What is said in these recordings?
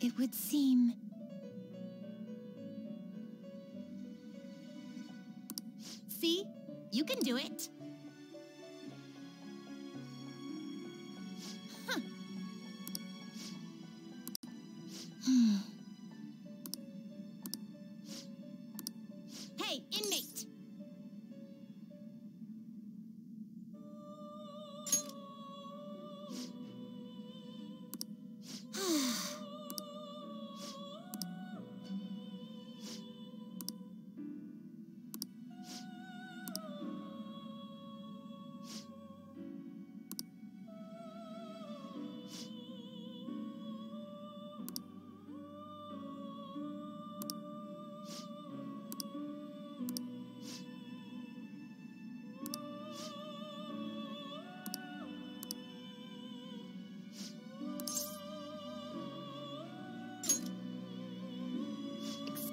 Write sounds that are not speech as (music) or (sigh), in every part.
It would seem. See? You can do it.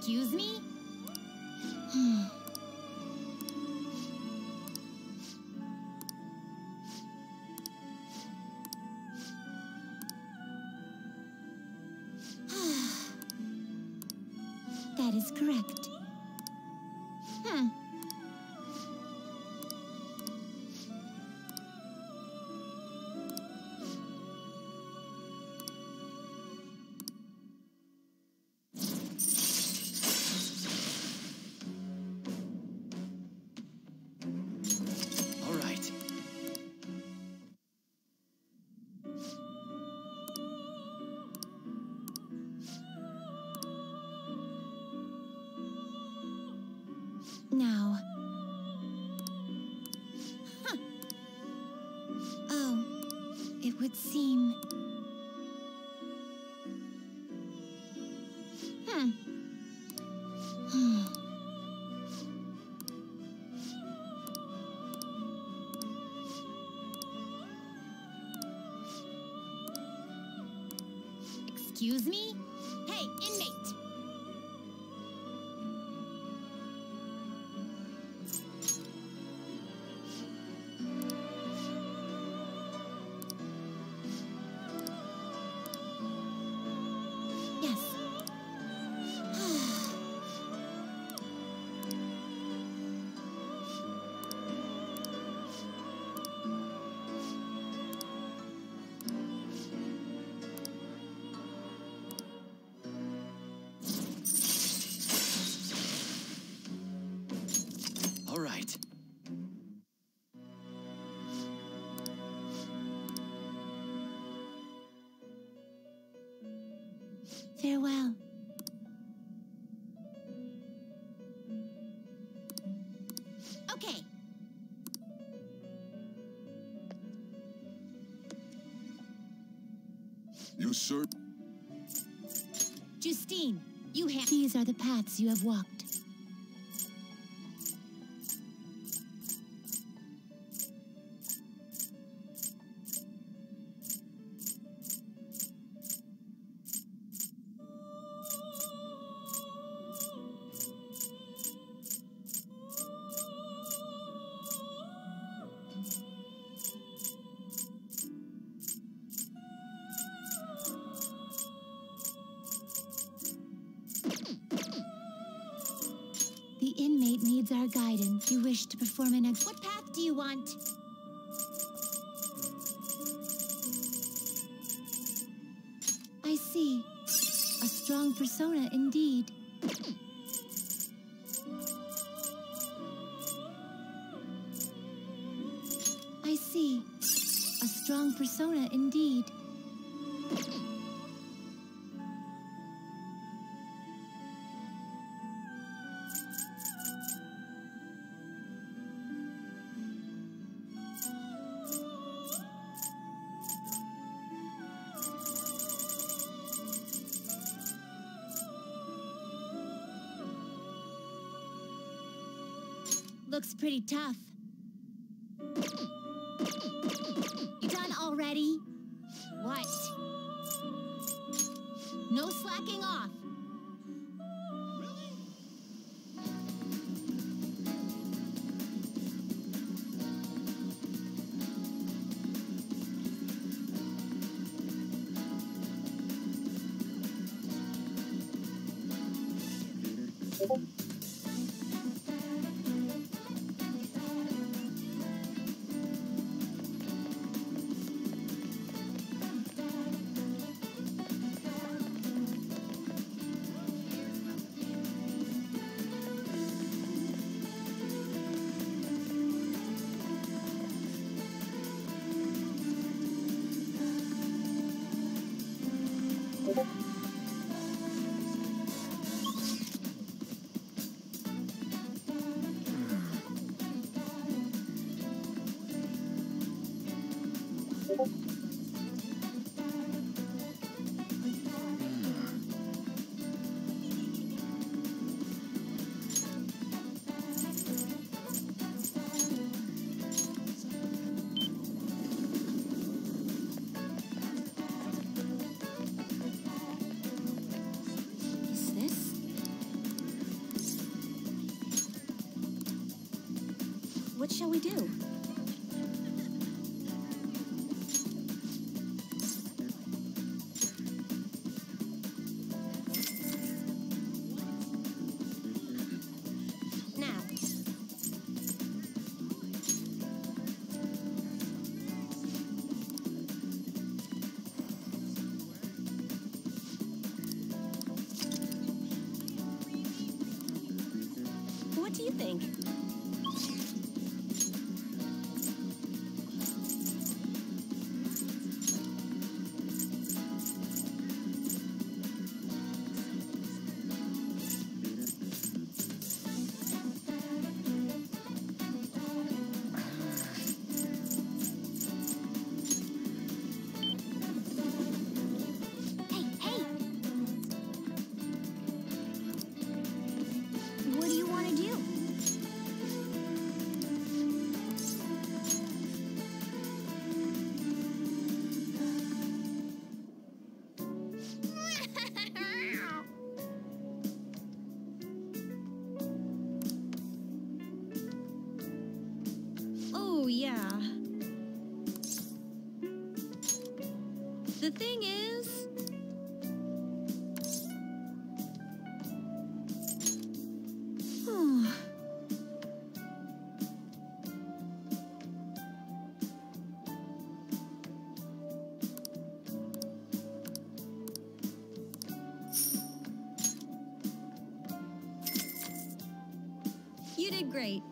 Excuse me? That is correct. Hmm. Would seem. Hmm. Excuse me? Farewell. Okay, You sir? Justine, you have. These are the paths you have walked. Persona indeed. I see. A strong persona indeed. Pretty tough. shall? What do you think? The thing is... you did great.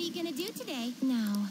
You gonna do today? Now,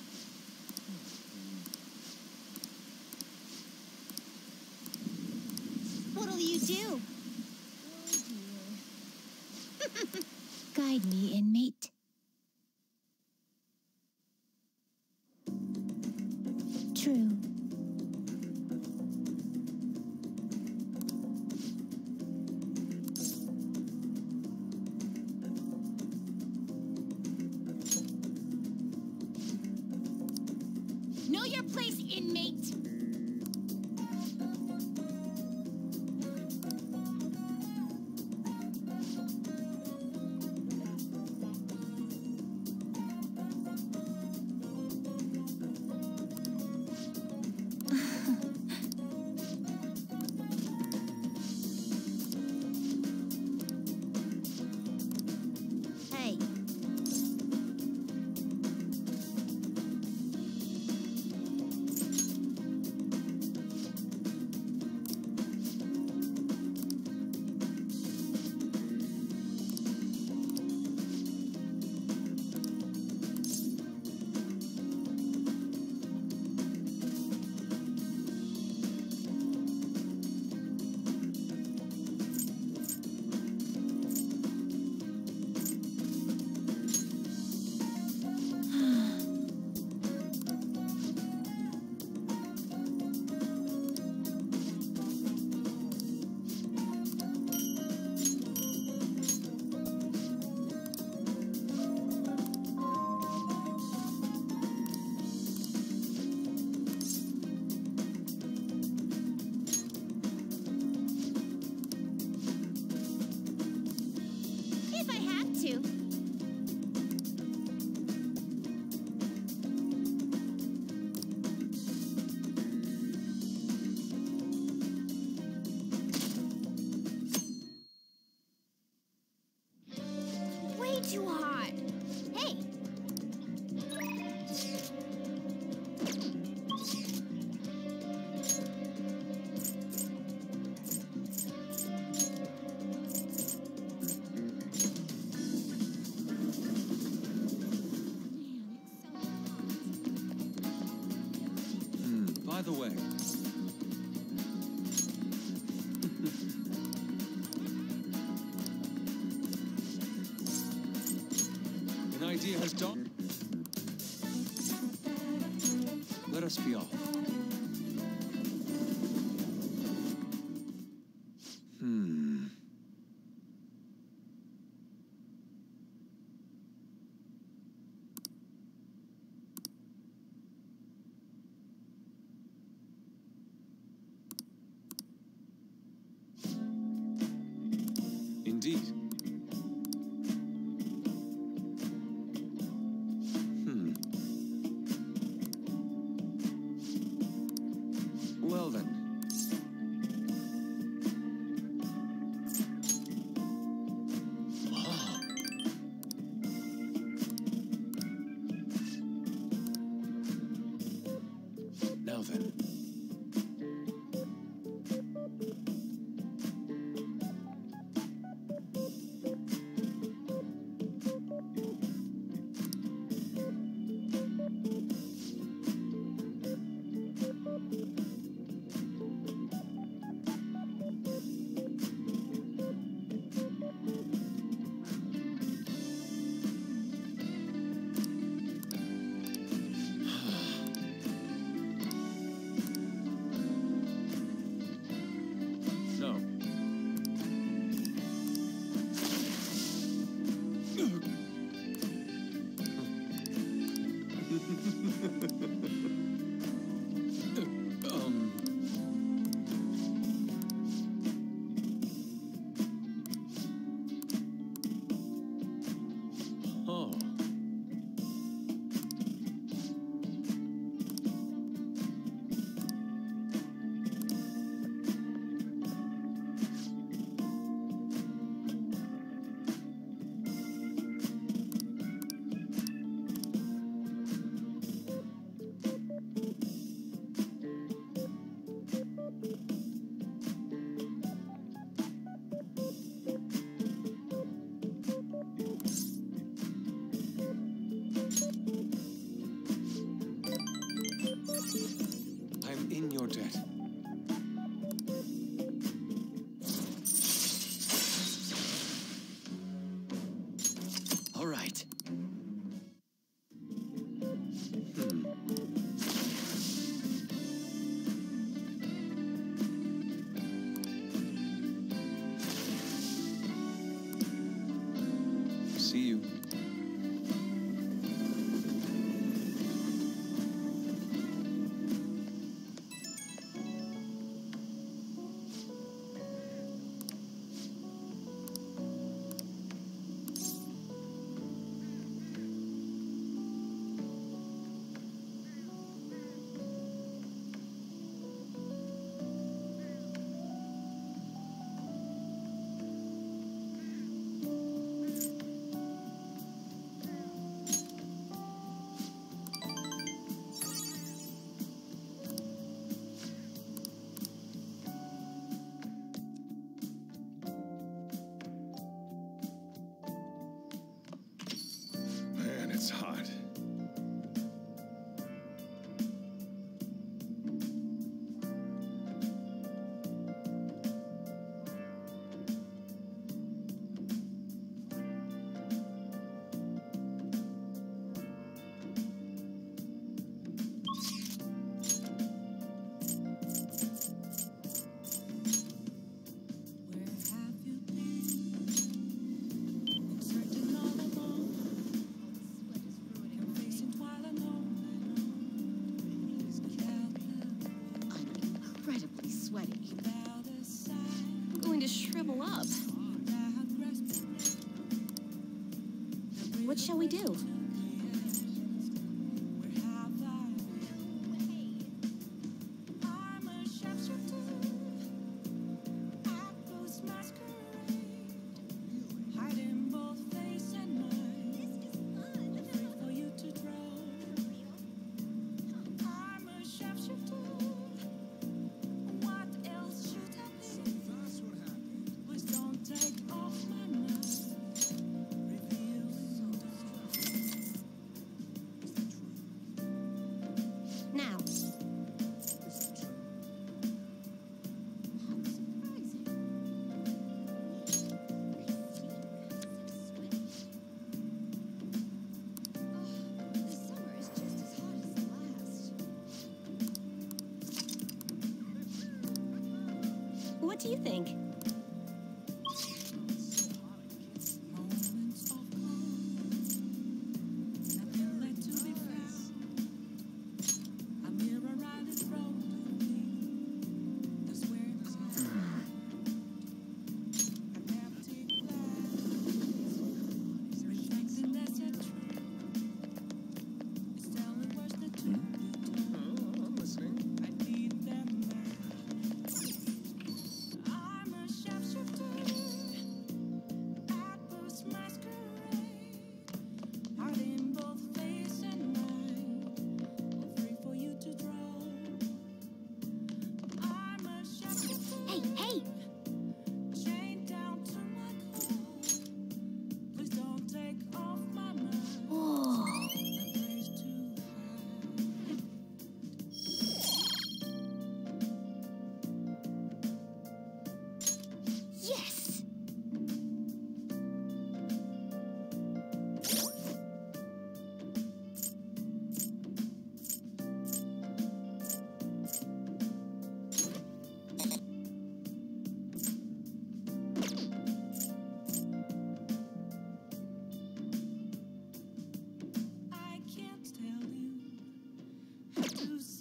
has dawned. Let us be off. Hmm. Indeed. shall we do? think. to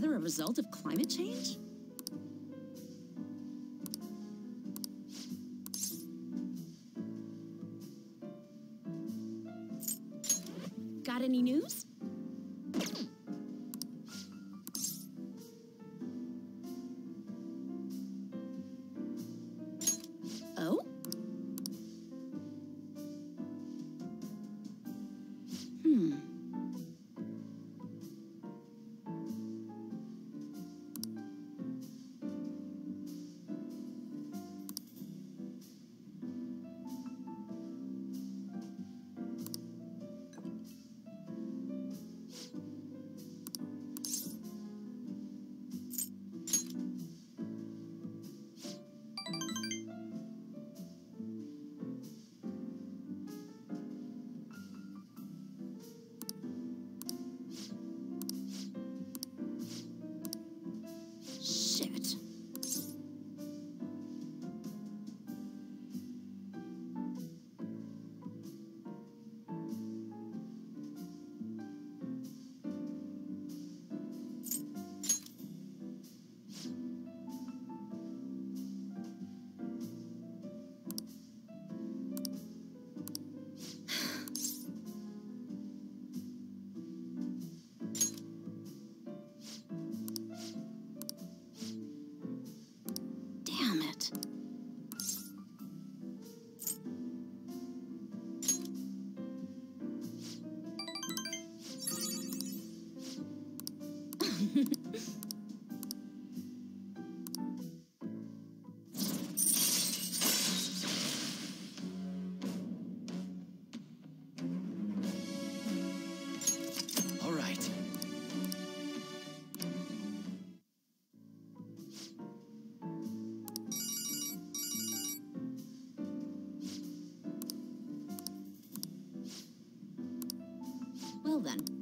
that a result of climate change? Well then.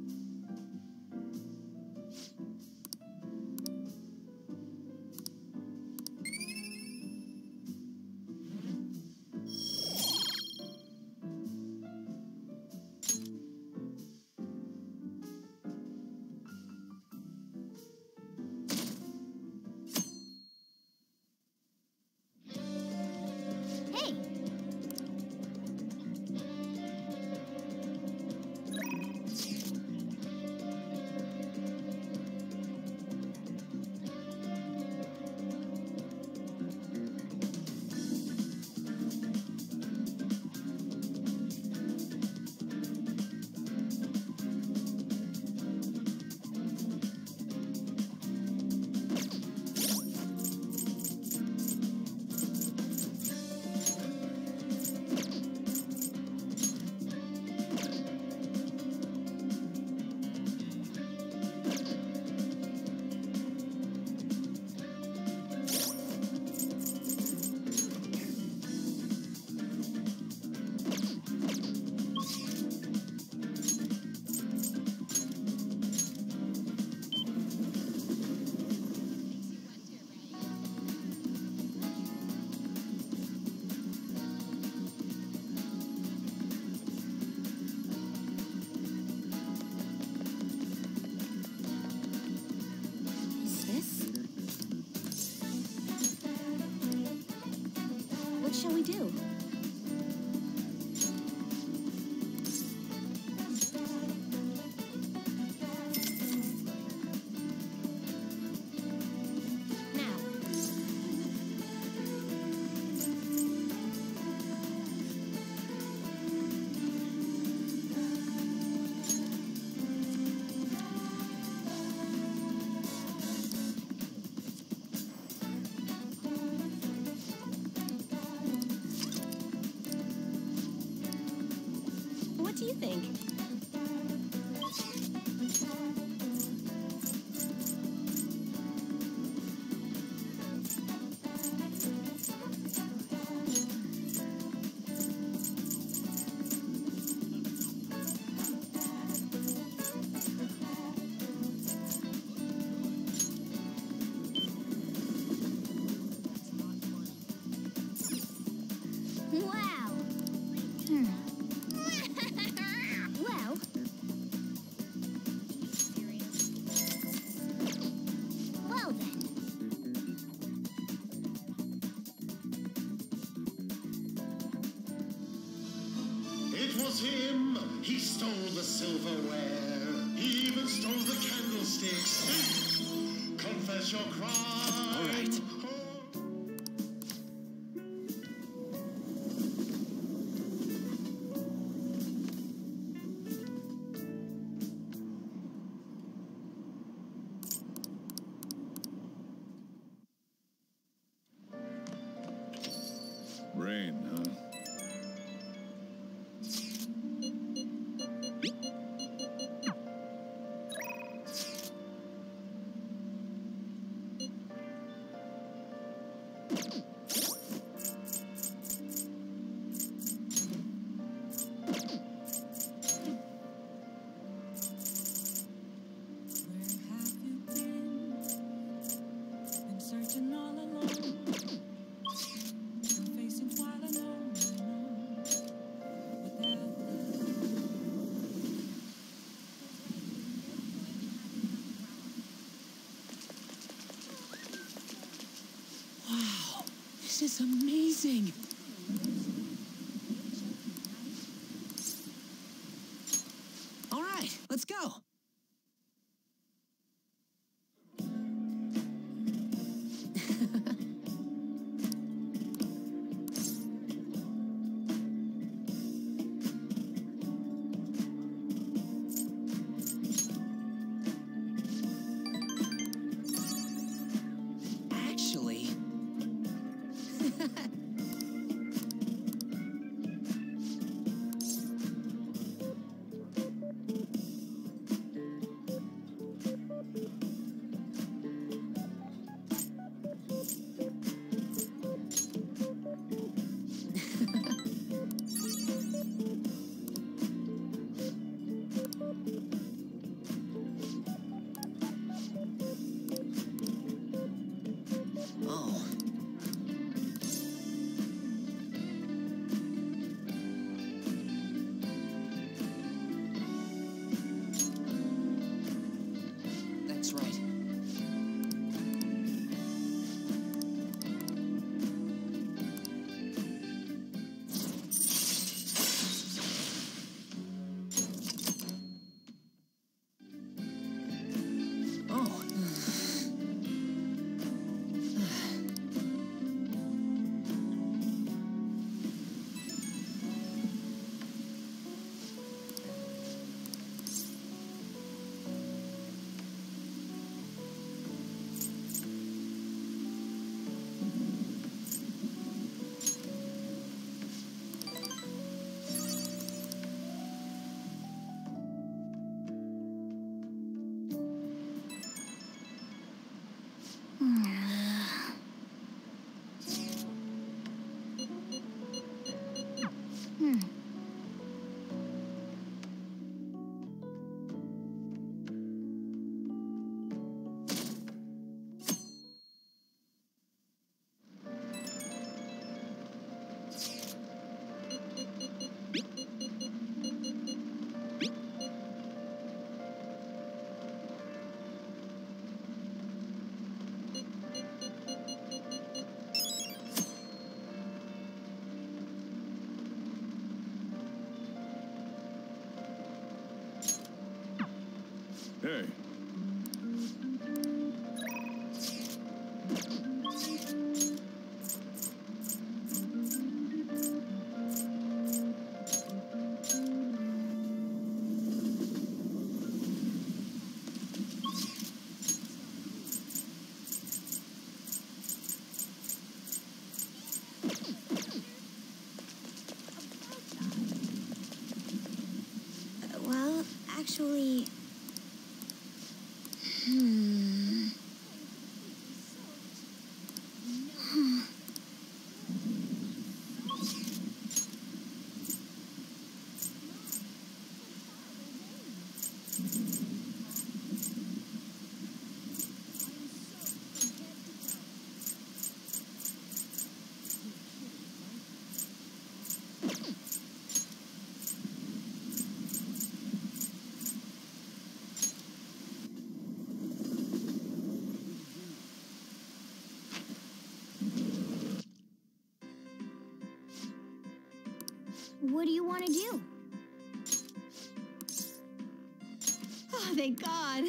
This is amazing. All right, let's go. What do you want to do? Oh, thank God.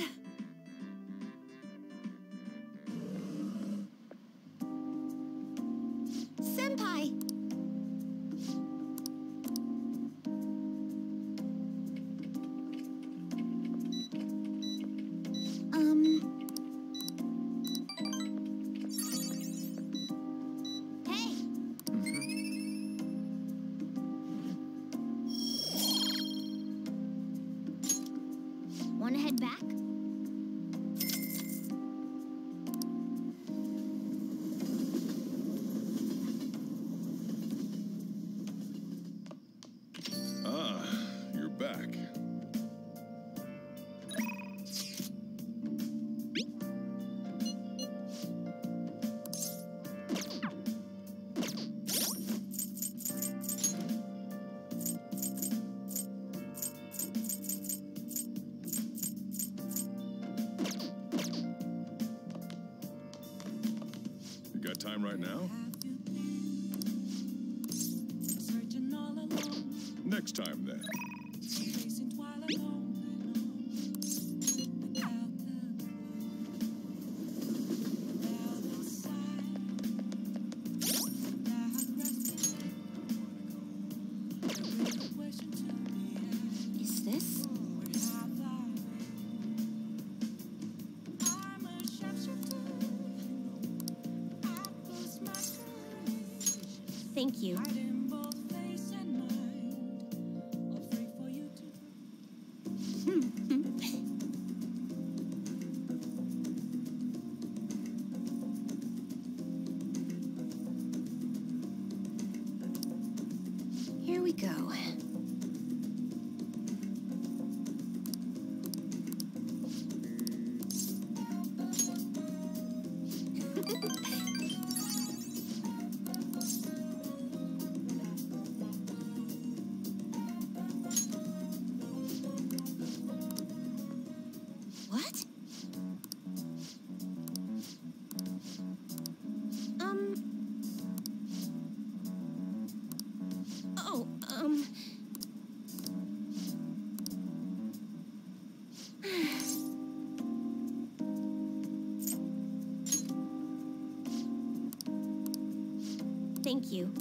Thank you.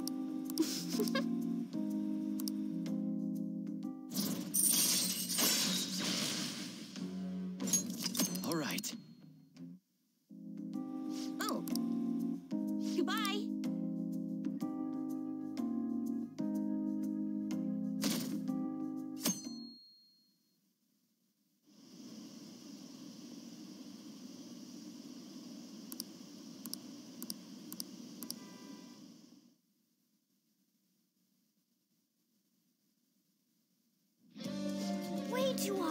you are.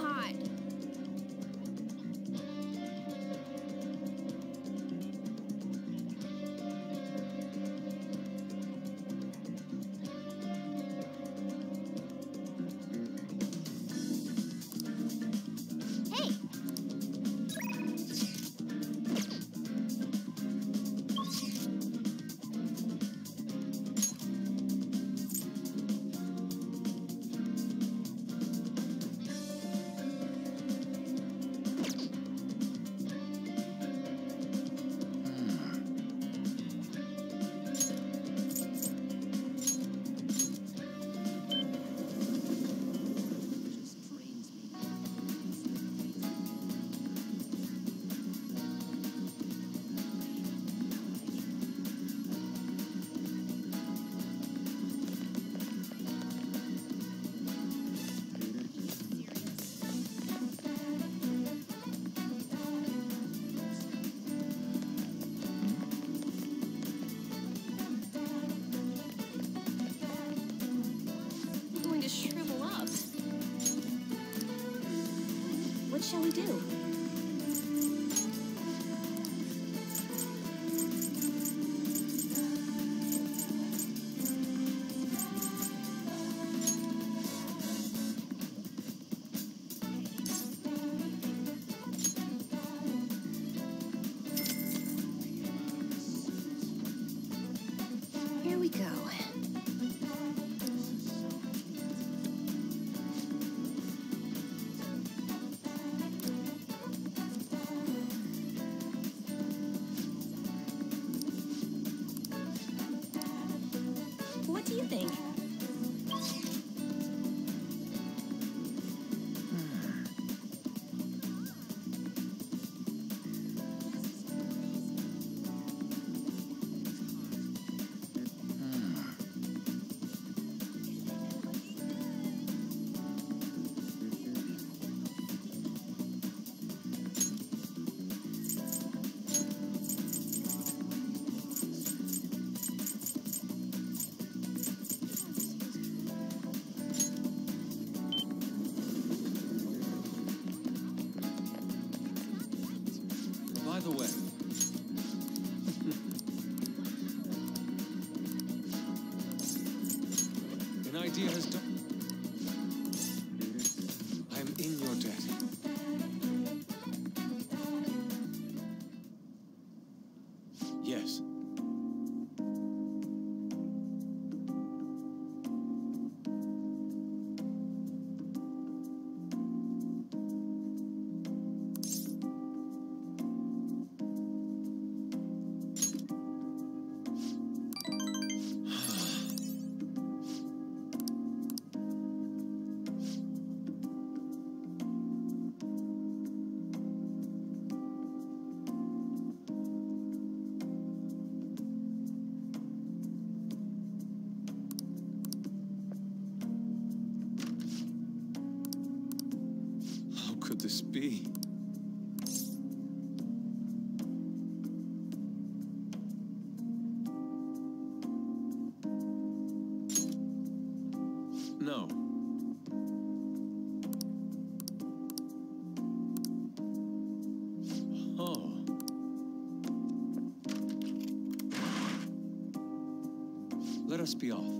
Shall we do? Idea has done. Could this be? No. Oh. Let us be off.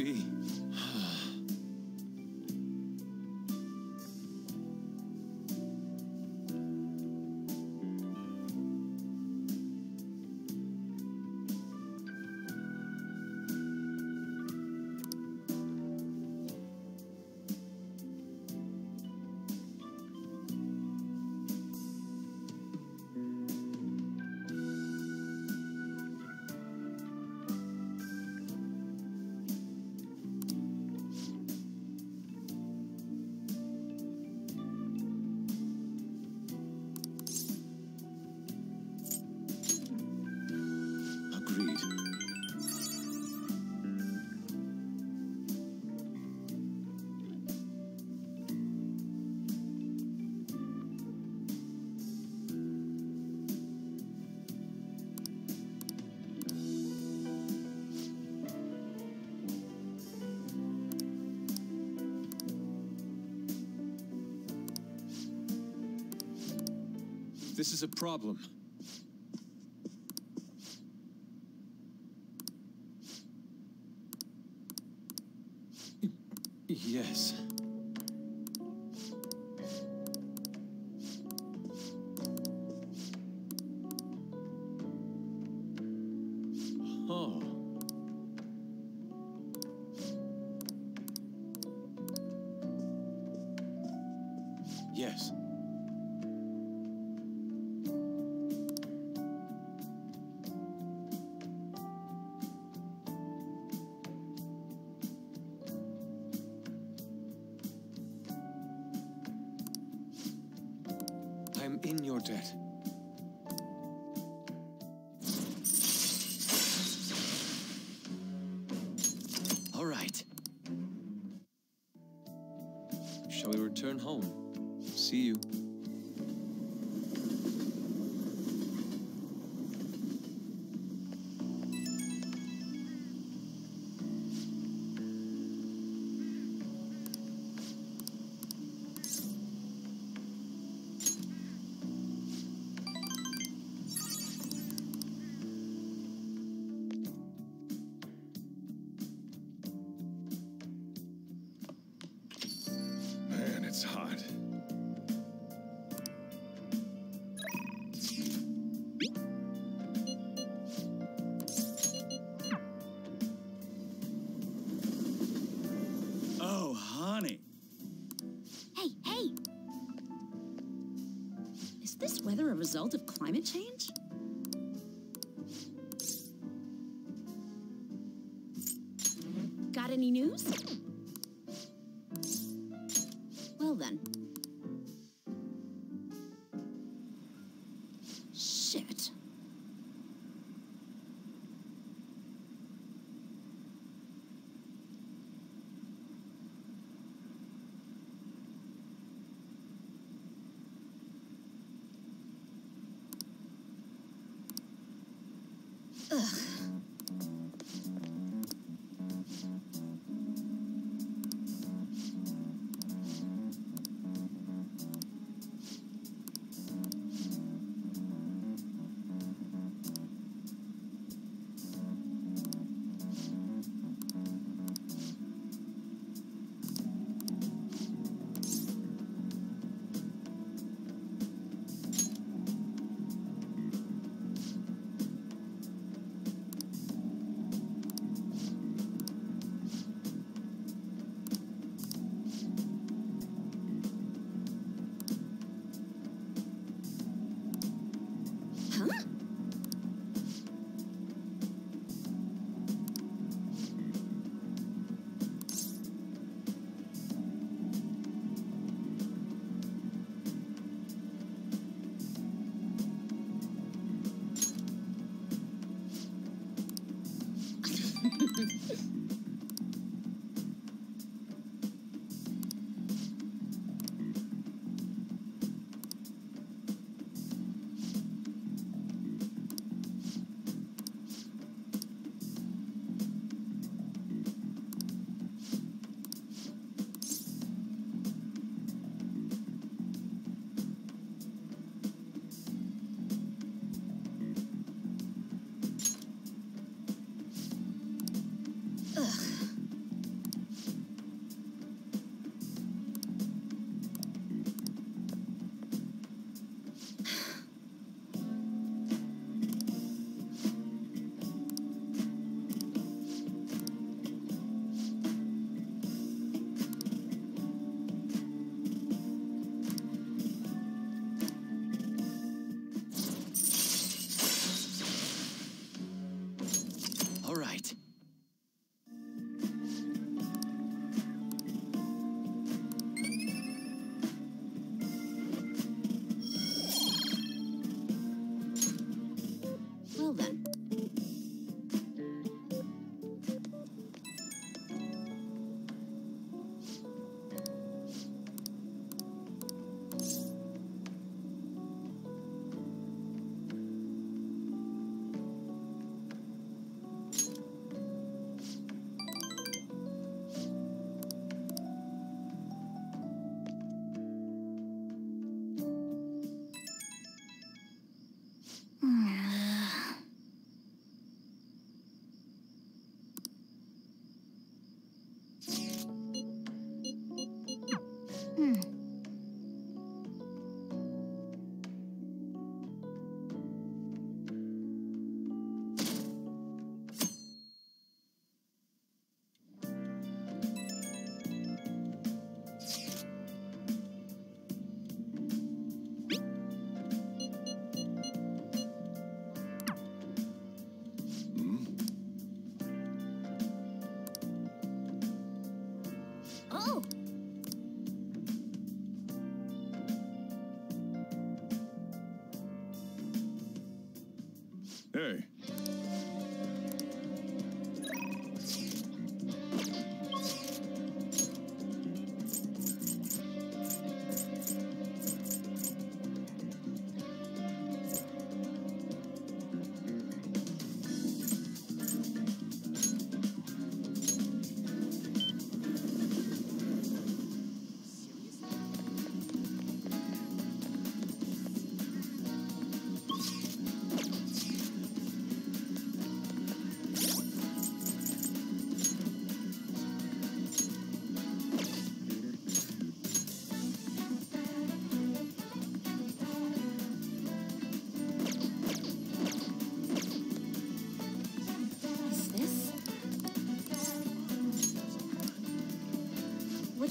Be? This is a problem. We return home? See you. Weather a result of climate change?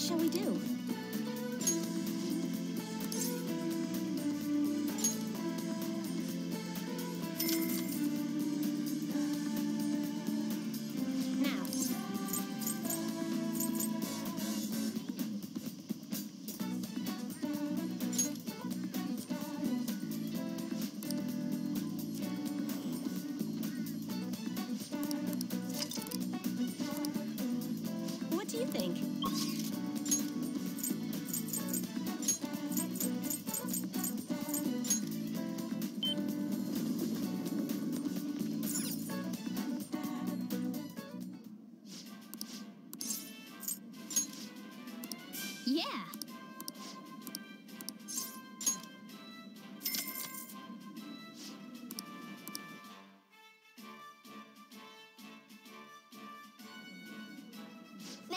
shall we do?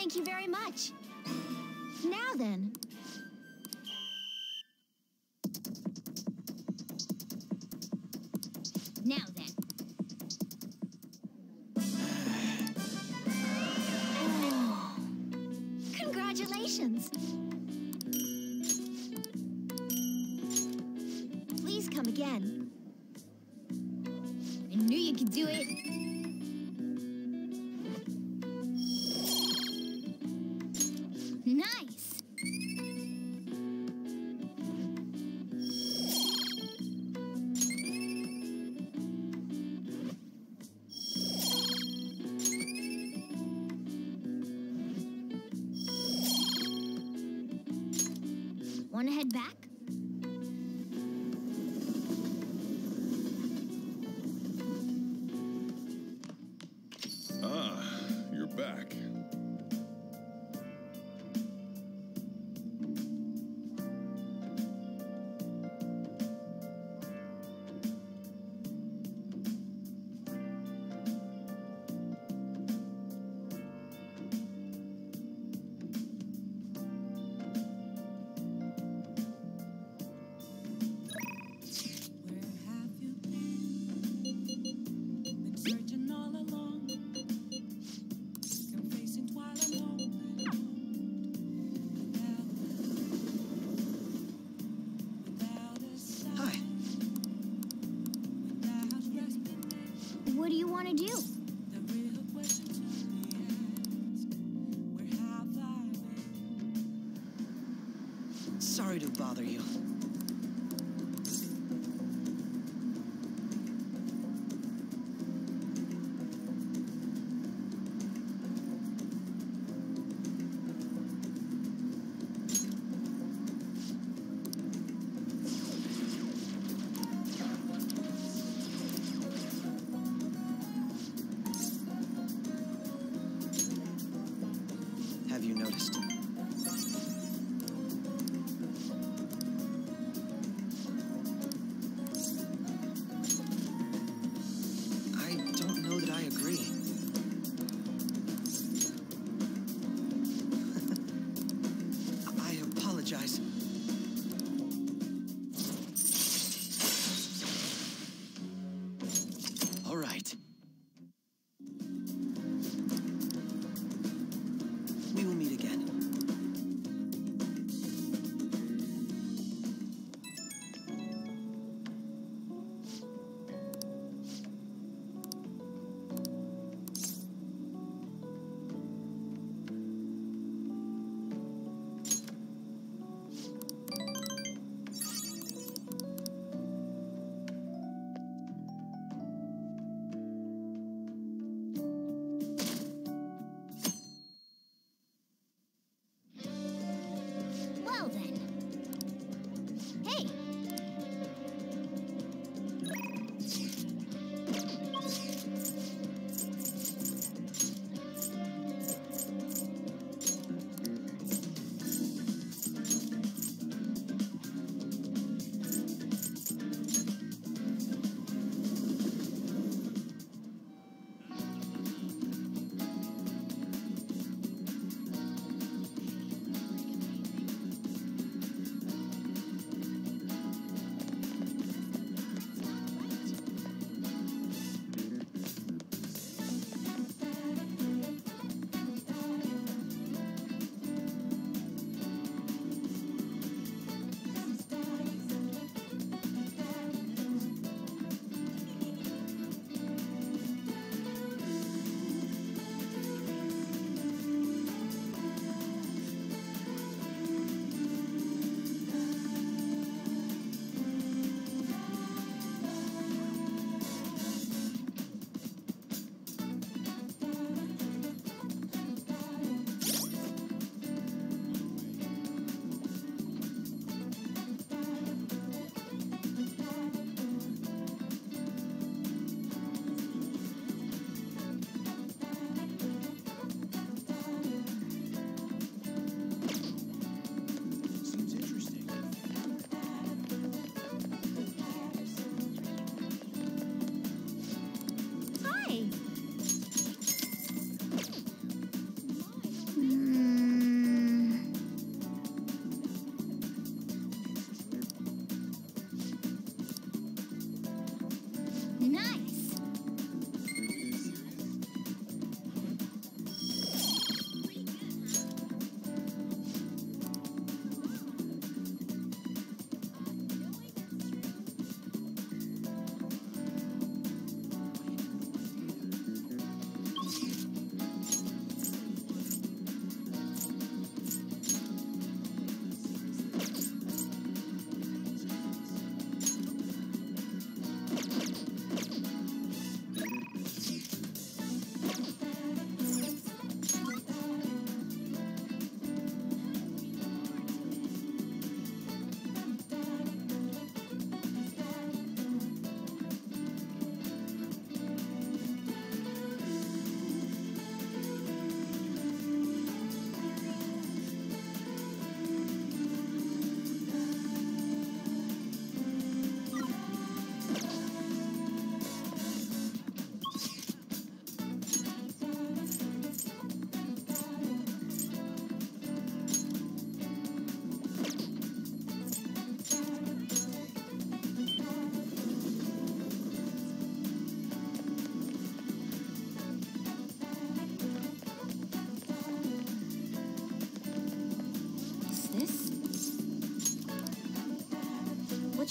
Thank you very much. Now then, do bother you.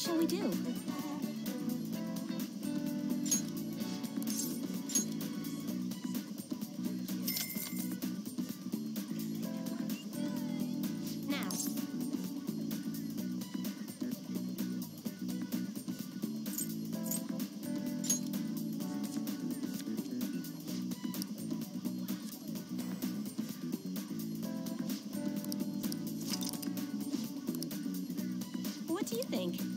Shall we do? Now. What do you think?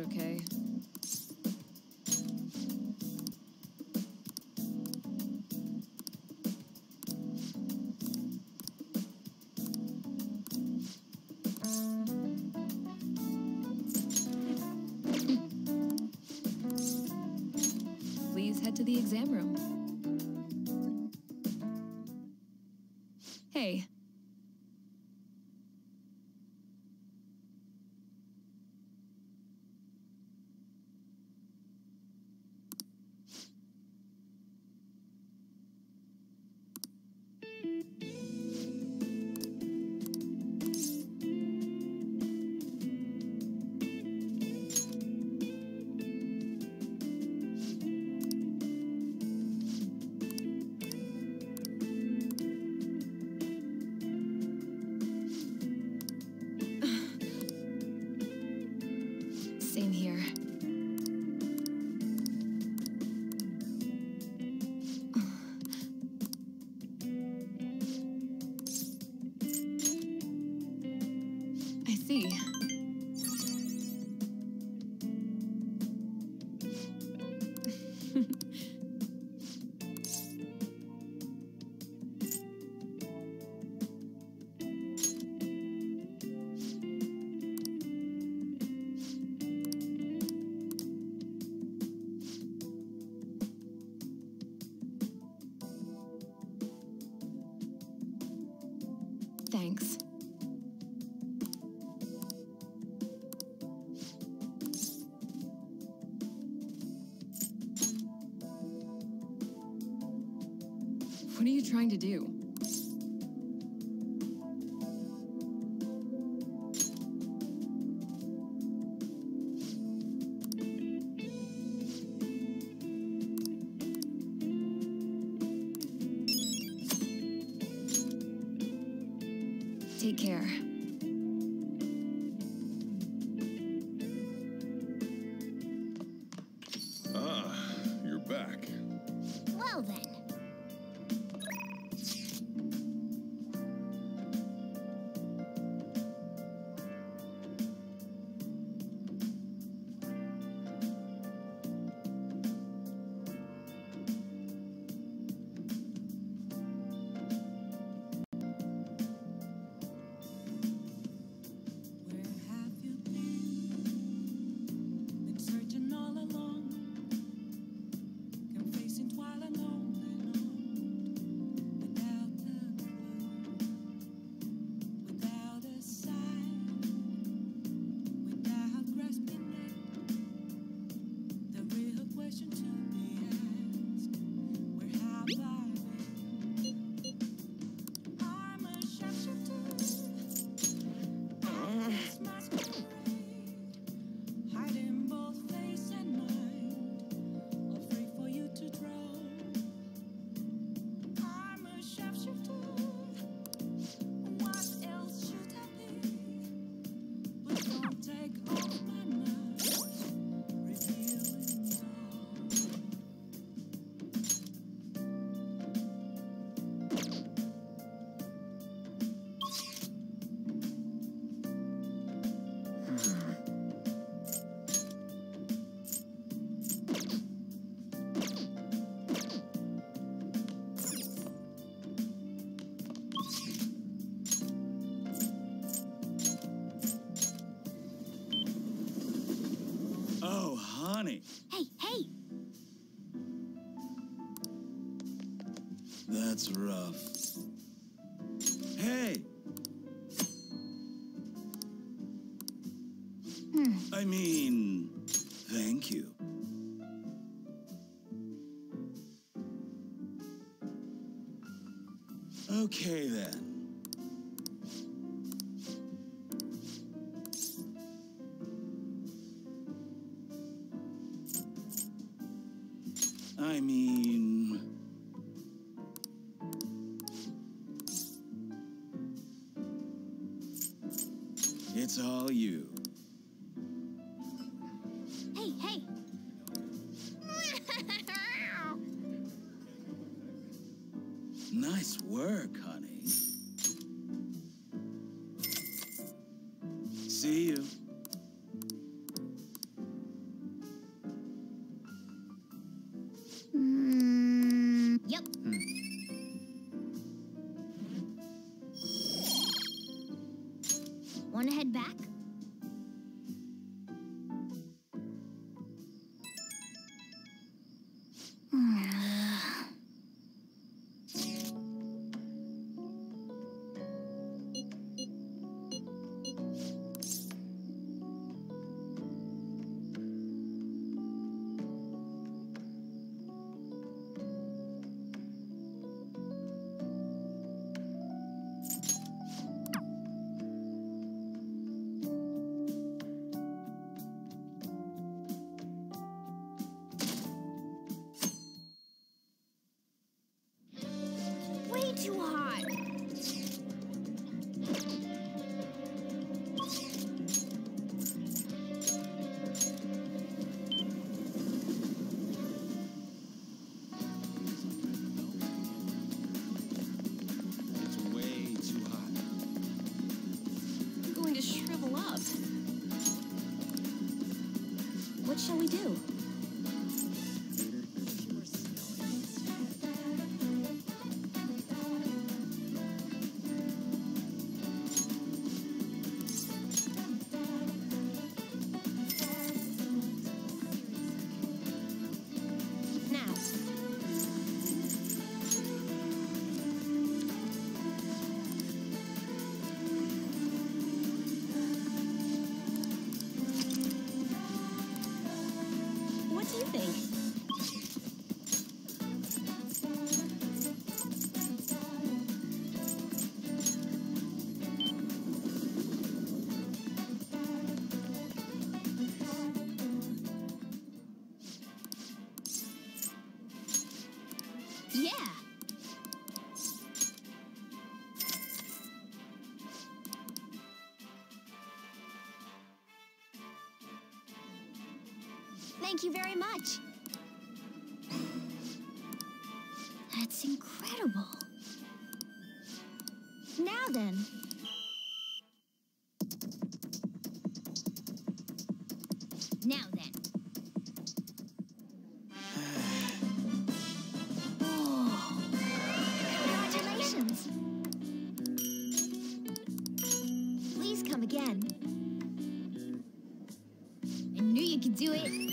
out okay. Please head to the exam room. What are you trying to do? money. Hey, hey! That's rough. Hey! Hmm. I mean, thank you. Okay then. Thank you very much. That's incredible. Now then, Now then. Congratulations. Please come again. I knew you could do it.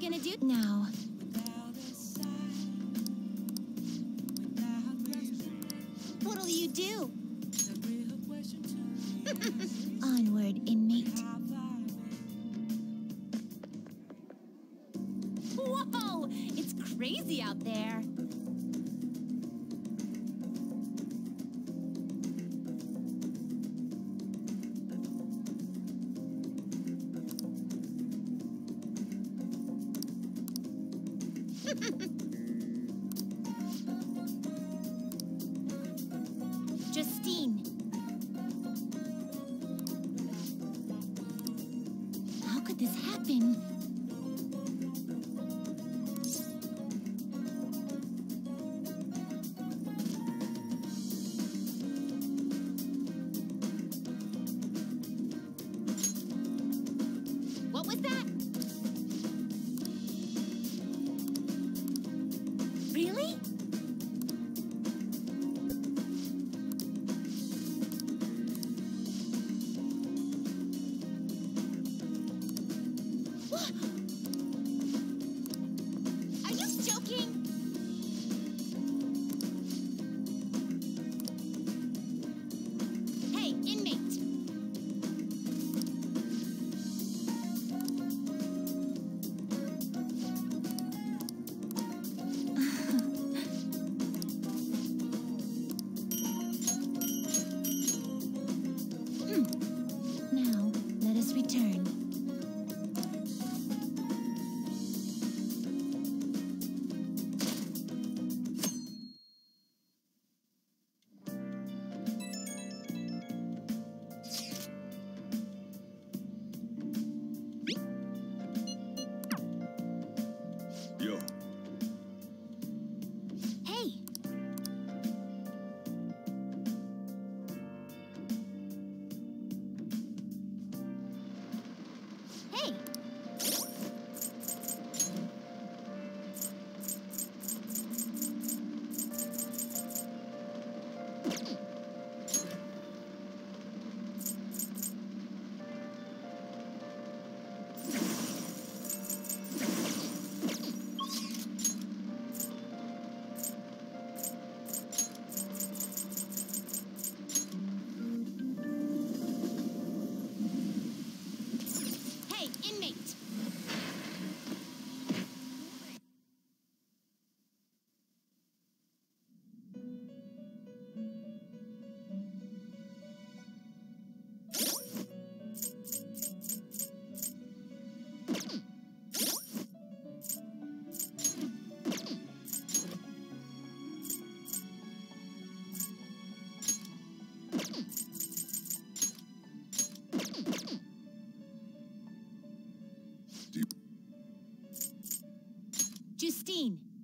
you gonna do now? What'll you do?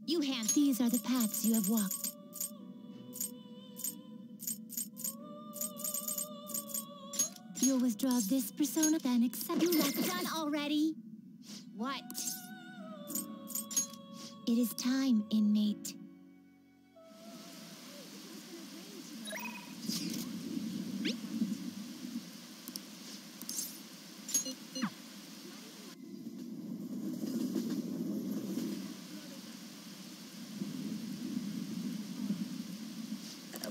You hand. These are the paths you have walked. You'll withdraw this persona, then accept. You have done already. What? It is time, inmate.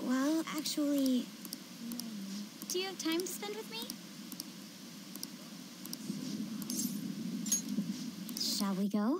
Well, actually, do you have time to spend with me? Shall we go?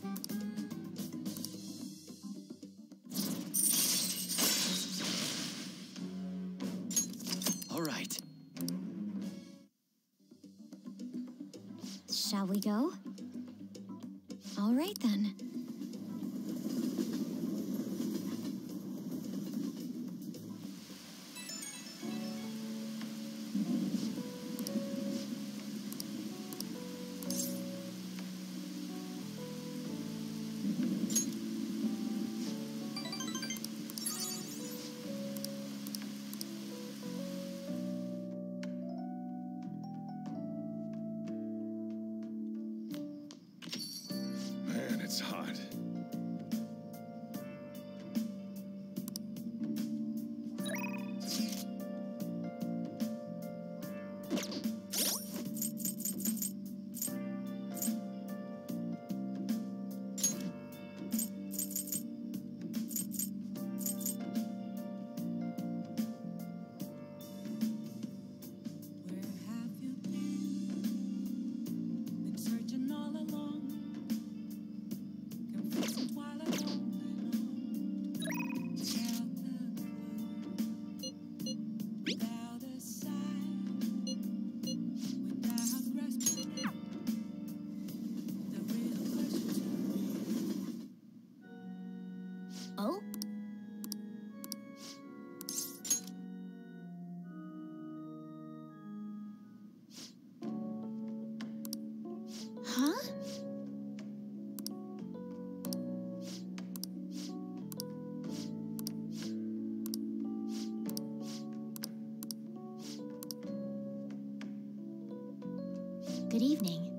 Good evening.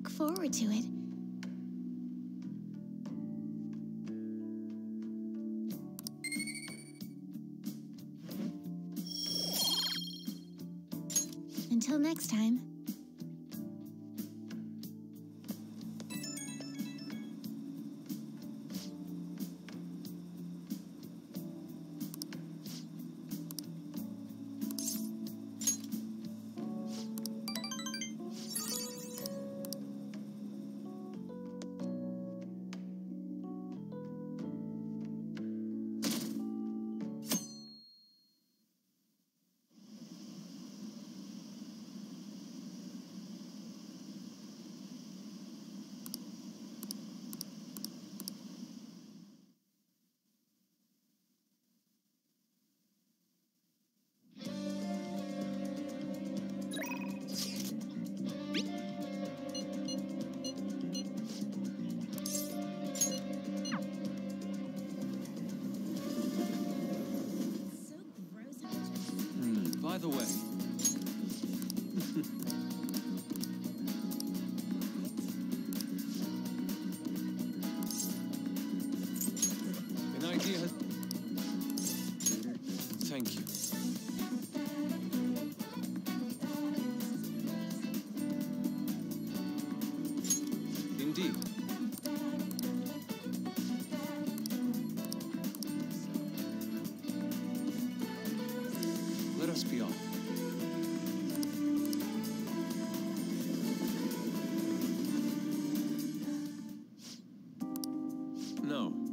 look forward to it. Until next time. No.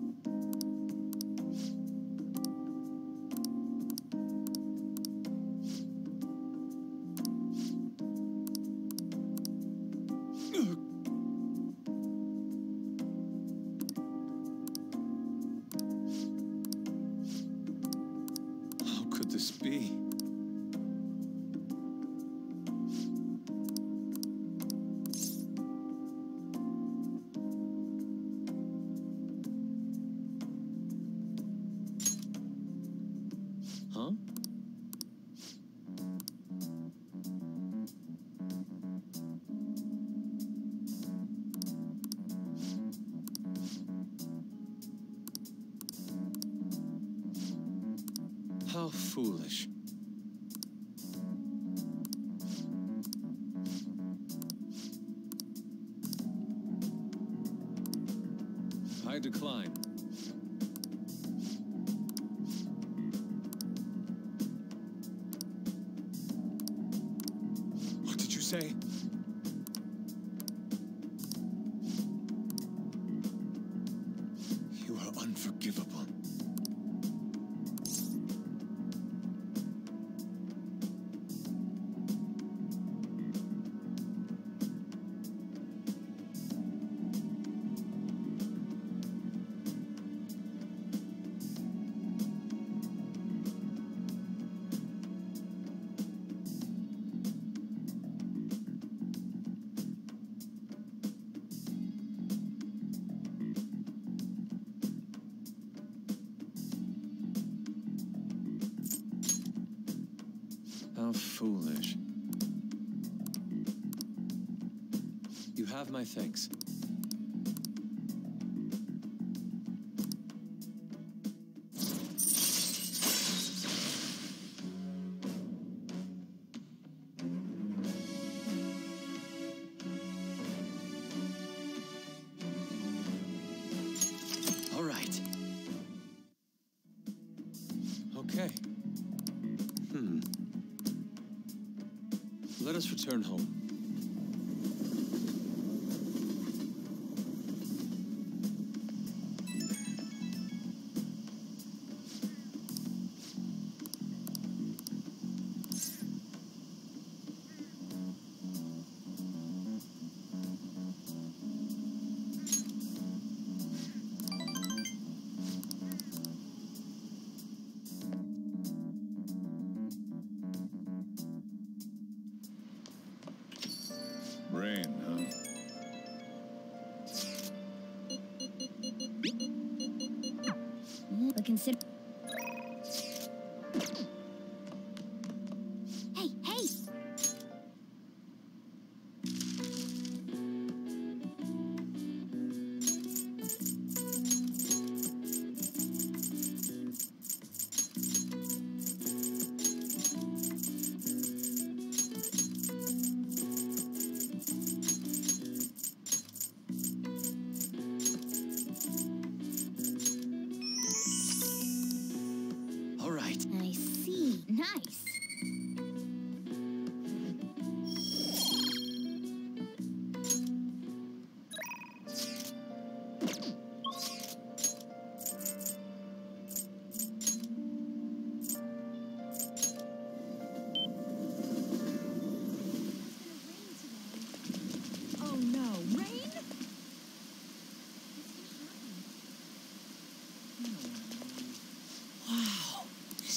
foolish. You have my thanks.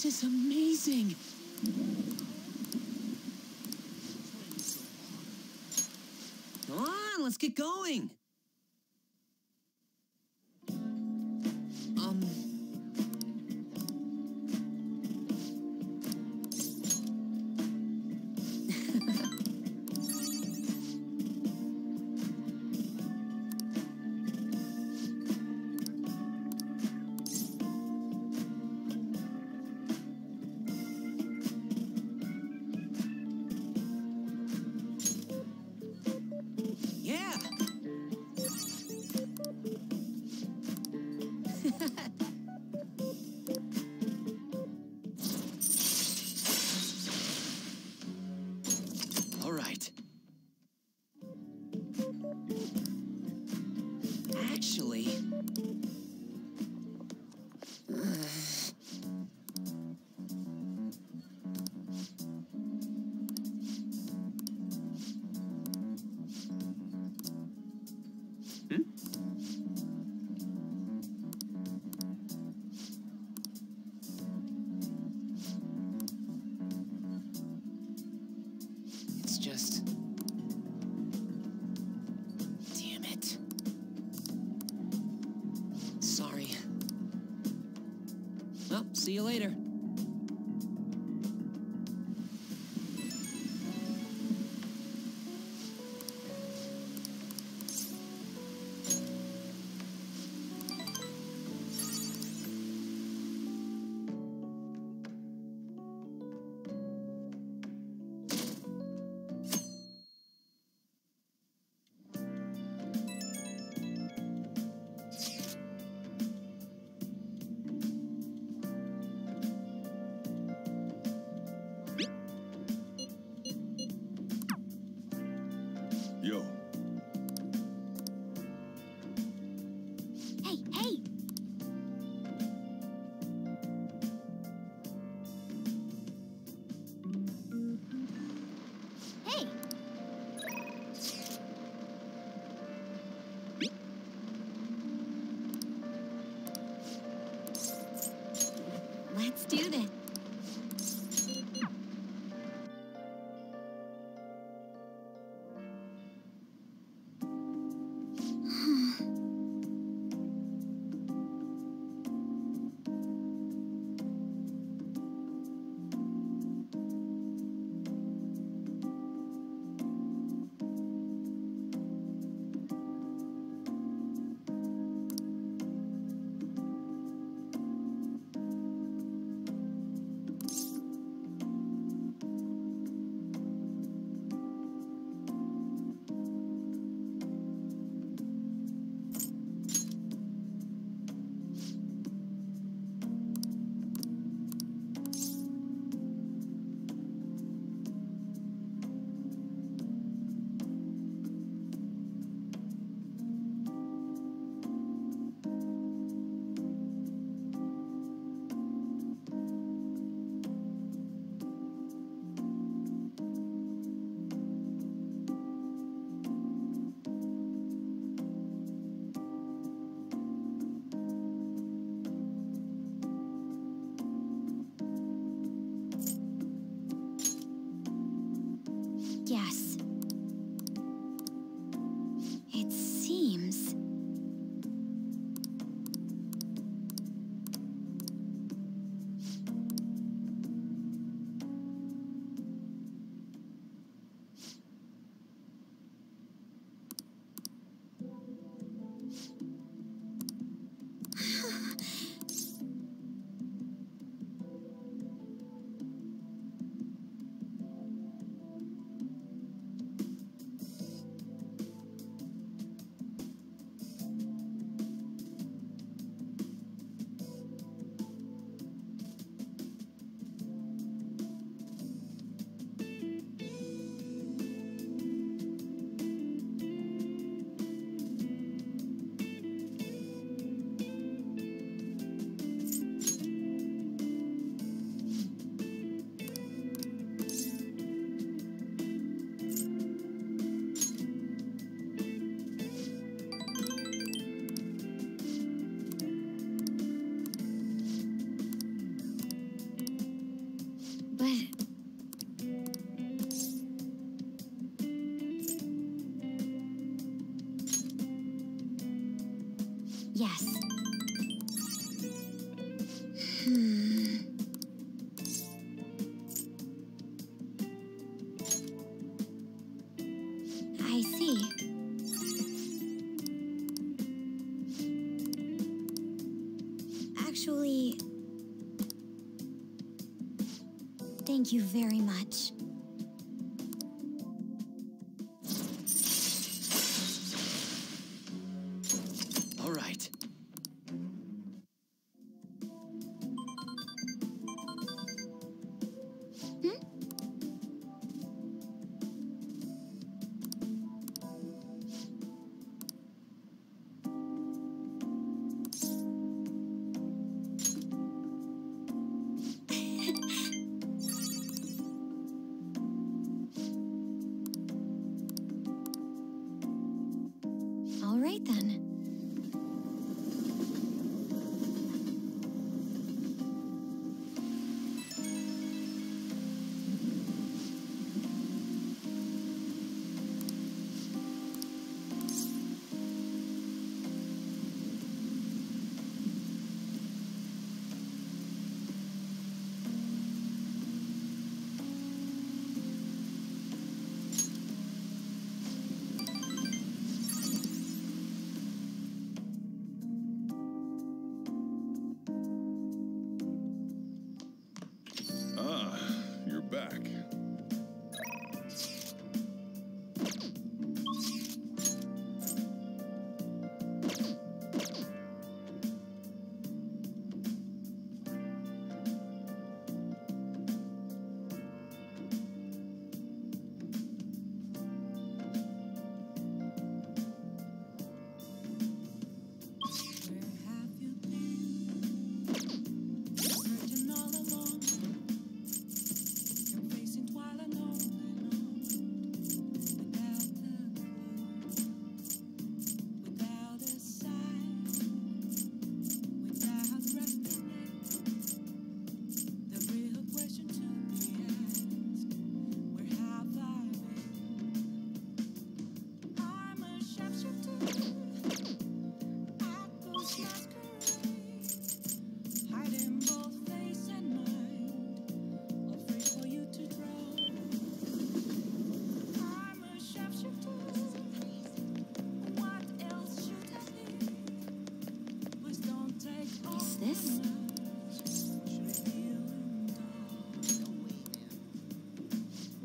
This is amazing. Come on, let's get going. Hmm. I see. Actually, thank you very much.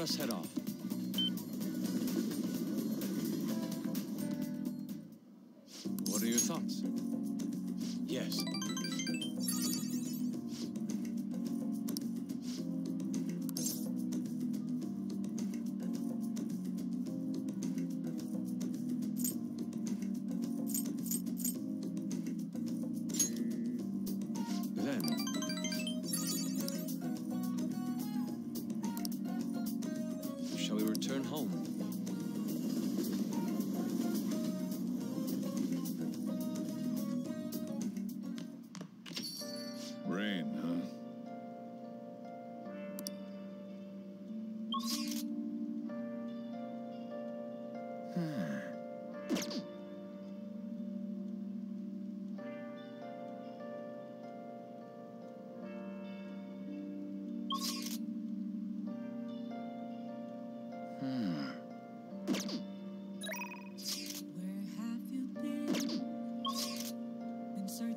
Sarah Sarah.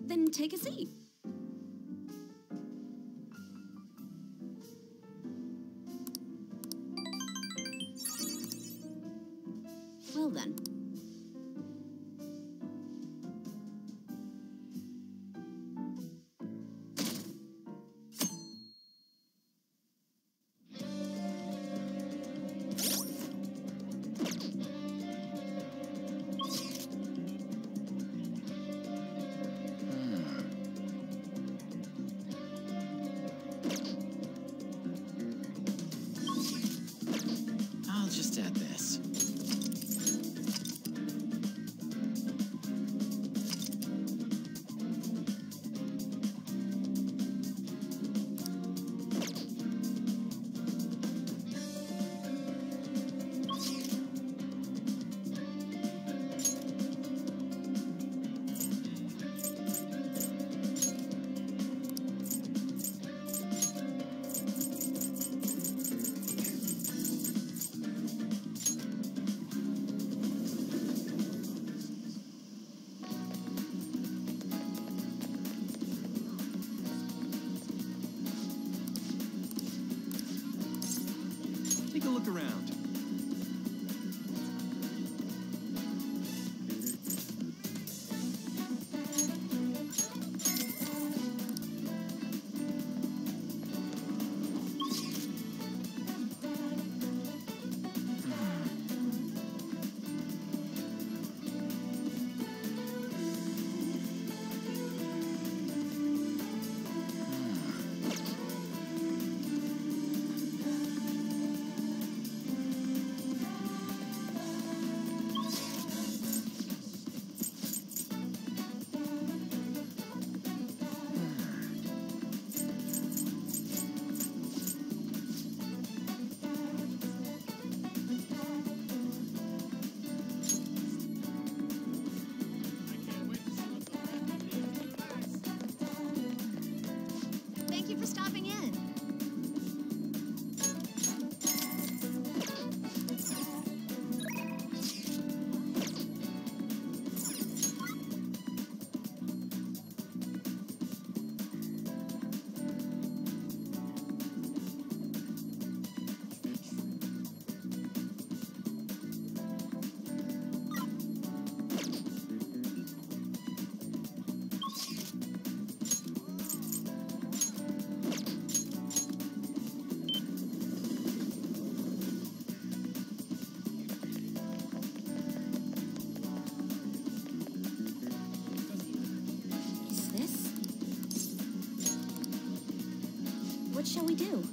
Then take a seat. shall we do?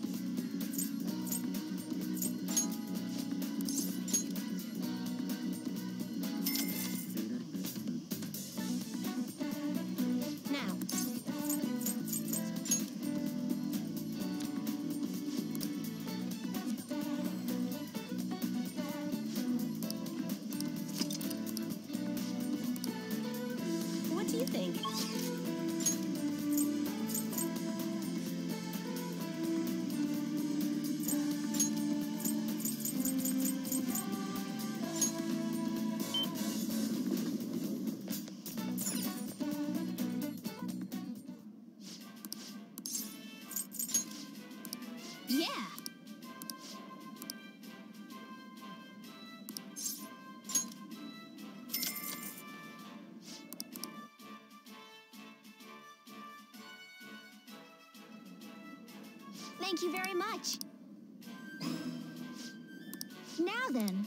Thank you very much. Now then.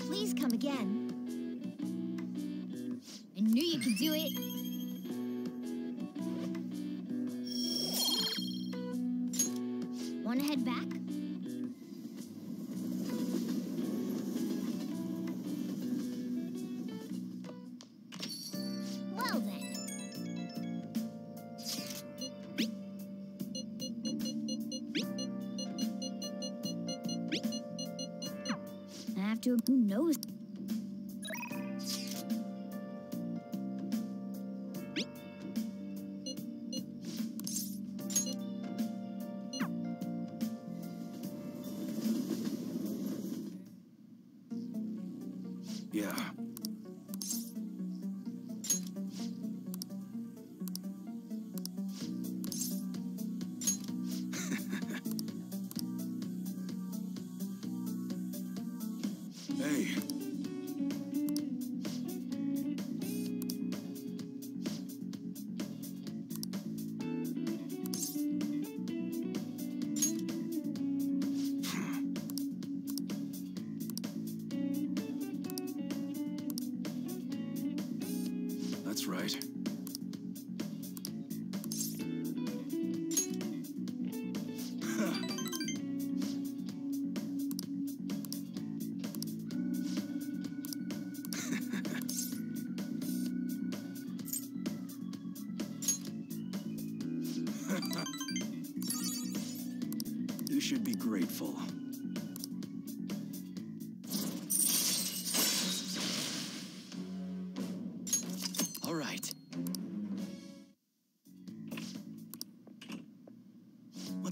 Please come again. I knew you could do it. Want to head back?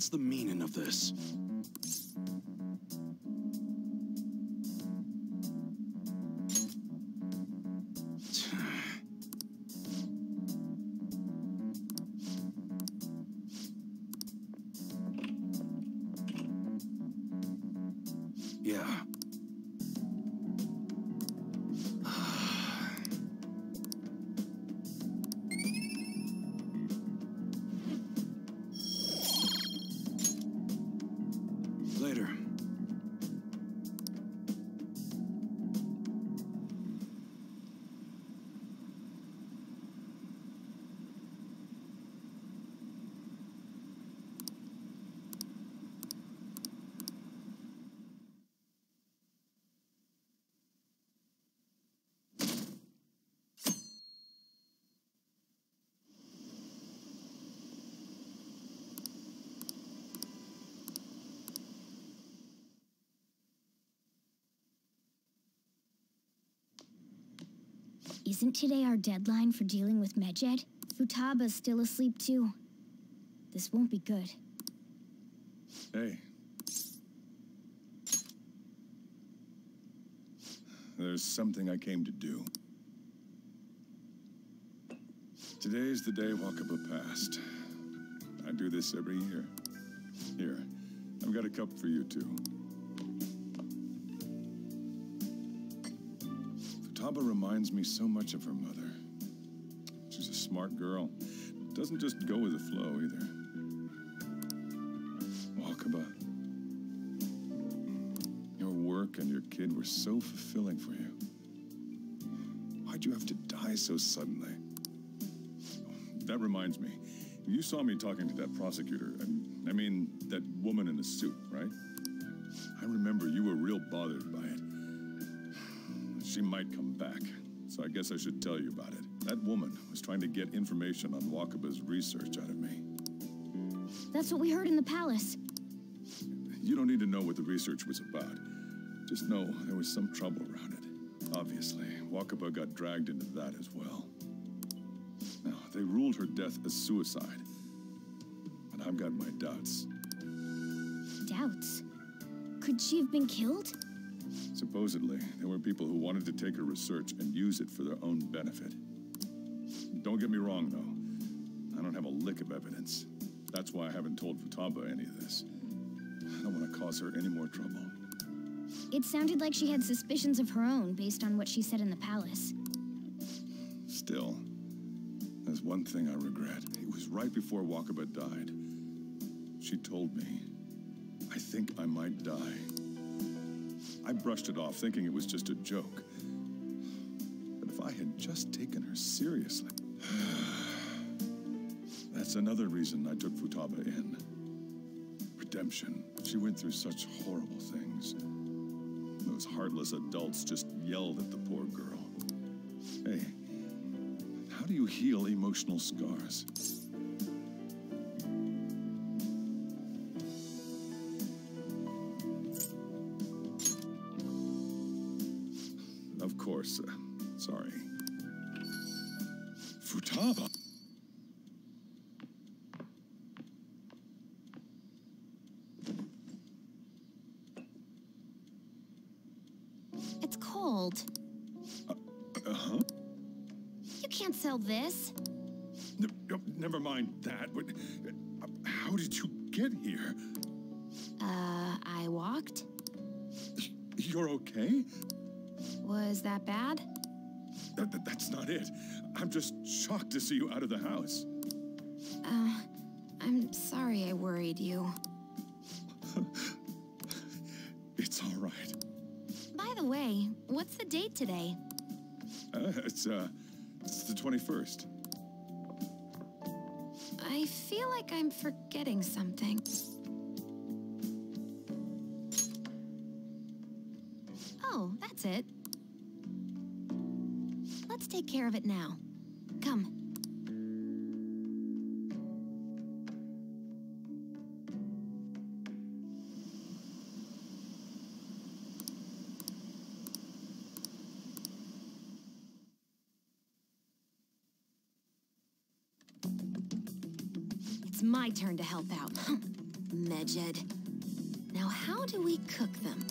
What's the meaning of this? Isn't today our deadline for dealing with Medjed? Futaba's still asleep too. This won't be good. Hey. There's something I came to do. Today's the day Wakaba passed. I do this every year. Here, I've got a cup for you too. Futaba reminds me so much of her mother. She's a smart girl. Doesn't just go with the flow either. Wakaba. Your work and your kid were so fulfilling for you. Why'd you have to die so suddenly? That reminds me. You saw me talking to that prosecutor. I mean, that woman in the suit, right? I remember you were real bothered by it. She might come back, so I guess I should tell you about it. That woman was trying to get information on Wakaba's research out of me. That's what we heard in the palace. You don't need to know what the research was about. Just know there was some trouble around it. Obviously, Wakaba got dragged into that as well. Now, they ruled her death as suicide. But I've got my doubts. Doubts? Could she have been killed? Supposedly, there were people who wanted to take her research and use it for their own benefit. Don't get me wrong, though. I don't have a lick of evidence. That's why I haven't told Futaba any of this. I don't want to cause her any more trouble. It sounded like she had suspicions of her own based on what she said in the palace. Still, there's one thing I regret. It was right before Wakaba died. She told me, I think I might die. I brushed it off, thinking it was just a joke. But if I had just taken her seriously... (sighs) That's another reason I took Futaba in. Redemption. She went through such horrible things. Those heartless adults just yelled at the poor girl. Hey, how do you heal emotional scars? It. I'm just shocked to see you out of the house. Uh, I'm sorry I worried you. (laughs) It's all right. By the way, what's the date today? Uh, it's, uh, it's the 21st. I feel like I'm forgetting something. Take care of it now. Come. It's my turn to help out. (laughs) Medjed. Now, how do we cook them?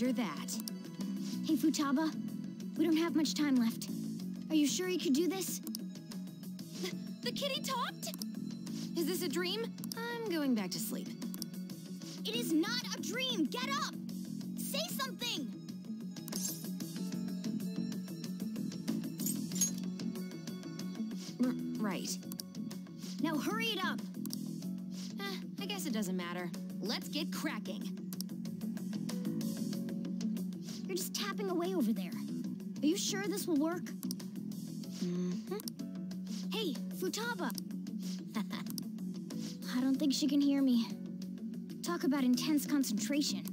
Roger that. Hey, Futaba. We don't have much time left. Are you sure you could do this? The, the kitty talked? Is this a dream? I'm going back to sleep. It is not a dream. Get up. Say something. R- right. Now hurry it up. Eh, I guess it doesn't matter. Let's get cracking. Sure this will work? Mm-hmm. Hey, Futaba. (laughs) I don't think she can hear me. Talk about intense concentration.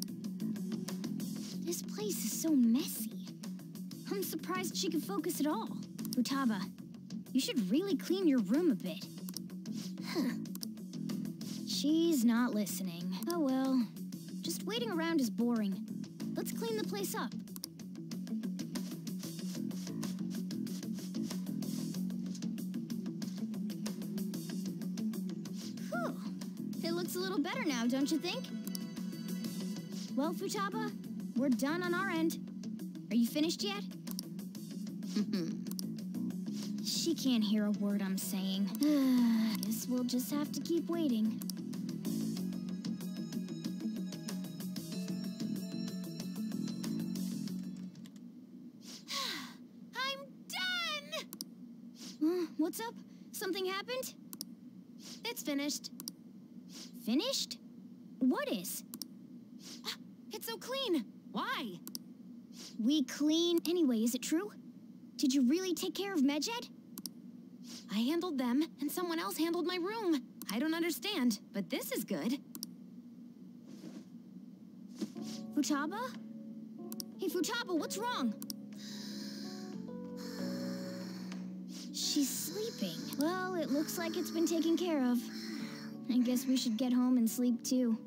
This place is so messy. I'm surprised she can focus at all. Futaba, you should really clean your room a bit. Huh. (laughs) She's not listening. Oh well. Just waiting around is boring. Let's clean the place up. Now, don't you think? Well, Futaba, we're done on our end. Are you finished yet? she can't hear a word I'm saying. (sighs) Guess we'll just have to keep waiting. (sighs) I'm done! Uh, (gasps) what's up? Something happened? It's finished. Finished? What is? It's so clean. Why? We clean. Anyway, is it true? Did you really take care of Medjed? I handled them, and someone else handled my room. I don't understand, but this is good. Futaba? Hey, Futaba, what's wrong? She's sleeping. Well, it looks like it's been taken care of. I guess we should get home and sleep too.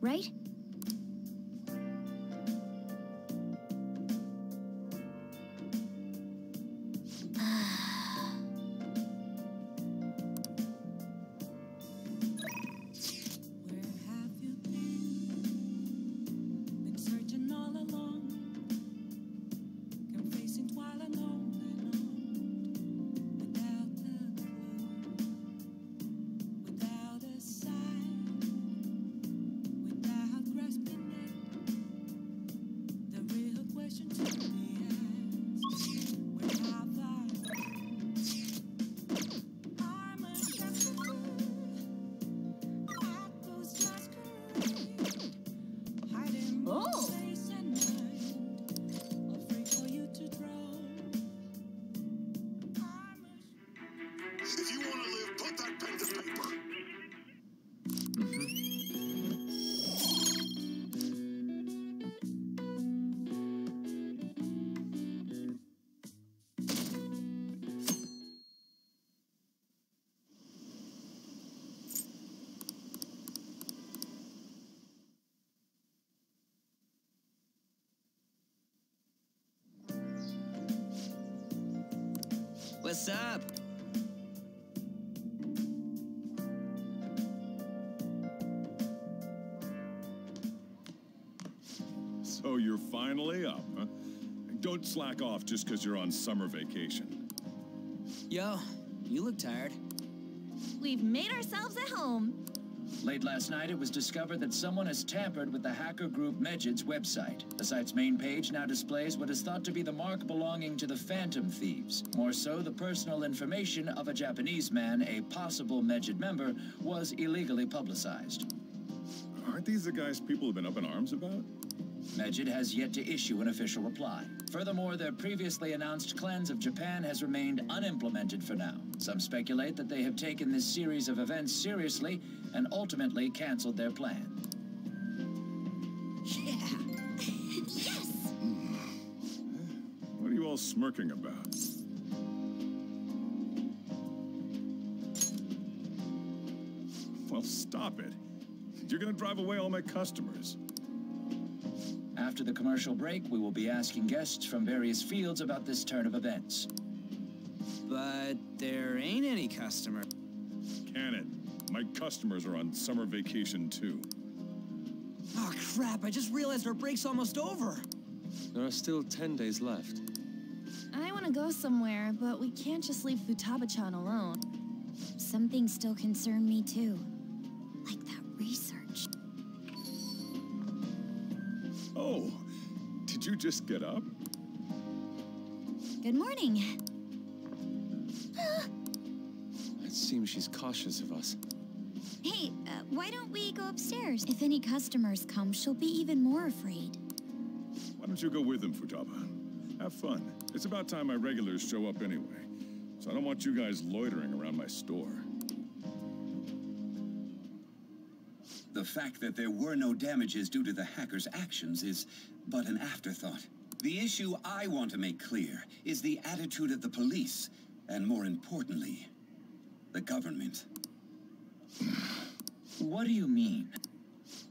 Right? Don't slack off just because you're on summer vacation. Yo, you look tired. We've made ourselves at home. Late last night, it was discovered that someone has tampered with the hacker group Medjed's website. The site's main page now displays what is thought to be the mark belonging to the Phantom Thieves. More so, the personal information of a Japanese man, a possible Medjed member, was illegally publicized. Aren't these the guys people have been up in arms about? Medjed has yet to issue an official reply. Furthermore, their previously announced cleanse of Japan has remained unimplemented for now. Some speculate that they have taken this series of events seriously and ultimately canceled their plan. Yeah. (laughs) yes! What are you all smirking about? Well, stop it. You're gonna drive away all my customers. After the commercial break, we will be asking guests from various fields about this turn of events. But there ain't any customer. Can it? my customers are on summer vacation too. Oh crap, I just realized our break's almost over. There are still 10 days left. I want to go somewhere, but we can't just leave Futaba-chan alone. Some things still concern me too. Oh, did you just get up? Good morning. It seems she's cautious of us. Hey, uh, why don't we go upstairs? If any customers come, she'll be even more afraid. Why don't you go with them, Futaba? Have fun. It's about time my regulars show up anyway. So I don't want you guys loitering around my store. The fact that there were no damages due to the hacker's actions is but an afterthought. The issue I want to make clear is the attitude of the police, and more importantly, the government. What do you mean?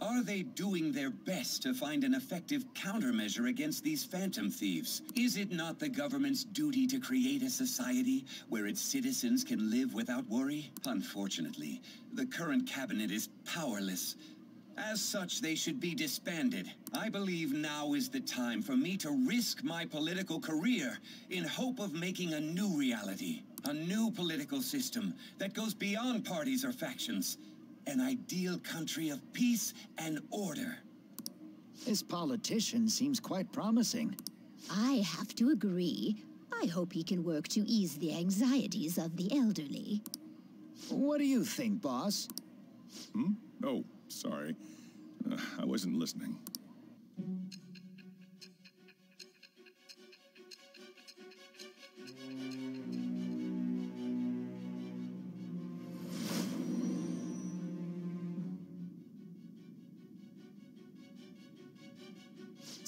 Are they doing their best to find an effective countermeasure against these phantom thieves? Is it not the government's duty to create a society where its citizens can live without worry? Unfortunately, the current cabinet is powerless As such, they should be disbanded. I believe now is the time for me to risk my political career in hope of making a new reality. A new political system that goes beyond parties or factions. An ideal country of peace and order. This politician seems quite promising. I have to agree. I hope he can work to ease the anxieties of the elderly. What do you think, boss? Hmm? Oh, sorry. Uh, I wasn't listening.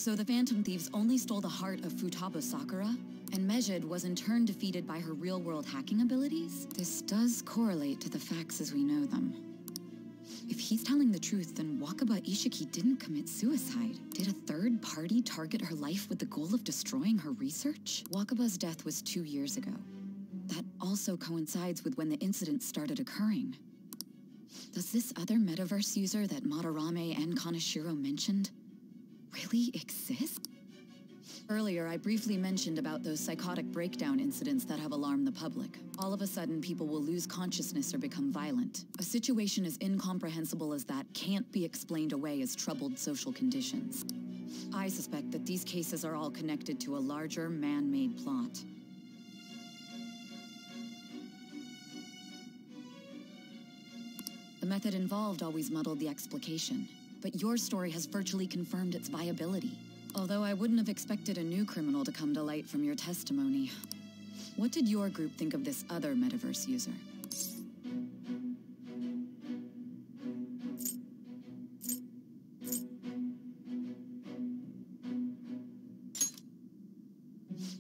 So the Phantom Thieves only stole the heart of Futaba Sakura? And Medjed was in turn defeated by her real-world hacking abilities? This does correlate to the facts as we know them. If he's telling the truth, then Wakaba Isshiki didn't commit suicide. Did a third party target her life with the goal of destroying her research? Wakaba's death was two years ago. That also coincides with when the incident started occurring. Does this other metaverse user that Madarame and Kaneshiro mentioned really exist? Earlier, I briefly mentioned about those psychotic breakdown incidents that have alarmed the public. All of a sudden, people will lose consciousness or become violent. A situation as incomprehensible as that can't be explained away as troubled social conditions. I suspect that these cases are all connected to a larger man-made plot. The method involved always muddled the explication, but your story has virtually confirmed its viability. Although I wouldn't have expected a new criminal to come to light from your testimony. What did your group think of this other metaverse user?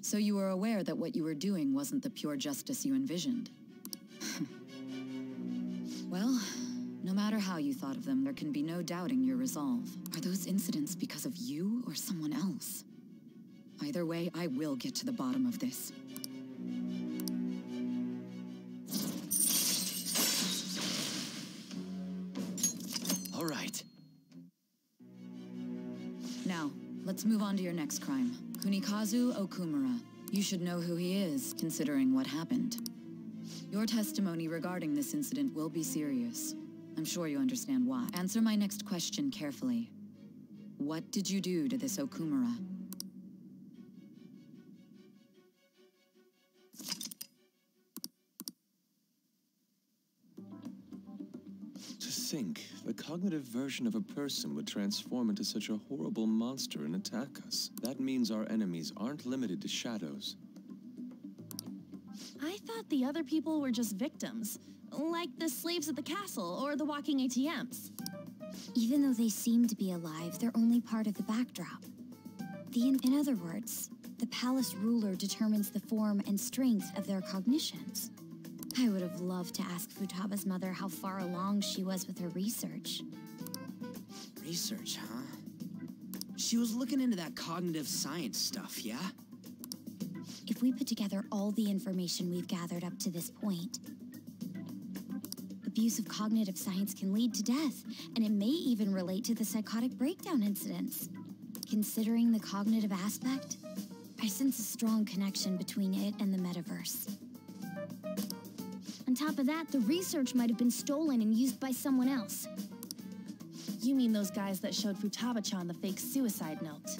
So you were aware that what you were doing wasn't the pure justice you envisioned? Them, there can be no doubting your resolve. Are those incidents because of you or someone else? Either way, I will get to the bottom of this. All right. Now, let's move on to your next crime. Kunikazu Okumura. You should know who he is, considering what happened. Your testimony regarding this incident will be serious. I'm sure you understand why. Answer my next question carefully. What did you do to this Okumura? To think, the cognitive version of a person would transform into such a horrible monster and attack us. That means our enemies aren't limited to shadows. I thought the other people were just victims, like the slaves at the castle or the walking ATMs. Even though they seem to be alive, they're only part of the backdrop. The in, in other words, the palace ruler determines the form and strength of their cognitions. I would have loved to ask Futaba's mother how far along she was with her research. Research, huh? She was looking into that cognitive science stuff, yeah? If we put together all the information we've gathered up to this point, abuse of cognitive science can lead to death, and it may even relate to the psychotic breakdown incidents. Considering the cognitive aspect, I sense a strong connection between it and the metaverse. On top of that, the research might have been stolen and used by someone else. You mean those guys that showed Futaba-chan the fake suicide note?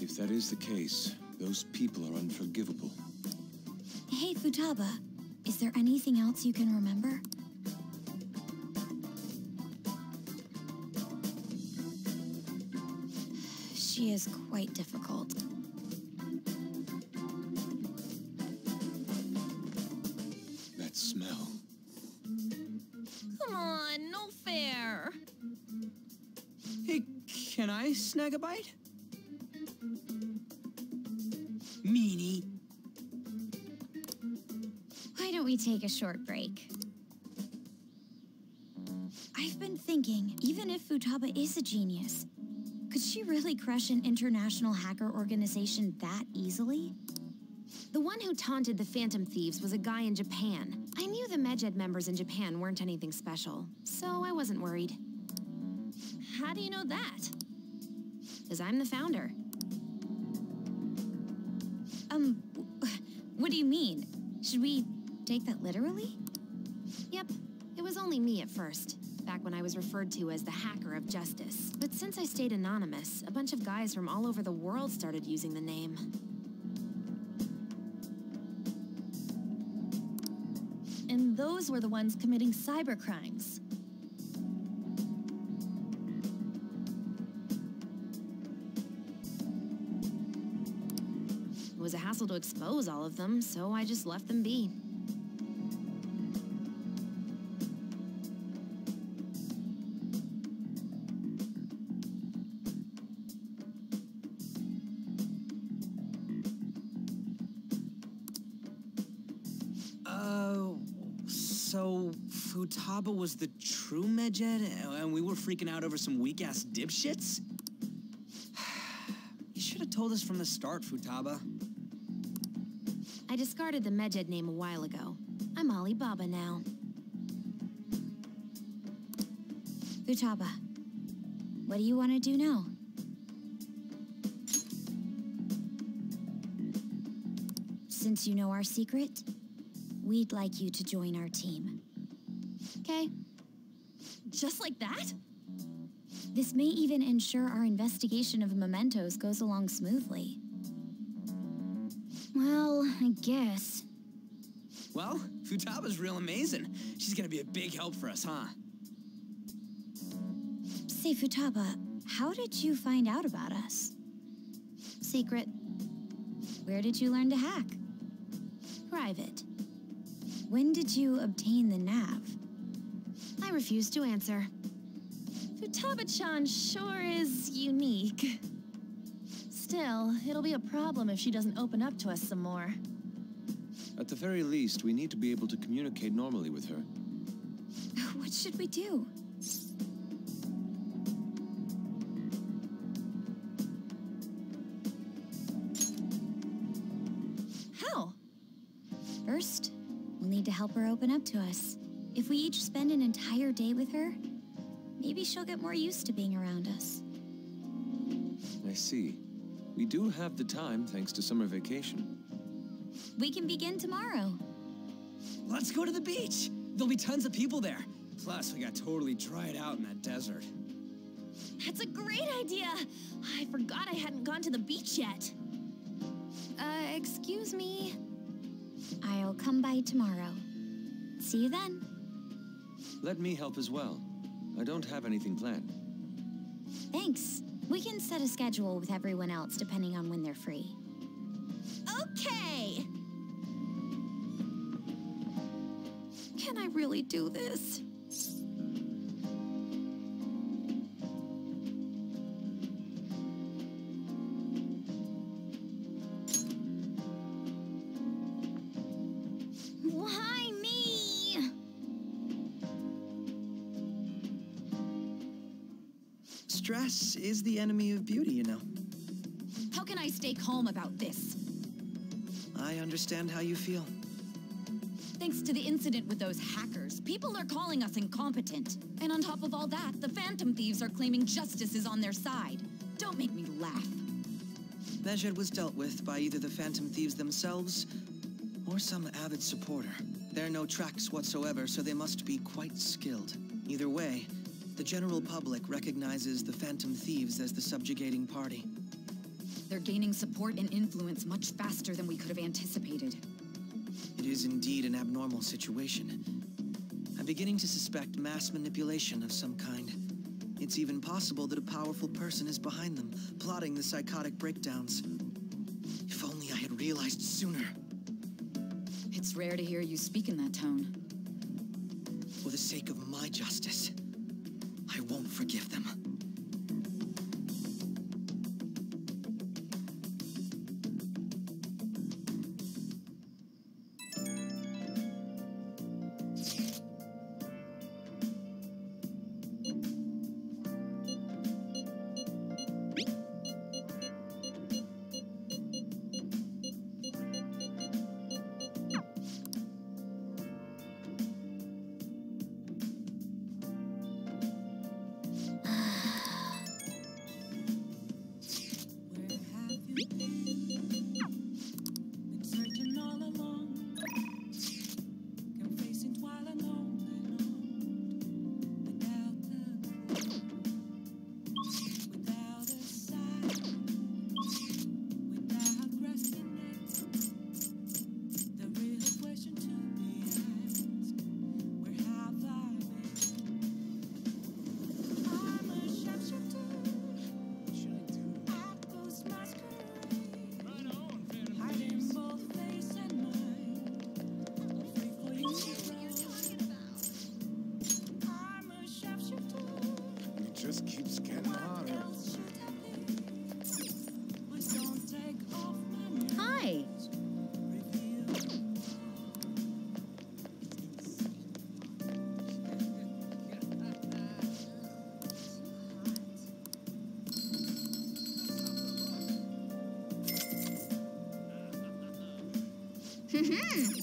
If that is the case, those people are unforgivable. Hey, Futaba, is there anything else you can remember? She is quite difficult. That smell. Come on, no fair. Hey, can I snag a bite? Meanie. Why don't we take a short break? I've been thinking, even if Futaba is a genius, could she really crush an international hacker organization that easily? The one who taunted the Phantom Thieves was a guy in Japan. I knew the Medjed members in Japan weren't anything special, so I wasn't worried. How do you know that? Because I'm the founder. Um, (laughs) what do you mean? Should we take that literally? Yep, it was only me at first, back when I was referred to as the hacker of justice. But since I stayed anonymous, a bunch of guys from all over the world started using the name. And those were the ones committing cybercrimes. It was a hassle to expose all of them, so I just left them be. Futaba was the true Medjed, and we were freaking out over some weak ass dipshits? (sighs) You should have told us from the start, Futaba. I discarded the Medjed name a while ago. I'm Alibaba now. Futaba, what do you want to do now? Since you know our secret, we'd like you to join our team. Okay. Just like that? This may even ensure our investigation of mementos goes along smoothly. Well, I guess. Well, Futaba's real amazing. She's gonna be a big help for us, huh? Say, Futaba, how did you find out about us? Secret. Where did you learn to hack? Private. When did you obtain the nav? I refuse to answer. Futaba-chan sure is unique. Still, it'll be a problem if she doesn't open up to us some more. At the very least, we need to be able to communicate normally with her. (laughs) What should we do? How? First, we'll need to help her open up to us. If we each spend an entire day with her, maybe she'll get more used to being around us. I see. We do have the time thanks to summer vacation. We can begin tomorrow. Let's go to the beach. There'll be tons of people there. Plus, we got totally dried out in that desert. That's a great idea! I forgot I hadn't gone to the beach yet. Uh, excuse me? I'll come by tomorrow. See you then. Let me help as well. I don't have anything planned. Thanks. We can set a schedule with everyone else depending on when they're free. Okay! Can I really do this? Stay calm about this? I understand how you feel. Thanks to the incident with those hackers, people are calling us incompetent. And on top of all that, the Phantom Thieves are claiming justice is on their side. Don't make me laugh. Medjed was dealt with by either the Phantom Thieves themselves or some avid supporter. There are no tracks whatsoever, so they must be quite skilled. Either way, the general public recognizes the Phantom Thieves as the subjugating party. They're gaining support and influence much faster than we could have anticipated. It is indeed an abnormal situation. I'm beginning to suspect mass manipulation of some kind. It's even possible that a powerful person is behind them, plotting the psychotic breakdowns. If only I had realized sooner. It's rare to hear you speak in that tone. For the sake of my justice, I won't forgive them. Hmm.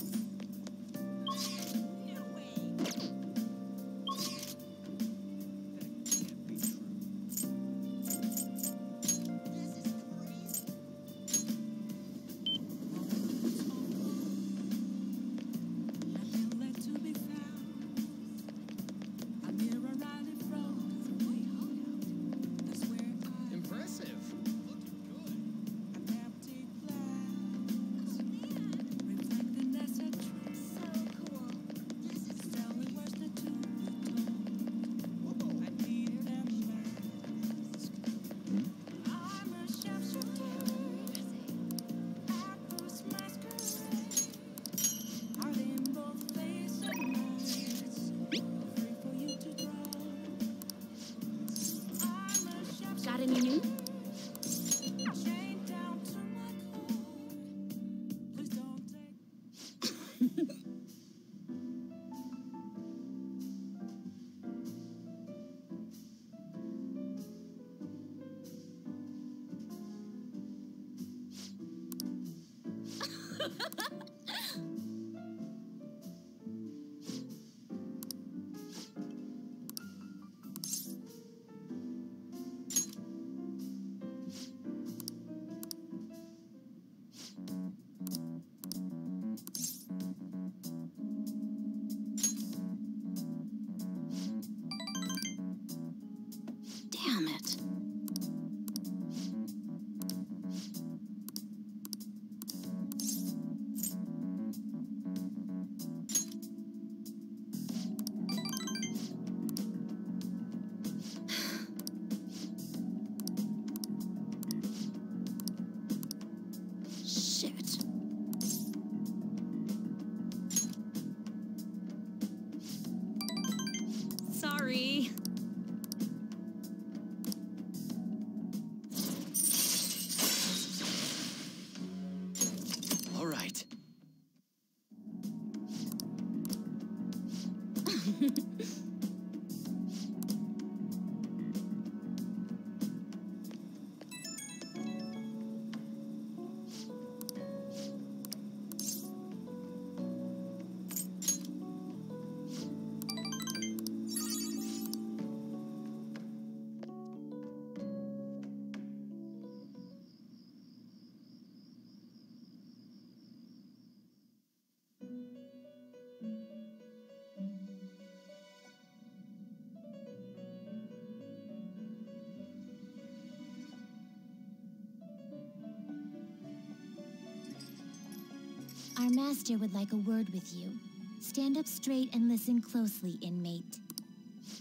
Our master would like a word with you. Stand up straight and listen closely, inmate.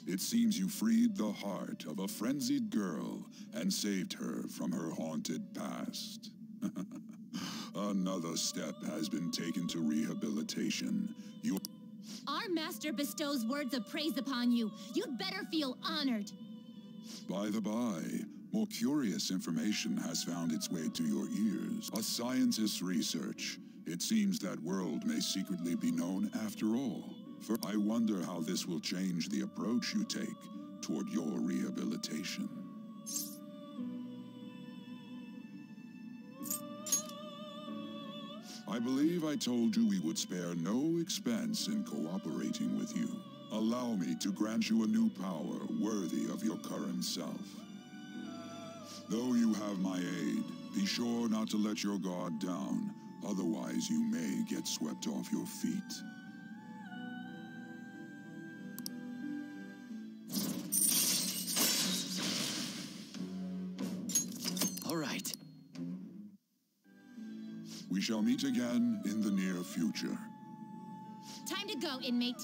It seems you freed the heart of a frenzied girl and saved her from her haunted past. (laughs) Another step has been taken to rehabilitation. You Our master bestows words of praise upon you. You'd better feel honored. By the by, more curious information has found its way to your ears. A scientist's research. It seems that world may secretly be known after all. For I wonder how this will change the approach you take toward your rehabilitation. I believe I told you we would spare no expense in cooperating with you. Allow me to grant you a new power worthy of your current self. Though you have my aid, be sure not to let your guard down, otherwise you may get swept off your feet. All right. We shall meet again in the near future. Time to go, inmate.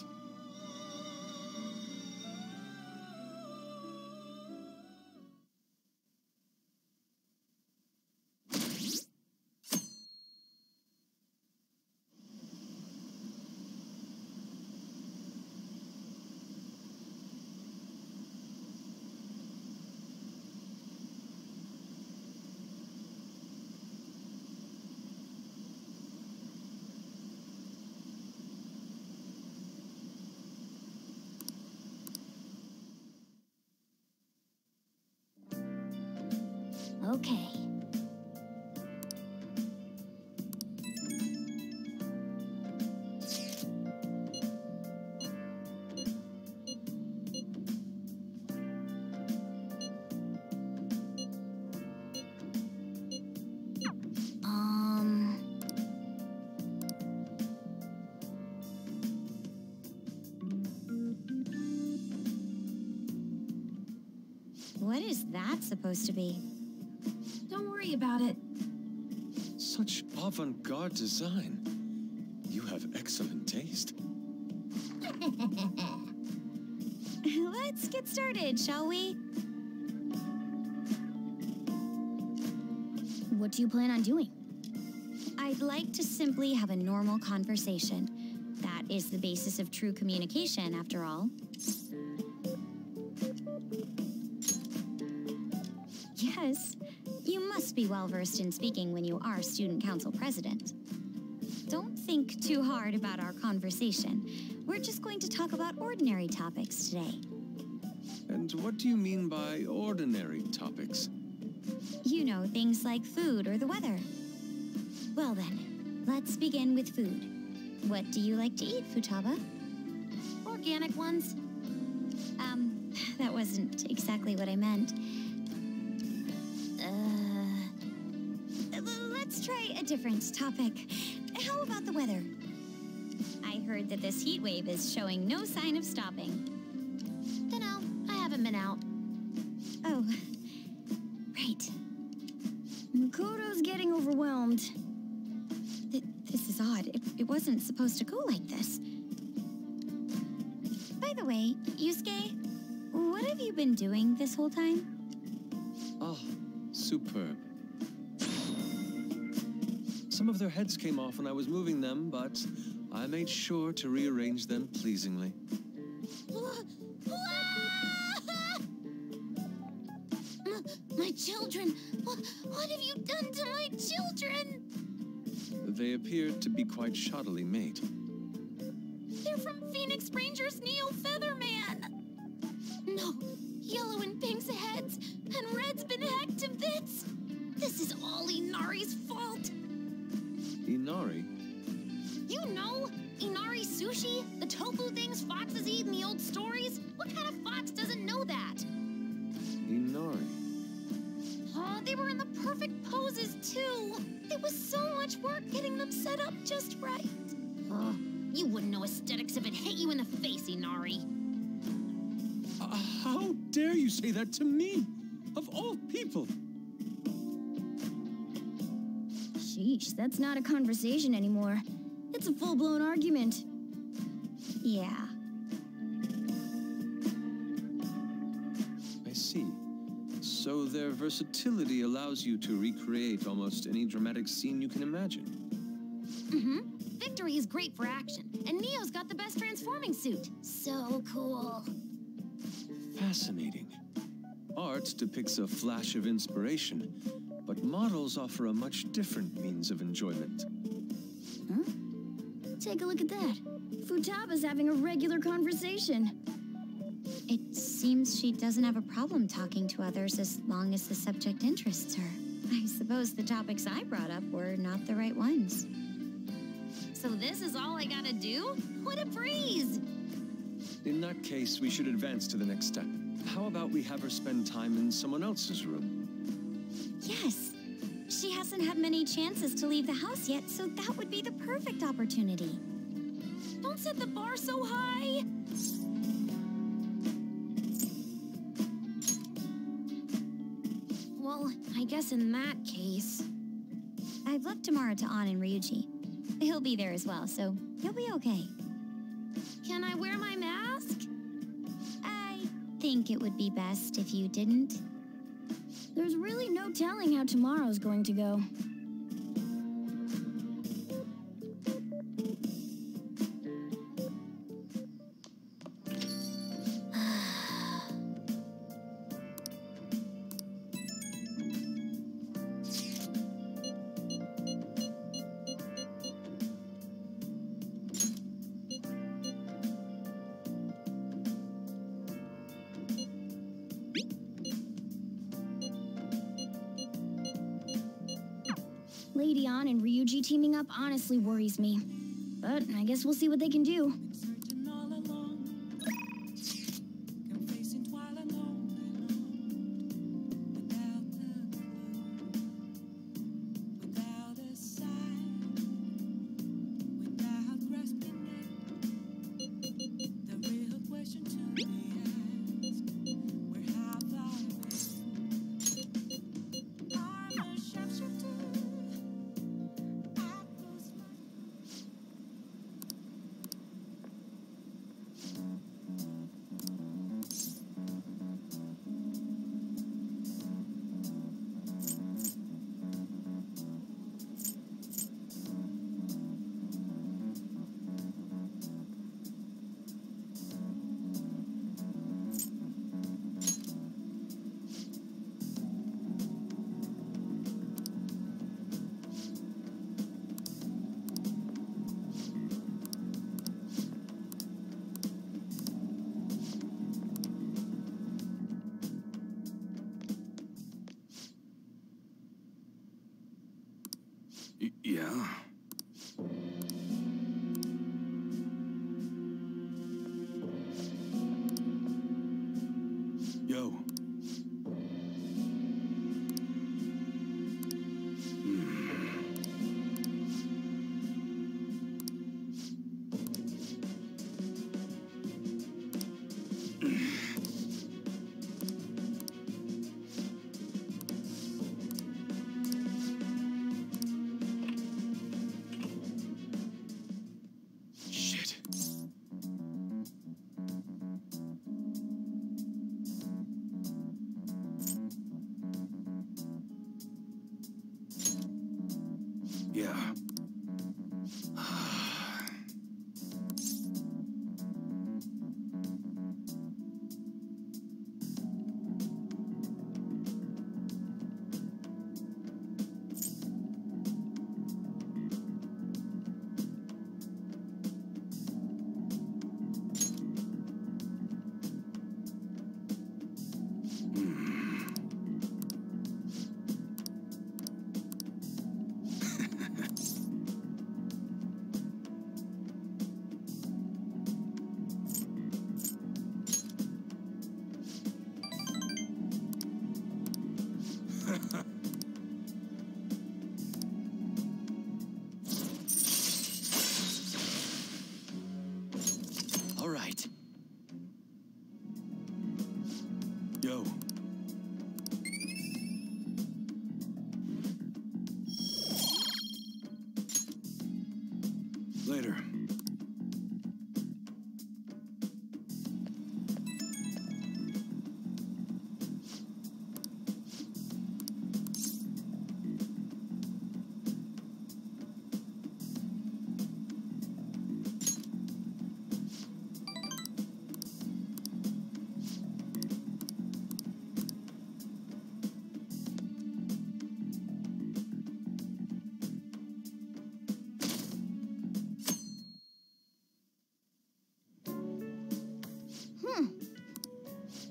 Okay. Um, supposed to be. About it. Such avant-garde design. You have excellent taste. (laughs) Let's get started, shall we? What do you plan on doing? I'd like to simply have a normal conversation. That is the basis of true communication, after all. Yes, be well versed in speaking when you are student council president. Don't think too hard about our conversation. We're just going to talk about ordinary topics today. And what do you mean by ordinary topics? You know, things like food or the weather. Well then, let's begin with food. What do you like to eat, Futaba? Organic ones. Um, (sighs) that wasn't exactly what I meant. Different topic. How about the weather? I heard that this heat wave is showing no sign of stopping. Dunno, I haven't been out. Oh, right. Makoto's getting overwhelmed. Th- this is odd. It, it wasn't supposed to go like this. By the way, Yusuke, what have you been doing this whole time? Oh, superb. Of their heads came off when I was moving them, but I made sure to rearrange them pleasingly. (laughs) My children! What, what have you done to my children? They appeared to be quite shoddily made. They're from Phoenix Rangers Neo Featherman! No, yellow and pink's heads, and red's been hacked to bits! This is all Inari's fault! Inari? You know, Inari sushi, the tofu things foxes eat in the old stories? What kind of fox doesn't know that? Inari. Oh, they were in the perfect poses, too! It was so much work getting them set up just right. Oh, you wouldn't know aesthetics if it hit you in the face, Inari. Uh, how dare you say that to me? Of all people! Sheesh, that's not a conversation anymore. It's a full-blown argument. Yeah. I see. So their versatility allows you to recreate almost any dramatic scene you can imagine. Mm-hmm. Victory is great for action, and Neo's got the best transforming suit. So cool. Fascinating. Art depicts a flash of inspiration, but models offer a much different means of enjoyment. Huh? Take a look at that. Futaba's having a regular conversation. It seems she doesn't have a problem talking to others as long as the subject interests her. I suppose the topics I brought up were not the right ones. So this is all I gotta do? What a breeze! In that case, we should advance to the next step. How about we have her spend time in someone else's room? Yes. She hasn't had many chances to leave the house yet, so that would be the perfect opportunity. Don't set the bar so high! Well, I guess in that case. I've left tomorrow to An and Ryuji. He'll be there as well, so he'll be okay. Can I wear my mask? I think it would be best if you didn't. There's really no telling how tomorrow's going to go. Honestly worries me. But I guess we'll see what they can do.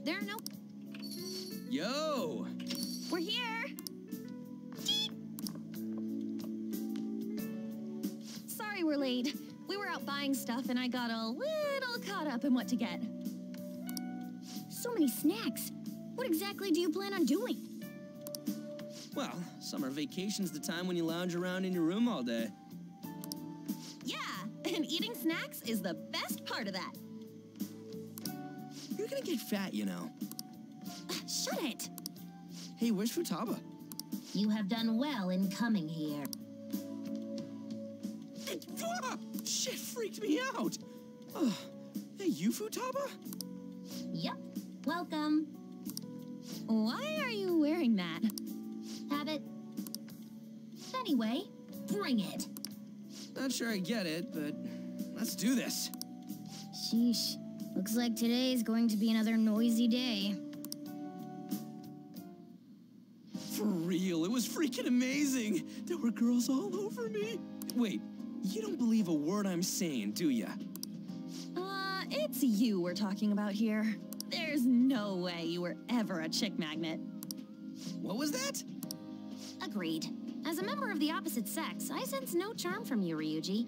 There are no. Yo! We're here. Deep. Sorry we're late. We were out buying stuff and I got a little caught up in what to get. So many snacks. What exactly do you plan on doing? Well, summer vacation's the time when you lounge around in your room all day. Yeah, (laughs) and eating snacks is the best part of that. You're gonna get fat, you know. Shut it. Hey, where's Futaba? You have done well in coming here. Ah, shit freaked me out. Oh, hey, you Futaba? Yep. Welcome. Why are you wearing that? Habit. Anyway, bring it. Not sure I get it, but let's do this. Sheesh. Looks like today is going to be another noisy day. For real, it was freaking amazing. There were girls all over me. Wait, you don't believe a word I'm saying, do ya? Uh, it's you we're talking about here. There's no way you were ever a chick magnet. What was that? Agreed. As a member of the opposite sex, I sense no charm from you, Ryuji.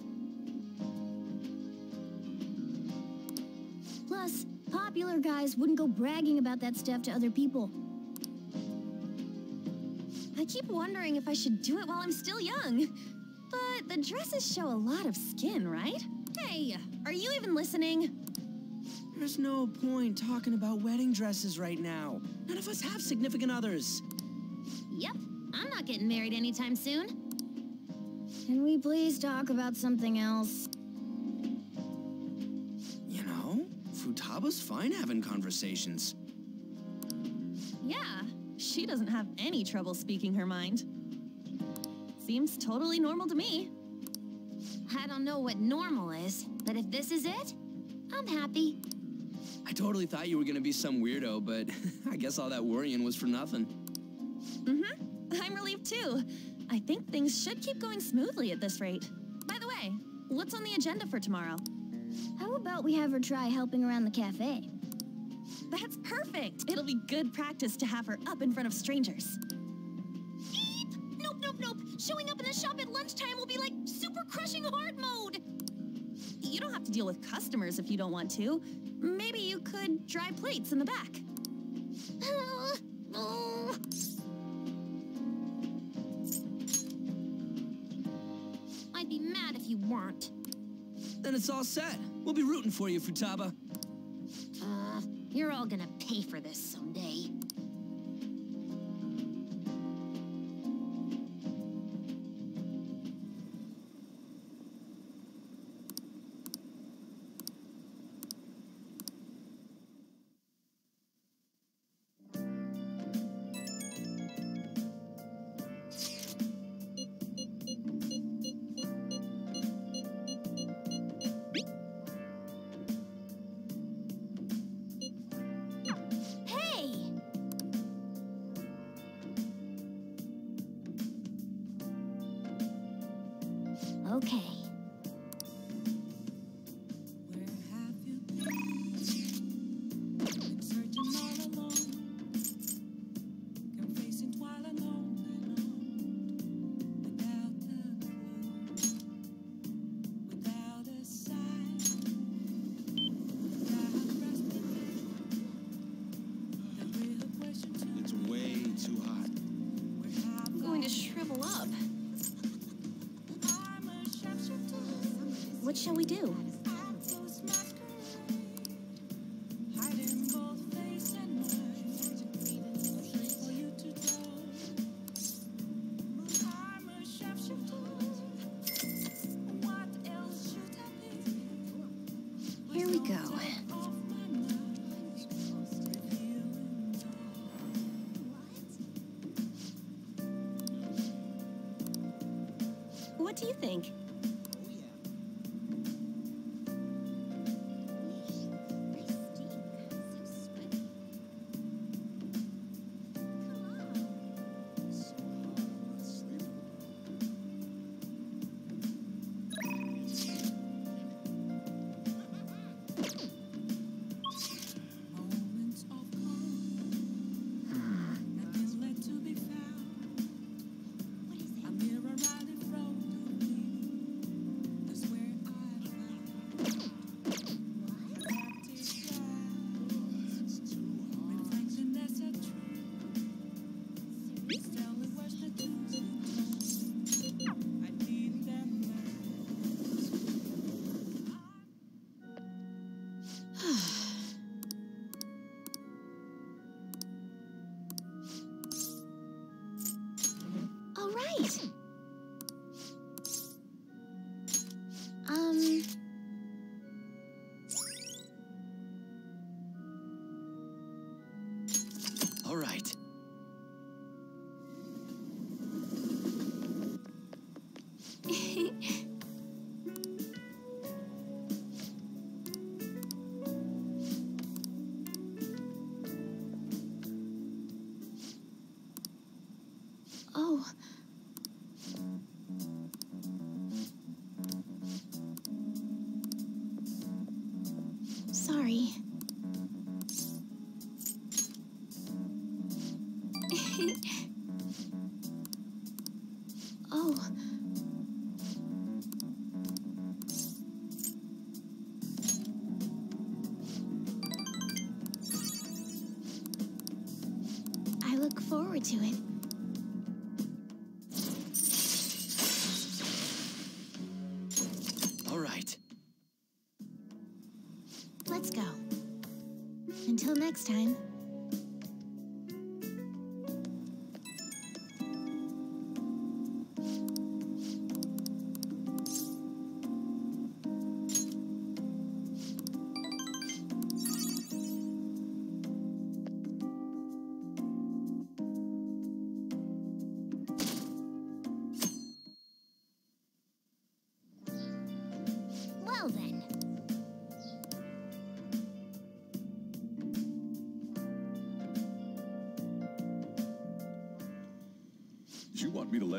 Popular guys wouldn't go bragging about that stuff to other people. I keep wondering if I should do it while I'm still young. But the dresses show a lot of skin, right? Hey, are you even listening? There's no point talking about wedding dresses right now. None of us have significant others. Yep, I'm not getting married anytime soon. Can we please talk about something else? Futaba's fine having conversations. Yeah, she doesn't have any trouble speaking her mind. Seems totally normal to me. I don't know what normal is, but if this is it, I'm happy. I totally thought you were gonna be some weirdo, but (laughs) I guess all that worrying was for nothing. Mm-hmm. I'm relieved too. I think things should keep going smoothly at this rate. By the way, what's on the agenda for tomorrow? How about we have her try helping around the cafe? That's perfect. It'll be good practice to have her up in front of strangers. Nope, nope, nope. Showing up in the shop at lunchtime will be like super crushing hard mode. You don't have to deal with customers if you don't want to. Maybe you could dry plates in the back. Oh. (sighs) I'd be mad if you weren't. Then it's all set. We'll be rooting for you, Futaba. Uh, you're all gonna pay for this someday. Forward to it. All right. Let's go. Until next time.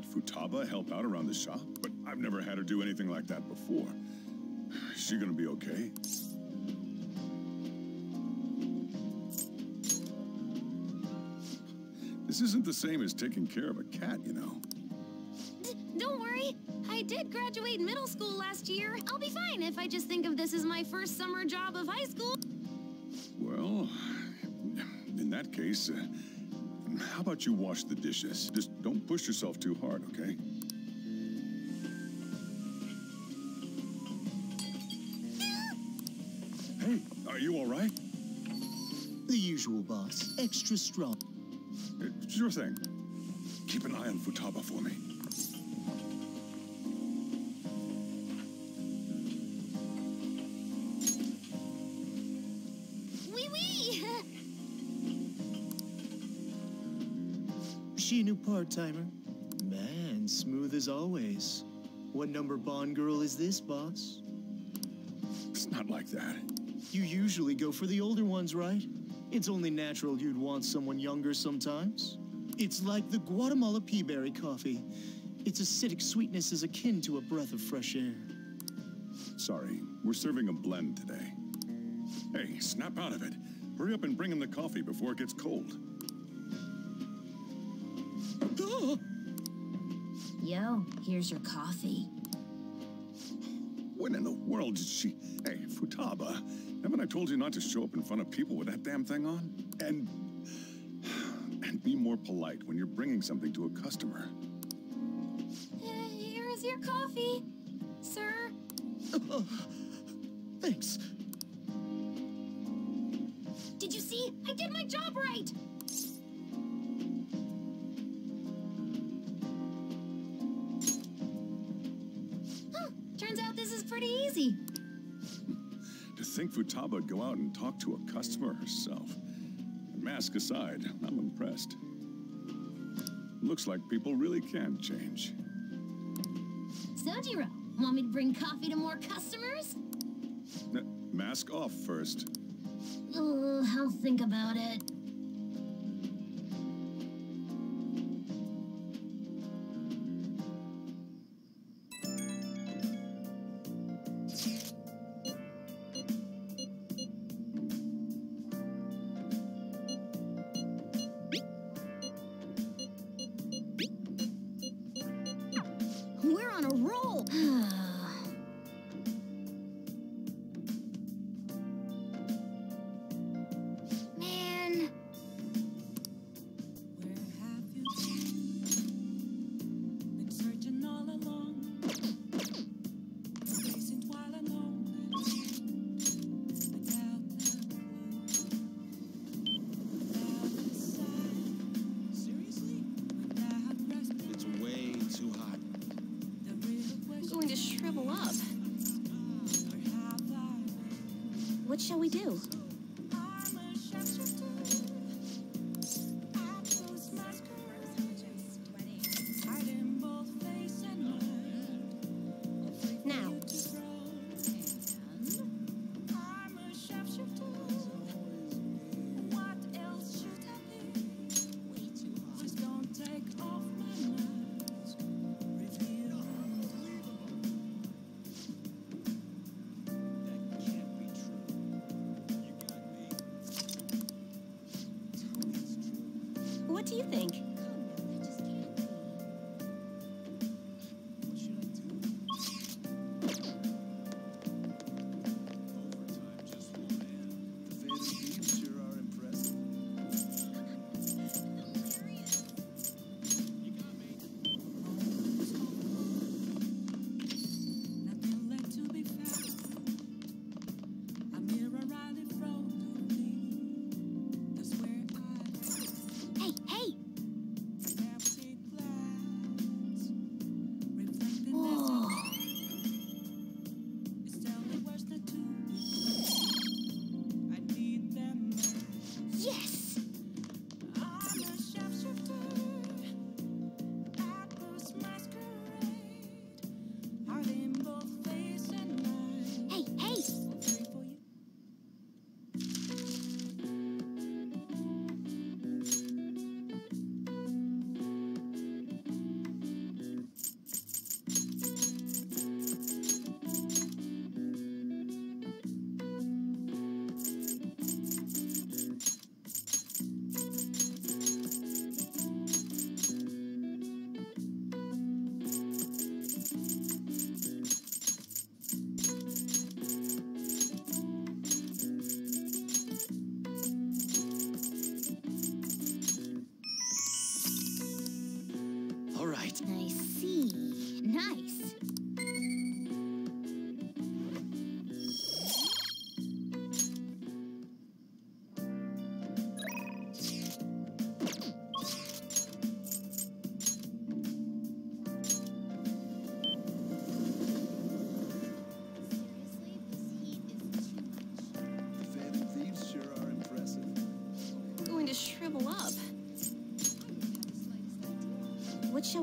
Let Futaba help out around the shop? But I've never had her do anything like that before. Is she gonna be okay? This isn't the same as taking care of a cat, you know. Don't worry, I did graduate middle school last year. I'll be fine if I just think of this as my first summer job of high school. Well, in that case, uh, how about you wash the dishes? Just don't push yourself too hard, okay? Hey, are you all right? The usual, boss. Extra strong. Sure thing. Keep an eye on Futaba for me. She a new part-timer? Man, smooth as always. What number Bond girl is this, boss? It's not like that. You usually go for the older ones, right? It's only natural you'd want someone younger sometimes. It's like the Guatemala peaberry coffee. Its acidic sweetness is akin to a breath of fresh air. Sorry, we're serving a blend today. Hey, snap out of it. Hurry up and bring in the coffee before it gets cold. Yo, here's your coffee. When in the world did she... Hey, Futaba, haven't I told you not to show up in front of people with that damn thing on? And... And be more polite when you're bringing something to a customer. Here is your coffee, sir. (laughs) Thanks. Did you see? I did my job right. Futaba would go out and talk to a customer herself. Mask aside, I'm impressed. Looks like people really can change. Sojiro, want me to bring coffee to more customers? N- mask off first. Oh, I'll think about it.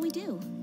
We do?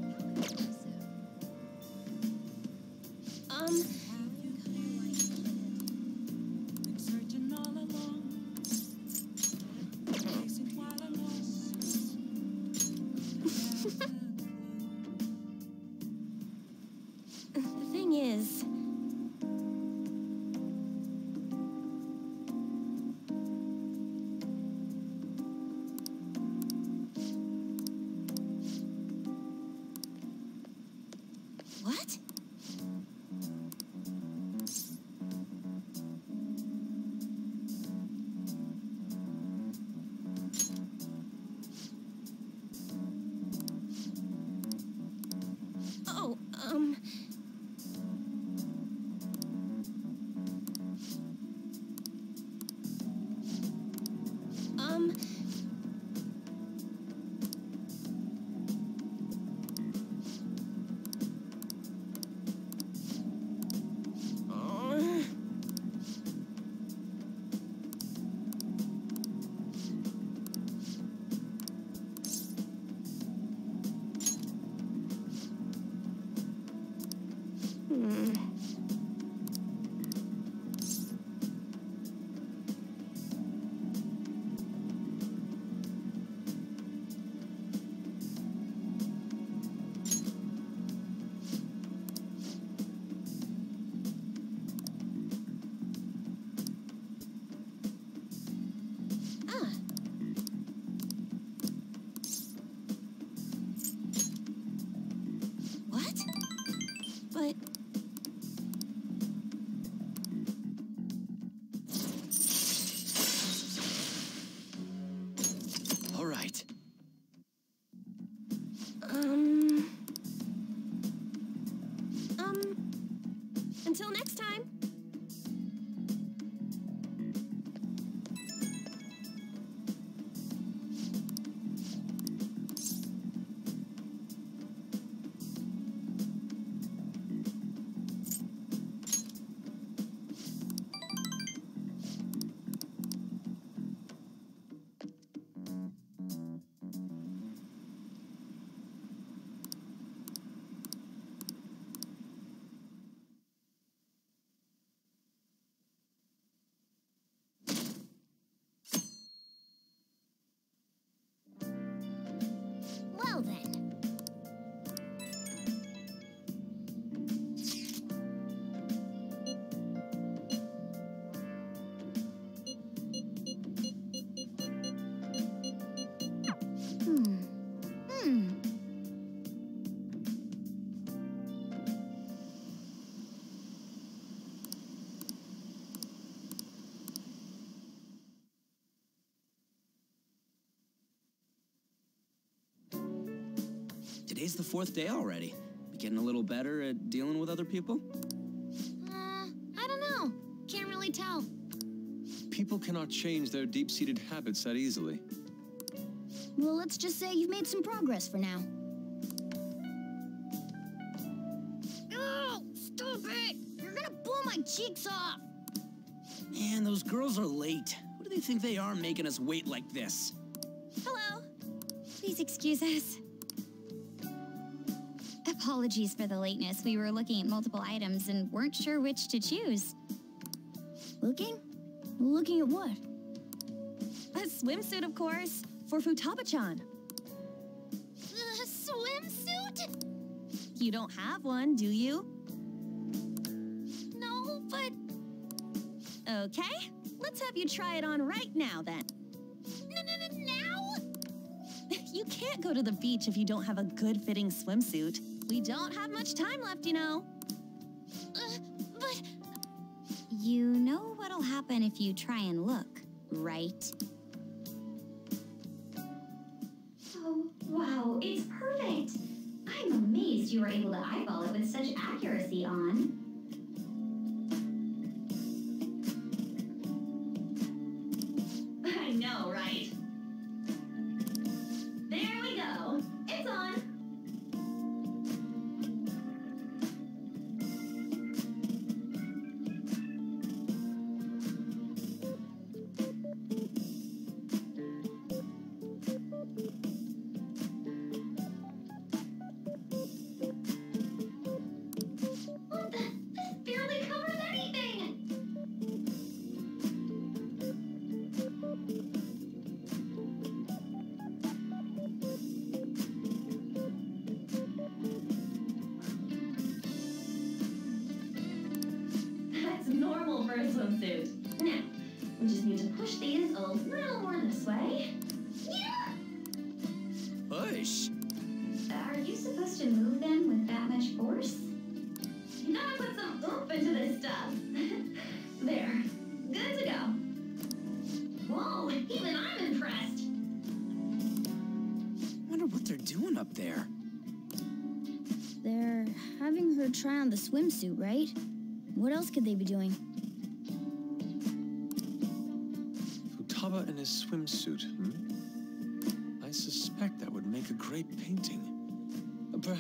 Today's the fourth day already. You getting a little better at dealing with other people? Uh, I don't know. Can't really tell. People cannot change their deep-seated habits that easily. Well, let's just say you've made some progress for now. Oh, stop it! You're gonna blow my cheeks off! Man, those girls are late. Who do they think they are making us wait like this? Hello. Please excuse us. Apologies for the lateness. We were looking at multiple items and weren't sure which to choose. Looking? Looking at what? A swimsuit, of course, for Futaba-chan. A swimsuit? You don't have one, do you? No, but Okay, let's have you try it on right now then. now? (laughs) You can't go to the beach if you don't have a good fitting swimsuit. We don't have much time left, you know. Uh, but You know what'll happen if you try and look, right? Oh, wow, it's perfect! I'm amazed you were able to eyeball it with such accuracy on.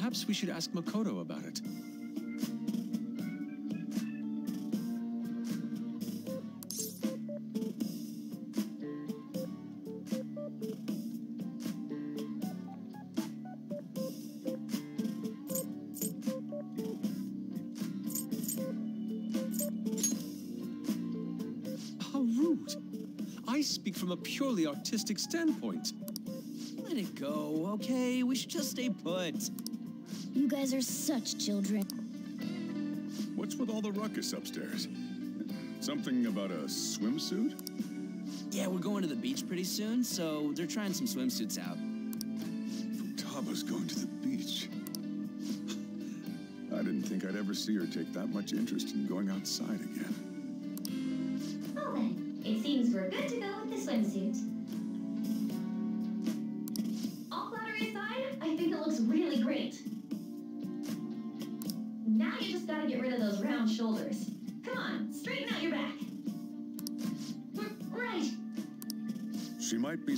Perhaps we should ask Makoto about it. How rude! I speak from a purely artistic standpoint. Let it go, okay? We should just stay put. You guys are such children. What's with all the ruckus upstairs? Something about a swimsuit? Yeah, we're going to the beach pretty soon, so they're trying some swimsuits out. Futaba's going to the beach. I didn't think I'd ever see her take that much interest in going outside again.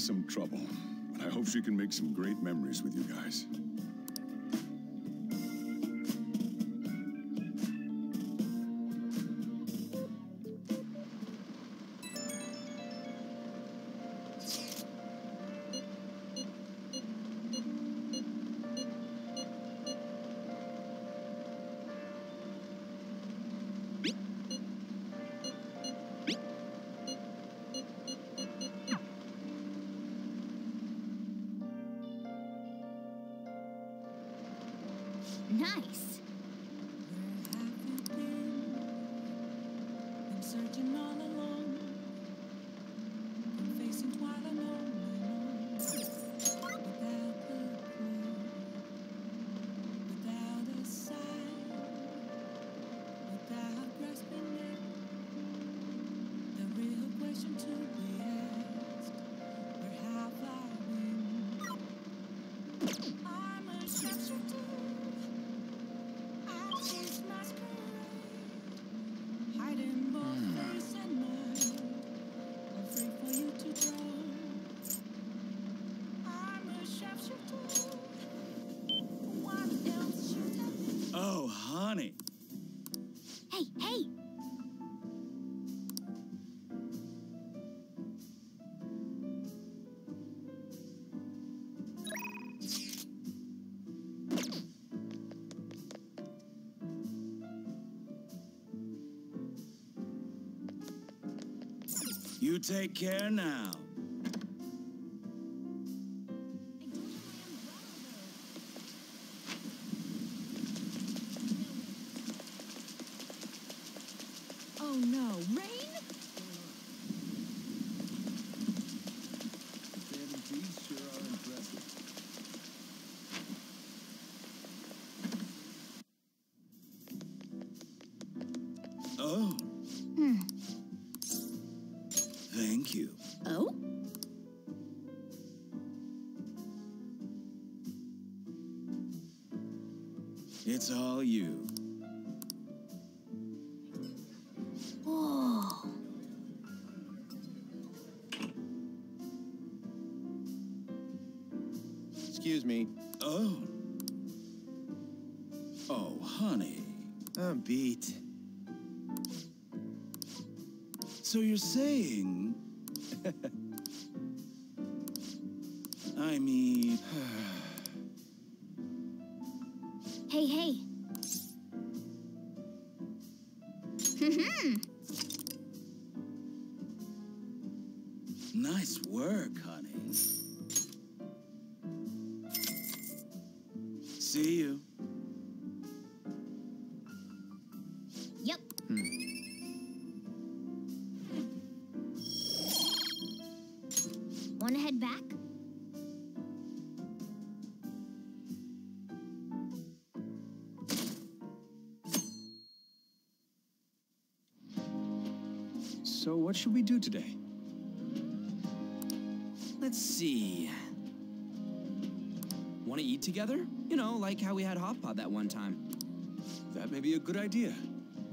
Some trouble, but I hope she can make some great memories with you guys. You take care now. It's all you. Whoa. Excuse me. Oh. Oh, honey. I'm beat. So you're saying. Want to head back? So what should we do today? Let's see. Want to eat together? You know, like how we had hot pot that one time. That may be a good idea.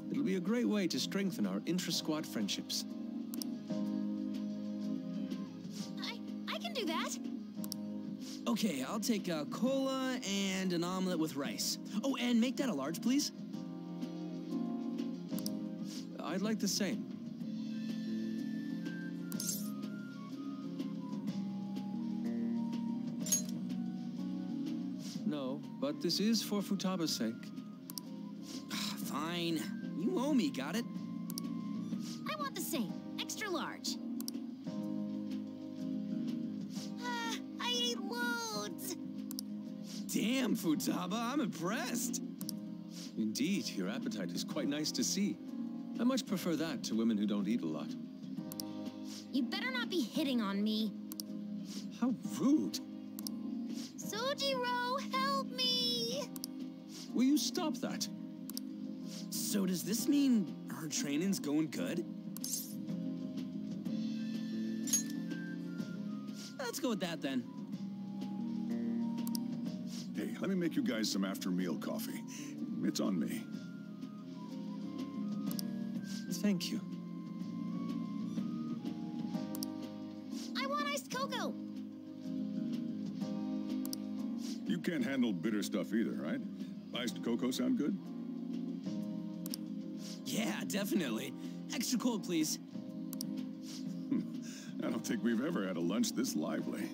It'll be a great way to strengthen our intra-squad friendships. Okay, I'll take a cola and an omelet with rice. Oh, and make that a large, please. I'd like the same. No, but this is for Futaba's sake. (sighs) Fine. You owe me, got it? Futaba, I'm impressed. Indeed, your appetite is quite nice to see. I much prefer that to women who don't eat a lot. You better not be hitting on me. How rude. Sojiro, help me! Will you stop that? So does this mean her training's going good? Let's go with that then. Hey, let me make you guys some after meal coffee. It's on me. Thank you. I want iced cocoa. You can't handle bitter stuff either, right? Iced cocoa sound good? Yeah, definitely. Extra cold, please. Hmm. I don't think we've ever had a lunch this lively.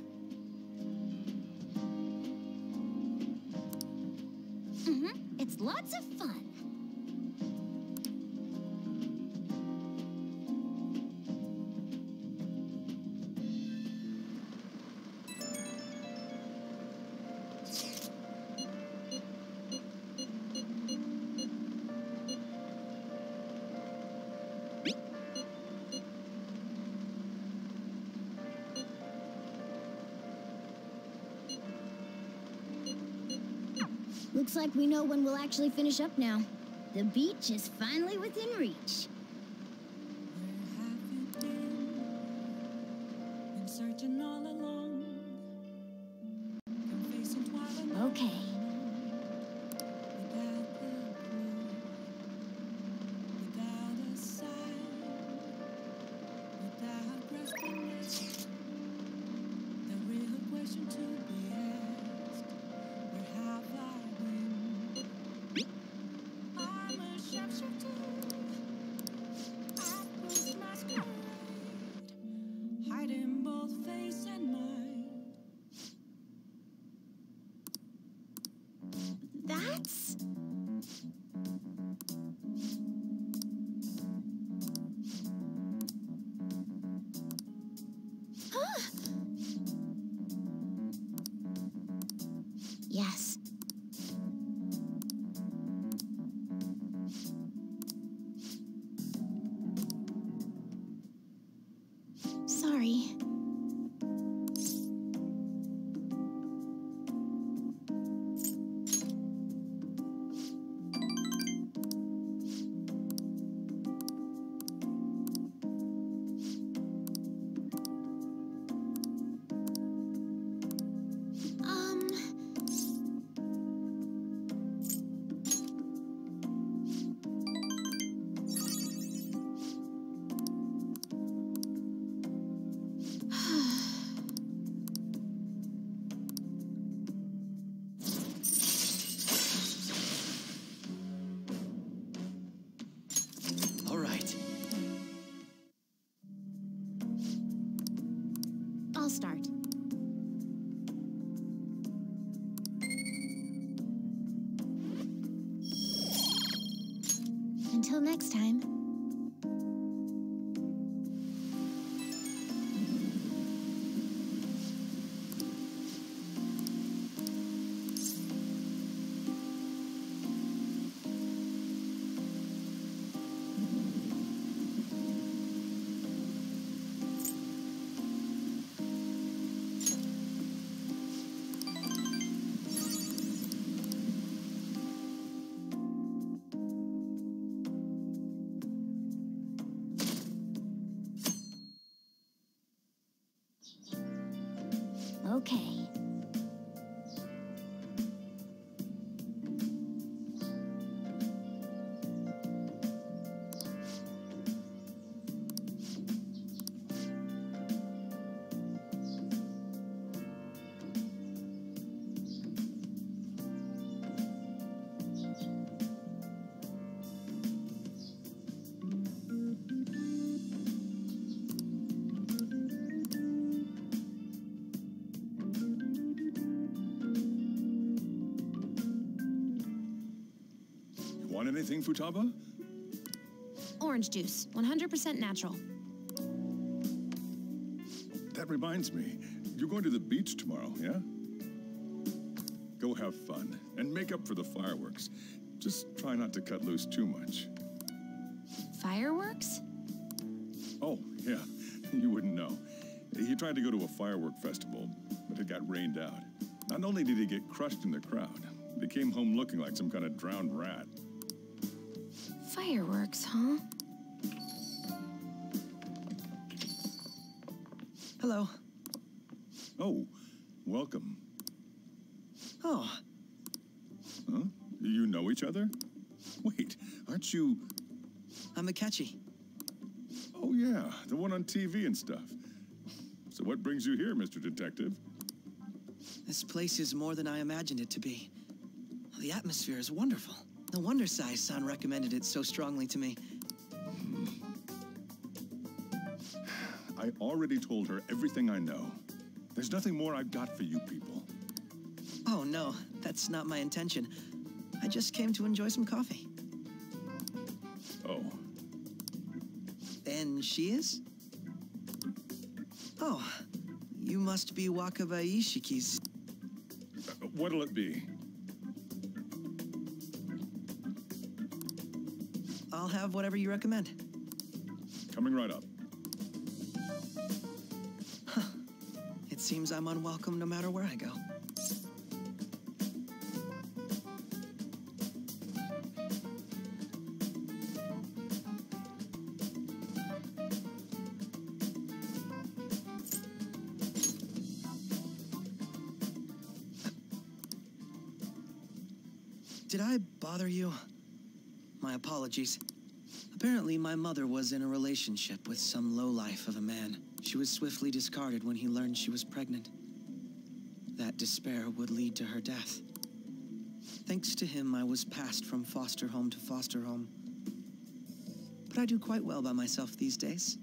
Lots of like we know when we'll actually finish up now. The beach is finally within reach. Anything, Futaba? Orange juice, 100% natural. That reminds me, you're going to the beach tomorrow, yeah? Go have fun and make up for the fireworks. Just try not to cut loose too much. Fireworks? Oh, yeah, (laughs) you wouldn't know. He tried to go to a firework festival, but it got rained out. Not only did he get crushed in the crowd, but he came home looking like some kind of drowned rat. Fireworks, huh? Hello. Oh, welcome. Oh, Huh? You know each other? Wait, aren't you... I'm Akechi. Oh, yeah, the one on TV and stuff. So what brings you here, Mr. Detective? This place is more than I imagined it to be. The atmosphere is wonderful. No wonder Sae-san recommended it so strongly to me. I already told her everything I know. There's nothing more I've got for you people. Oh, no, that's not my intention. I just came to enjoy some coffee. Oh, And she is? Oh, you must be Wakaba Isshiki's. uh, what'll it be? Have whatever you recommend. Coming right up. It seems I'm unwelcome no matter where I go. Did I bother you? My apologies. Apparently, my mother was in a relationship with some lowlife of a man. She was swiftly discarded when he learned she was pregnant. That despair would lead to her death. Thanks to him, I was passed from foster home to foster home. But I do quite well by myself these days.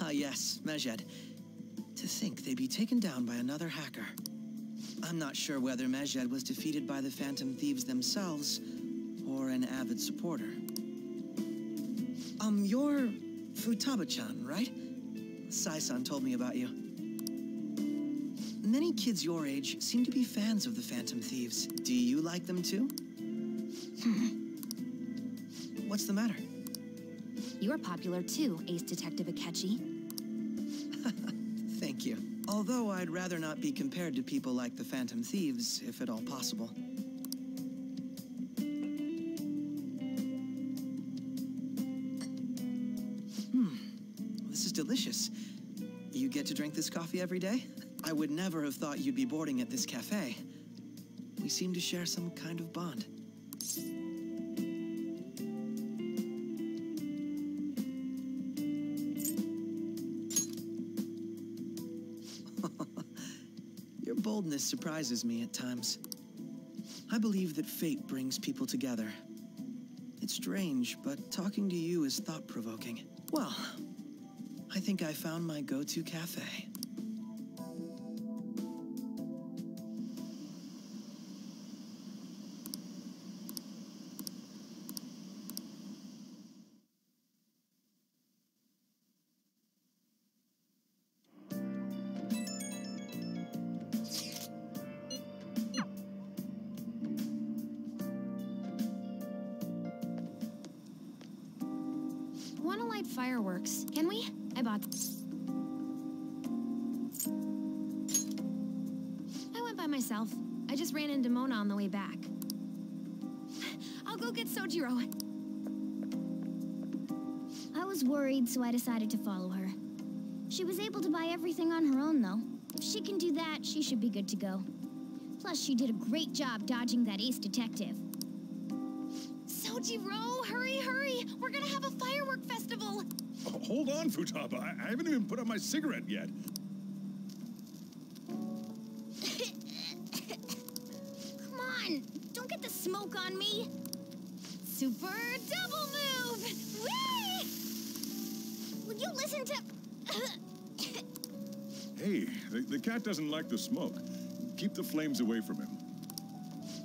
Ah, yes, Medjed. To think they'd be taken down by another hacker. I'm not sure whether Medjed was defeated by the Phantom Thieves themselves avid supporter. Um, you're Futaba-chan, right? Sae-san told me about you. Many kids your age seem to be fans of the Phantom Thieves. Do you like them too? (laughs) What's the matter? You're popular too, Ace Detective Akechi. (laughs) Thank you. Although I'd rather not be compared to people like the Phantom Thieves, if at all possible. Drink this coffee every day? I would never have thought you'd be boarding at this cafe. We seem to share some kind of bond. (laughs) Your boldness surprises me at times. I believe that fate brings people together. It's strange, but talking to you is thought provoking. Well, think I found my go to cafe. Plus, she did a great job dodging that ace detective. Sojiro, hurry, hurry! We're gonna have a firework festival! Oh, hold on, Futaba. I, I haven't even put out my cigarette yet. (laughs) Come on, don't get the smoke on me. Super double move! Whee! Will you listen to... (laughs) Hey, the, the cat doesn't like the smoke. Keep the flames away from him.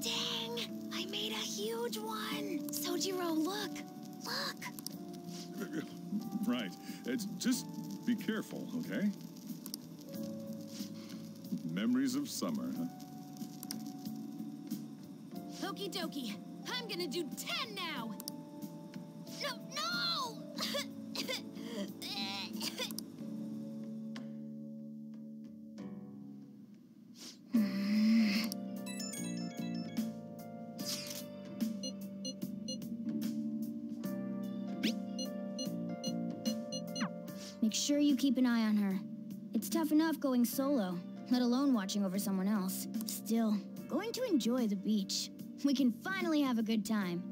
Dang! I made a huge one. Sojiro, look. Look. (laughs) Right. It's just be careful, okay? Memories of summer, huh? Okie dokie. I'm gonna do 10 keep an eye on her. It's tough enough going solo, let alone watching over someone else. Still, going to enjoy the beach. We can finally have a good time.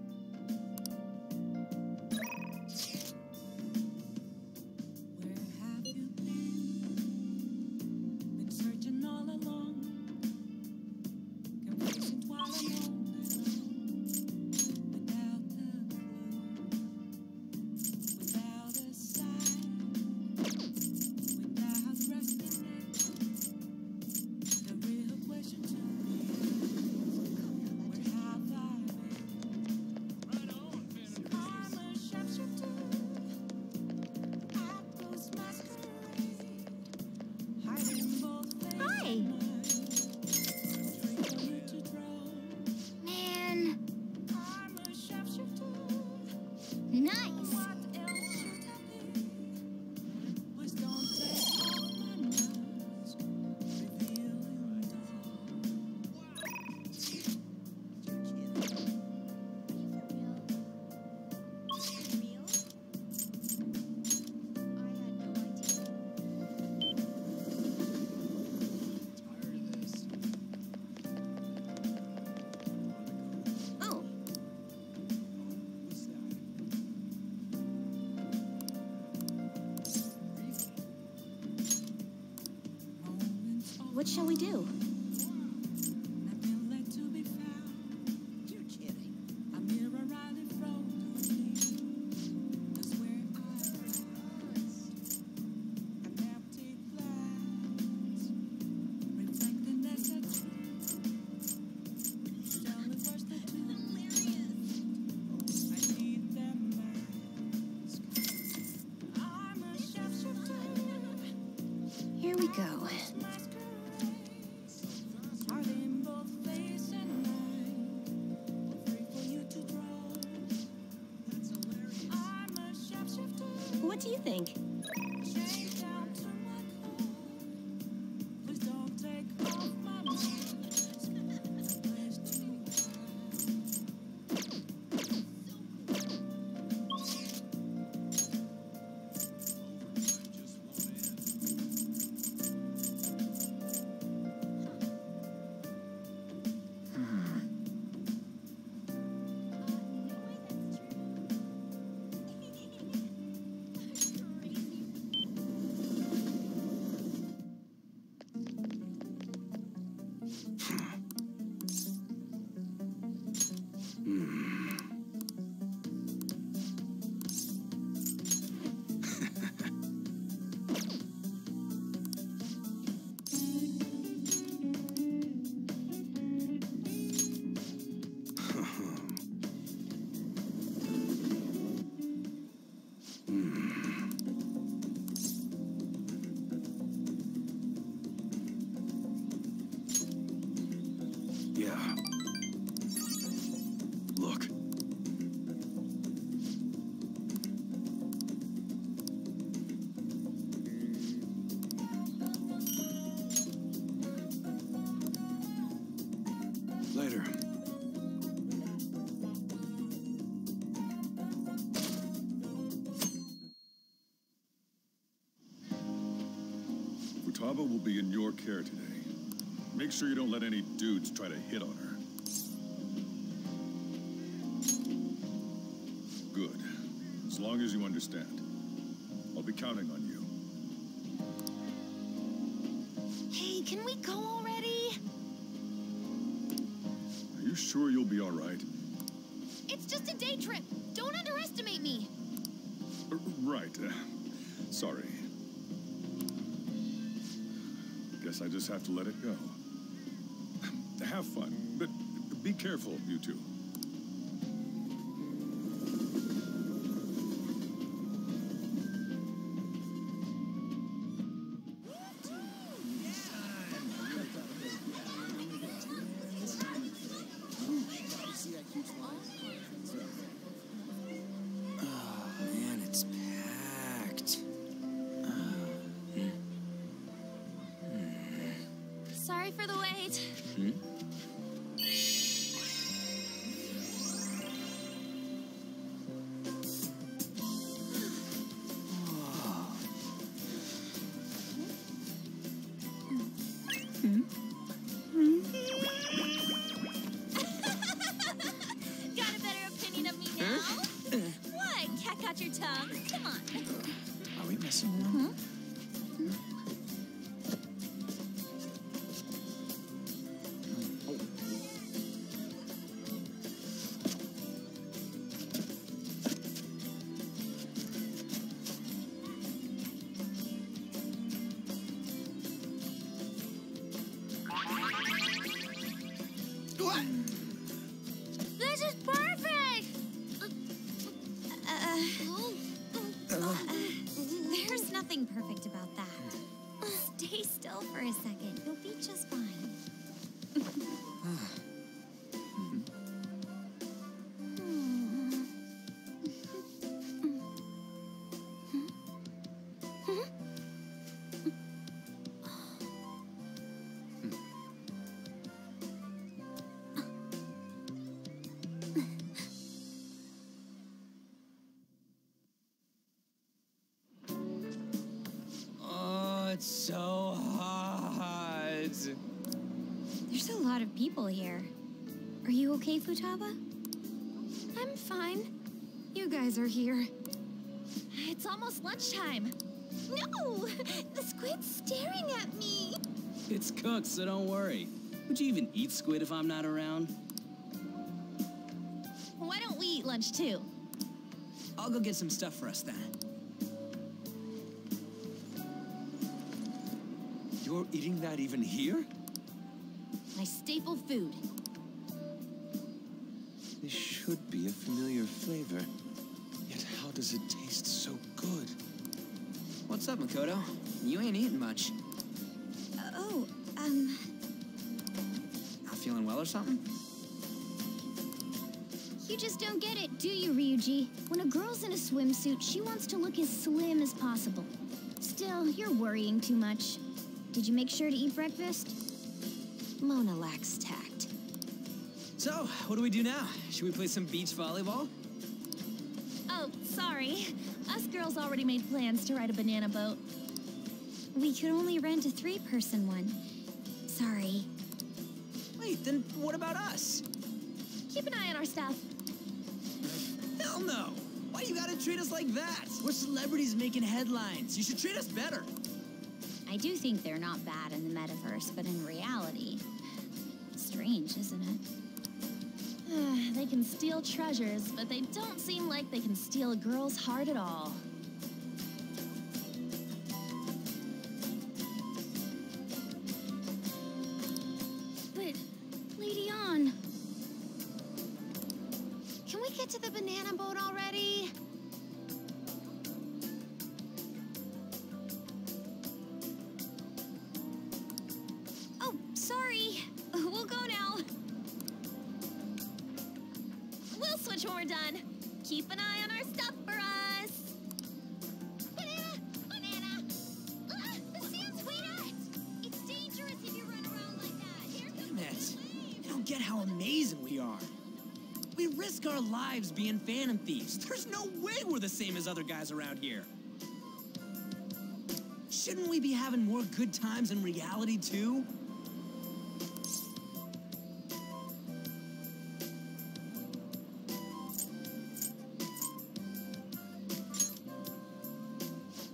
Care today. Make sure you don't let any dudes try to hit on her. Good. As long as you understand. I'll be counting on you. Hey, can we go already? Are you sure you'll be all right? It's just a day trip. Don't underestimate me. Uh, Right. Uh, sorry. Guess I just have to let it go. Have fun, but be careful, you two. Okay, Futaba? I'm fine. You guys are here. It's almost lunchtime. No! The squid's staring at me! It's cooked, so don't worry. Would you even eat squid if I'm not around? Why don't we eat lunch too? I'll go get some stuff for us then. You're eating that even here? My staple food. A familiar flavor. Yet how does it taste so good? What's up, Makoto? You ain't eating much. Oh, um, Not feeling well or something? You just don't get it, do you, Ryuji? When a girl's in a swimsuit, she wants to look as slim as possible. Still, you're worrying too much. Did you make sure to eat breakfast? Mona lacks tact. So, what do we do now? Should we play some beach volleyball? Oh, sorry. Us girls already made plans to ride a banana boat. we could only rent a three-person one. Sorry. Wait, then what about us? Keep an eye on our stuff. Hell no! Why you gotta treat us like that? We're celebrities making headlines. You should treat us better. I do think they're not bad in the metaverse, but in reality, strange, isn't it? They can steal treasures, but they don't seem like they can steal a girl's heart at all. Guys around here. Shouldn't we be having more good times in reality too?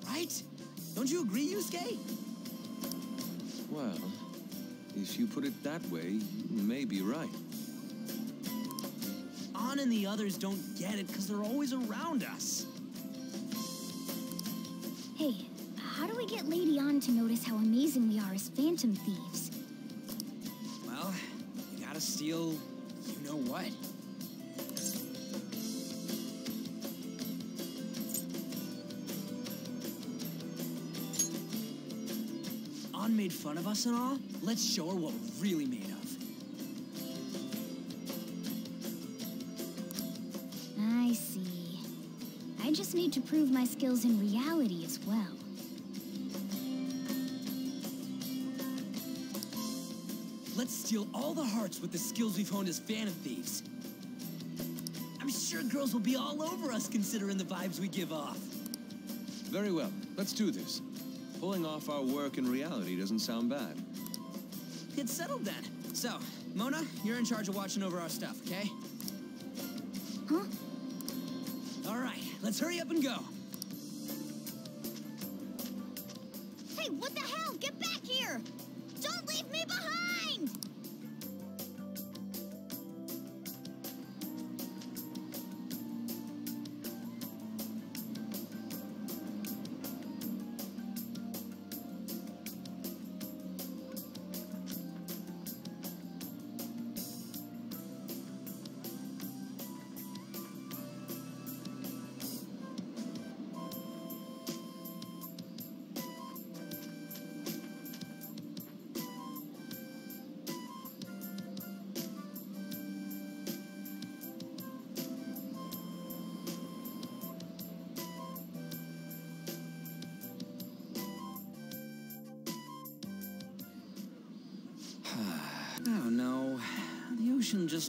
Right? Don't you agree, Yusuke? Well, if you put it that way, you may be right. Ann and the others don't get it because they're always around us. Lady Ann to notice how amazing we are as phantom thieves? Well, you gotta steal you know what. Ann made fun of us and all? Let's show her what we're really made of. I see. I just need to prove my skills in reality as well. Steal all the hearts with the skills we've honed as phantom thieves. I'm sure girls will be all over us considering the vibes we give off. Very well, let's do this. Pulling off our work in reality doesn't sound bad. Get settled then. So, Mona, you're in charge of watching over our stuff, okay? Huh? All right, let's hurry up and go.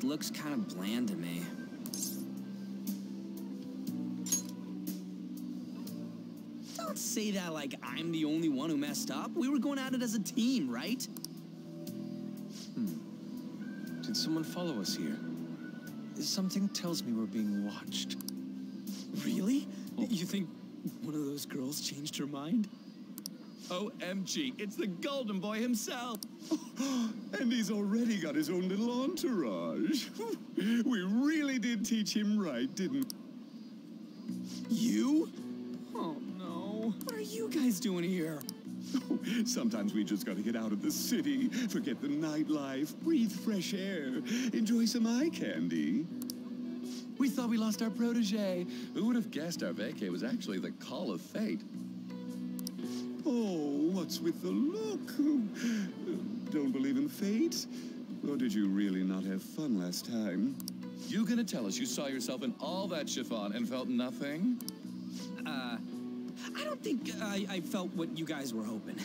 Just looks kind of bland to me. Don't say that like I'm the only one who messed up. We were going at it as a team, right? Hmm. Did someone follow us here? Something tells me we're being watched. Really? You think one of those girls changed her mind? OMG, it's the Golden Boy himself! (gasps) And he's already got his own little entourage. (laughs) we really did teach him right, didn't You? Oh no. What are you guys doing here? (laughs) Sometimes we just gotta get out of the city, forget the nightlife, breathe fresh air, enjoy some eye candy. We thought we lost our protege. Who would have guessed our vacay was actually the call of fate? Oh, what's with the look? Don't believe in fate? Or did you really not have fun last time? You gonna tell us you saw yourself in all that chiffon and felt nothing? Uh, I don't think I, I felt what you guys were hoping.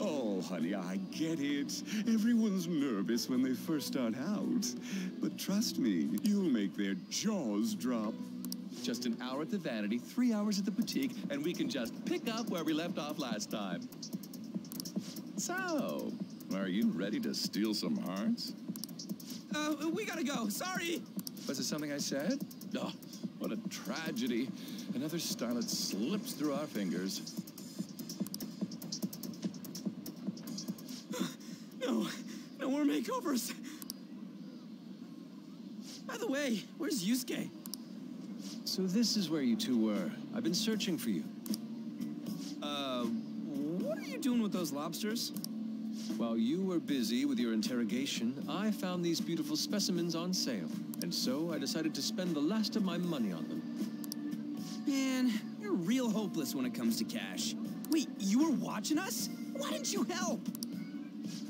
Oh, honey, I get it. Everyone's nervous when they first start out. But trust me, you'll make their jaws drop. Just an hour at the Vanity, three hours at the boutique, and we can just pick up where we left off last time. So, are you ready to steal some hearts? Uh, we gotta go. Sorry. Was it something I said? Oh, what a tragedy. Another starlet slips through our fingers. (sighs) No, no more makeovers. By the way, where's Yusuke? So this is where you two were. I've been searching for you. With those lobsters? While you were busy with your interrogation, I found these beautiful specimens on sale. And so I decided to spend the last of my money on them. Man, you're real hopeless when it comes to cash. Wait, you were watching us? Why didn't you help?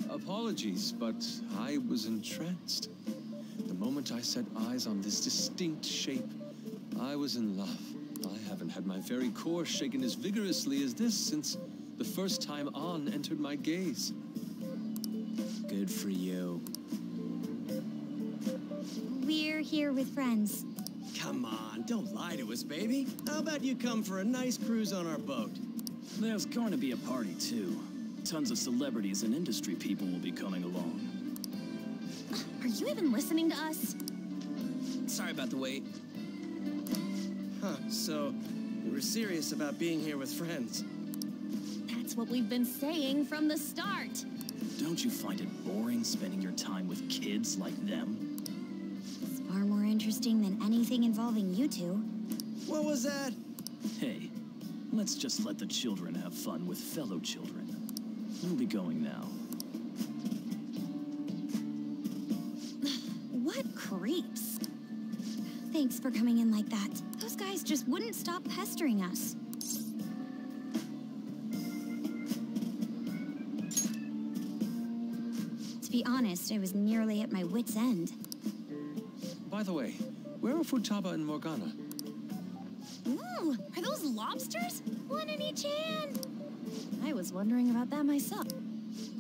Apologies, but I was entranced. The moment I set eyes on this distinct shape, I was in love. I haven't had my very core shaken as vigorously as this since the first time Ann entered my gaze. Good for you. We're here with friends. Come on, don't lie to us, baby. How about you come for a nice cruise on our boat? There's going to be a party, too. Tons of celebrities and industry people will be coming along. Are you even listening to us? Sorry about the wait. Huh, so you were serious about being here with friends. That's what we've been saying from the start. Don't you find it boring spending your time with kids like them? It's far more interesting than anything involving you two. What was that? Hey, let's just let the children have fun with fellow children. We'll be going now. (sighs) What creeps? Thanks for coming in like that. Those guys just wouldn't stop pestering us. Honest, I was nearly at my wit's end. By the way, where are Futaba and Morgana? Ooh, are those lobsters? One in each hand. I was wondering about that myself.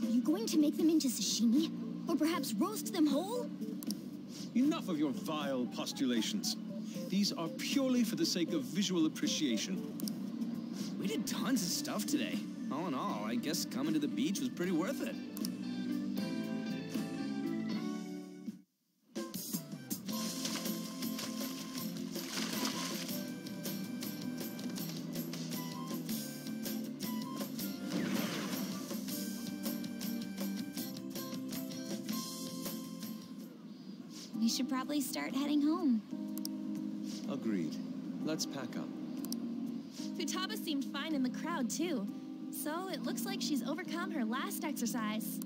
Are you going to make them into sashimi? Or perhaps roast them whole? Enough of your vile postulations. These are purely for the sake of visual appreciation. We did tons of stuff today. All in all, I guess coming to the beach was pretty worth it. Start heading home. Agreed. Let's pack up. Futaba seemed fine in the crowd, too. So it looks like she's overcome her last exercise.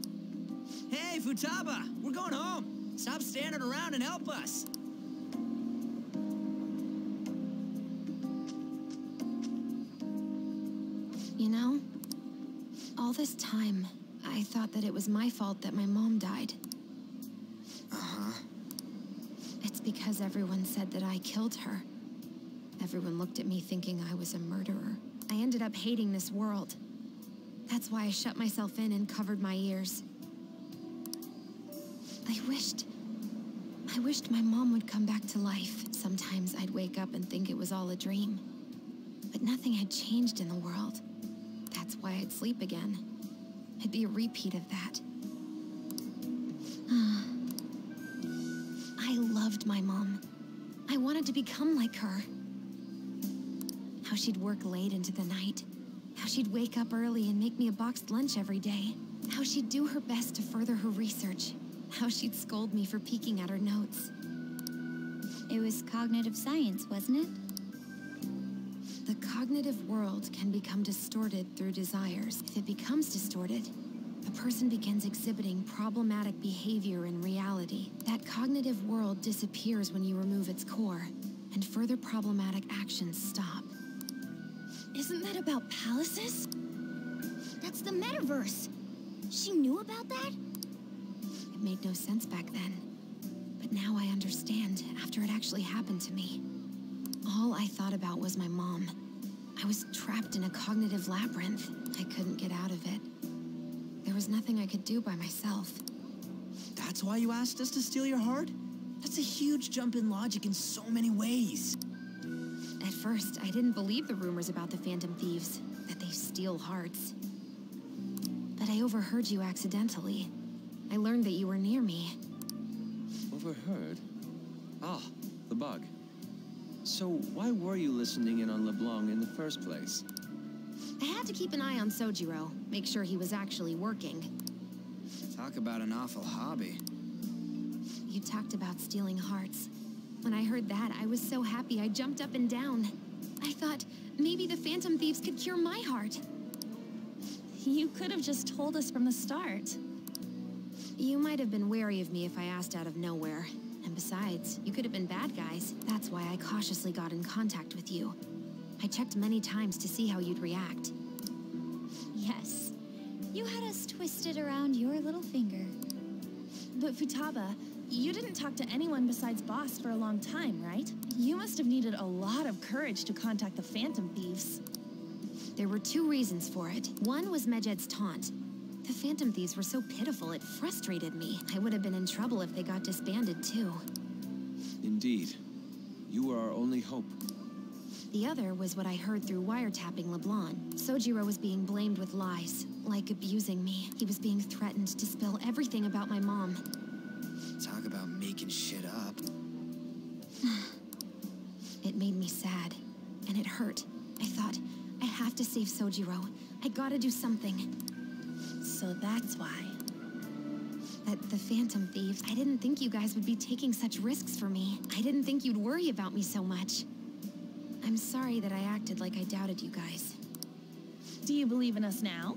Hey, Futaba! We're going home! Stop standing around and help us! You know, all this time, I thought that it was my fault that my mom died. Uh-huh. It's because everyone said that I killed her. Everyone looked at me thinking I was a murderer. I ended up hating this world. That's why I shut myself in and covered my ears. I wished... I wished my mom would come back to life. Sometimes I'd wake up and think it was all a dream. But nothing had changed in the world. That's why I'd sleep again. It'd be a repeat of that. Ah. Loved my mom. I wanted to become like her. How she'd work late into the night. How she'd wake up early and make me a boxed lunch every day. How she'd do her best to further her research. How she'd scold me for peeking at her notes. It was cognitive science, wasn't it? The cognitive world can become distorted through desires. If it becomes distorted, a person begins exhibiting problematic behavior in reality. That cognitive world disappears when you remove its core, and further problematic actions stop. Isn't that about palaces? That's the metaverse. She knew about that? It made no sense back then. But now I understand after it actually happened to me. All I thought about was my mom. I was trapped in a cognitive labyrinth. I couldn't get out of it. There was nothing I could do by myself. That's why you asked us to steal your heart? That's a huge jump in logic in so many ways. At first, I didn't believe the rumors about the Phantom Thieves, that they steal hearts. But I overheard you accidentally. I learned that you were near me. Overheard? Ah, the bug. So why were you listening in on LeBlanc in the first place? I had to keep an eye on Sojiro, make sure he was actually working. Talk about an awful hobby. You talked about stealing hearts. When I heard that, I was so happy I jumped up and down. I thought maybe the Phantom Thieves could cure my heart. You could have just told us from the start. You might have been wary of me if I asked out of nowhere. And besides, you could have been bad guys. That's why I cautiously got in contact with you. I checked many times to see how you'd react. Yes. You had us twisted around your little finger. But Futaba, you didn't talk to anyone besides Boss for a long time, right? You must have needed a lot of courage to contact the Phantom Thieves. There were two reasons for it. One was Medjed's taunt. The Phantom Thieves were so pitiful it frustrated me. I would have been in trouble if they got disbanded too. Indeed. You were our only hope. The other was what I heard through wiretapping LeBlanc. Sojiro was being blamed with lies, like abusing me. He was being threatened to spill everything about my mom. Talk about making shit up. (sighs) It made me sad, and it hurt. I thought, I have to save Sojiro. I gotta do something. So that's why. That the Phantom Thieves, I didn't think you guys would be taking such risks for me. I didn't think you'd worry about me so much. I'm sorry that I acted like I doubted you guys. Do you believe in us now?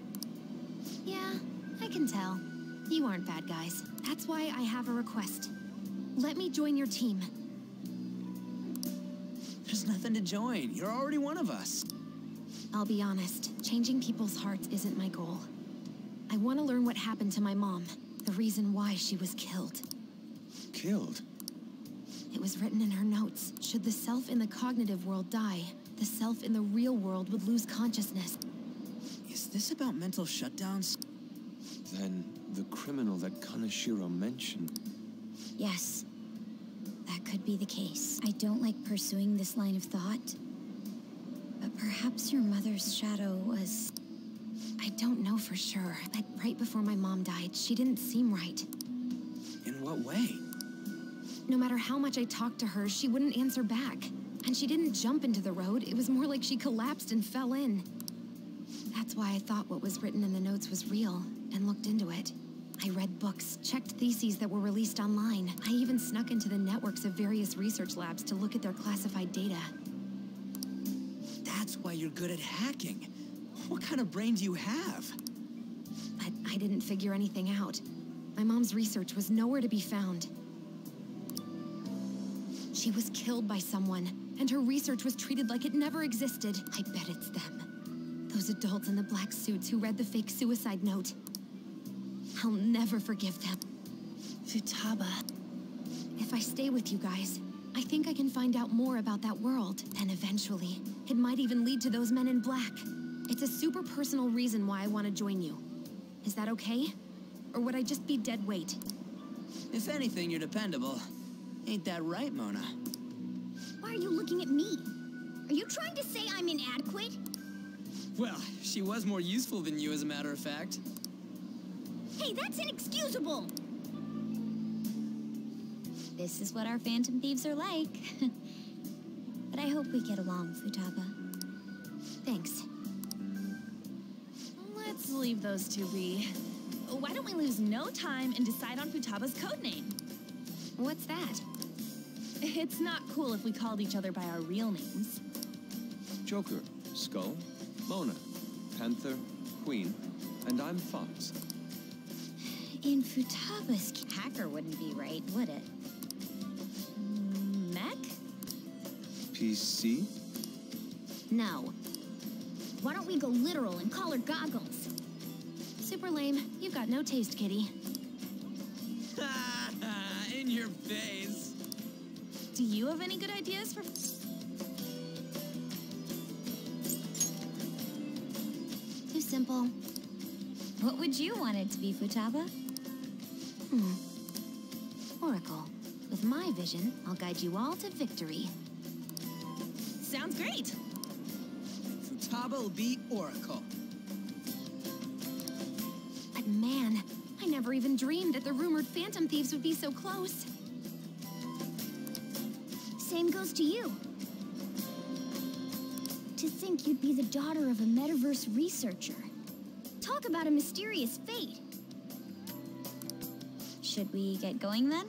Yeah, I can tell. You aren't bad guys. That's why I have a request. Let me join your team. There's nothing to join. You're already one of us. I'll be honest, changing people's hearts isn't my goal. I want to learn what happened to my mom, the reason why she was killed. Killed? It was written in her notes. Should the self in the cognitive world die, the self in the real world would lose consciousness. Is this about mental shutdowns? Then the criminal that Kaneshiro mentioned. Yes. That could be the case. I don't like pursuing this line of thought. But perhaps your mother's shadow was... I don't know for sure. Like, right before my mom died, she didn't seem right. In what way? No matter how much I talked to her, she wouldn't answer back. And she didn't jump into the road, it was more like she collapsed and fell in. That's why I thought what was written in the notes was real, and looked into it. I read books, checked theses that were released online. I even snuck into the networks of various research labs to look at their classified data. That's why you're good at hacking. What kind of brain do you have? But I didn't figure anything out. My mom's research was nowhere to be found. She was killed by someone, and her research was treated like it never existed. I bet it's them. Those adults in the black suits who read the fake suicide note. I'll never forgive them. Futaba. If I stay with you guys, I think I can find out more about that world. And eventually, it might even lead to those men in black. It's a super personal reason why I want to join you. Is that okay? Or would I just be dead weight? If anything, you're dependable. Ain't that right, Mona? Why are you looking at me? Are you trying to say I'm inadequate? Well, she was more useful than you, as a matter of fact. Hey, that's inexcusable! This is what our Phantom Thieves are like. (laughs) but I hope we get along, Futaba. Thanks. Let's leave those two be. Why don't we lose no time and decide on Futaba's codename? What's that? It's not cool if we called each other by our real names. Joker, Skull, Mona, Panther, Queen, and I'm Fox. In Futaba's hacker wouldn't be right, would it? Mech? PC? No. Why don't we go literal and call her Goggles? Super lame. You've got no taste, kitty. Your face. Do you have any good ideas for... Too simple. What would you want it to be, Futaba? Hmm. Oracle. With my vision, I'll guide you all to victory. Sounds great. Futaba will be Oracle. But man, never even dreamed that the rumored Phantom Thieves would be so close. Same goes to you. To think you'd be the daughter of a metaverse researcher. Talk about a mysterious fate. Should we get going then?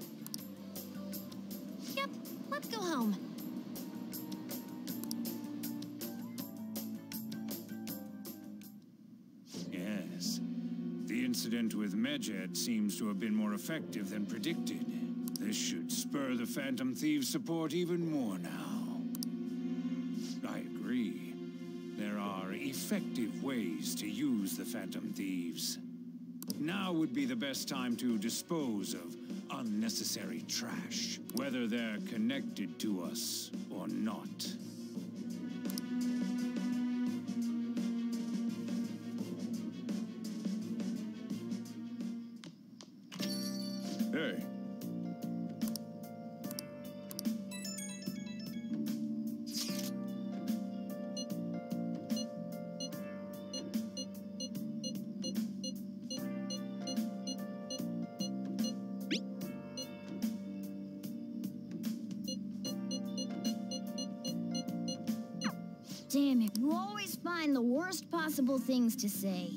Yep, let's go home. Incident with Medjed seems to have been more effective than predicted. This should spur the Phantom Thieves' support even more now. I agree. There are effective ways to use the Phantom Thieves. Now would be the best time to dispose of unnecessary trash, whether they're connected to us or not. Things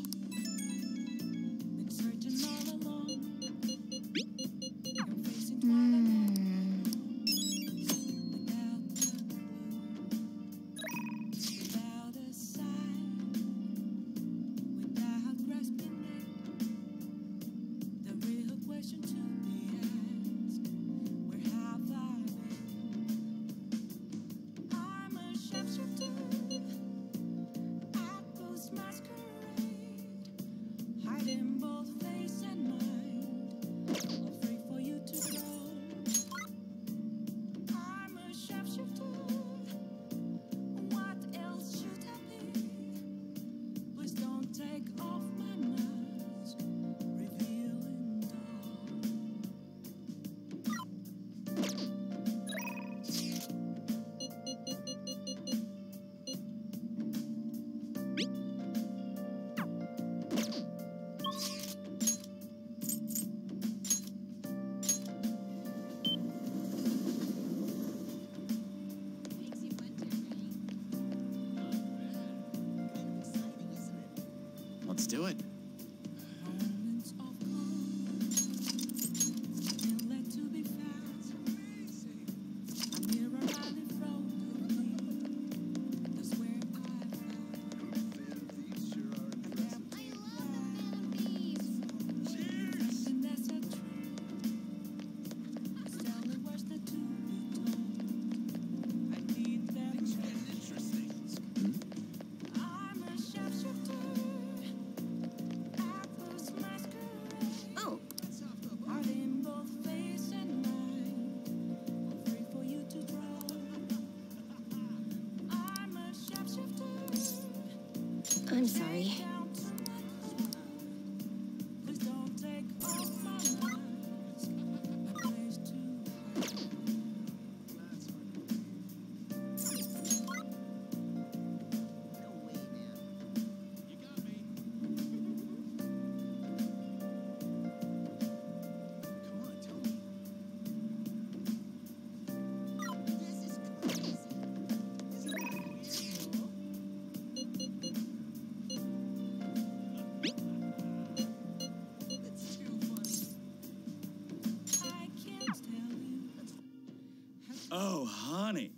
honey.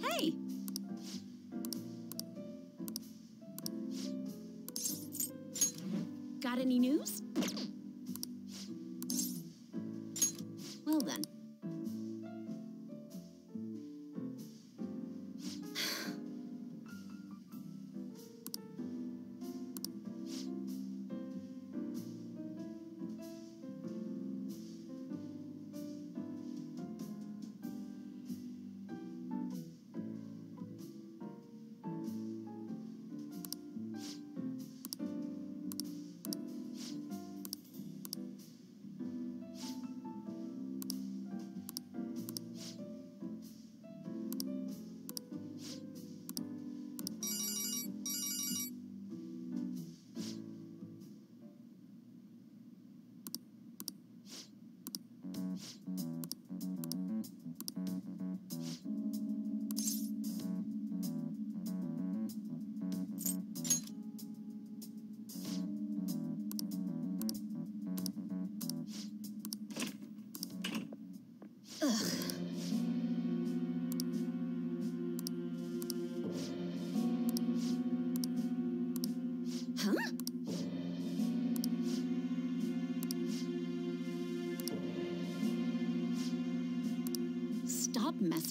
Hey! Got any news?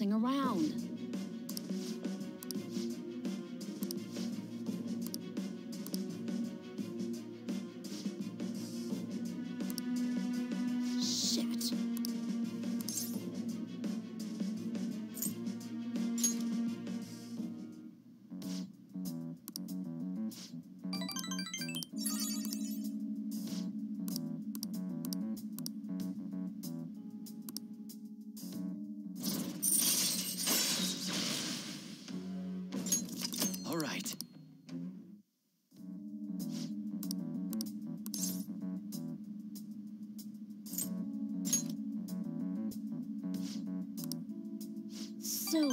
Messing around. So,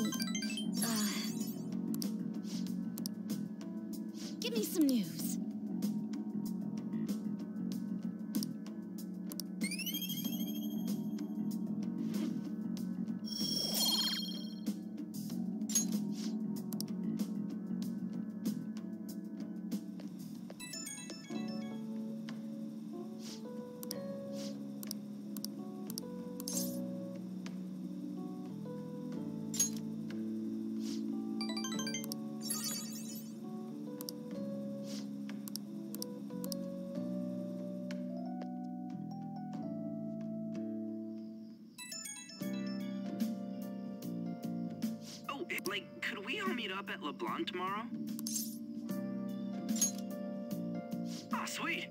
up at LeBlanc tomorrow? Ah, sweet.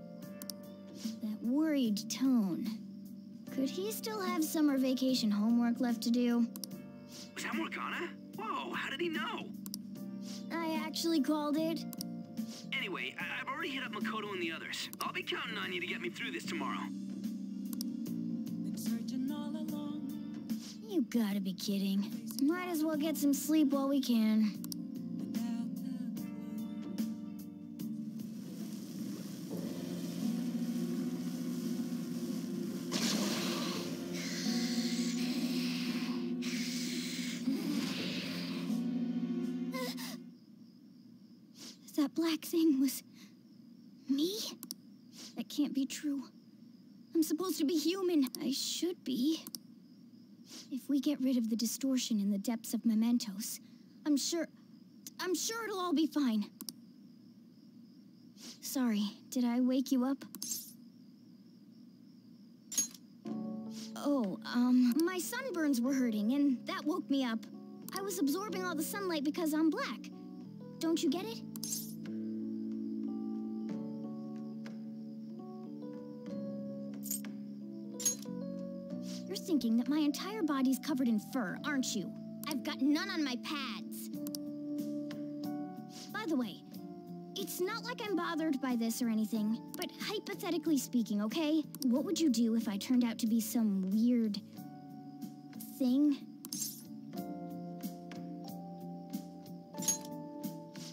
That worried tone. Could he still have summer vacation homework left to do? Was that Morgana? Whoa, how did he know? I actually called it. Anyway, I- I've already hit up Makoto and the others. I'll be counting on you to get me through this tomorrow. You gotta be kidding. Might as well get some sleep while we can. Get rid of the distortion in the depths of mementos, I'm sure. I'm sure it'll all be fine. Sorry, did I wake you up? Oh, um, my sunburns were hurting, and that woke me up. I was absorbing all the sunlight because I'm black. Don't you get it? Thinking that my entire body's covered in fur, aren't you? I've got none on my pads. By the way, it's not like I'm bothered by this or anything, but hypothetically speaking, okay? What would you do if I turned out to be some weird thing?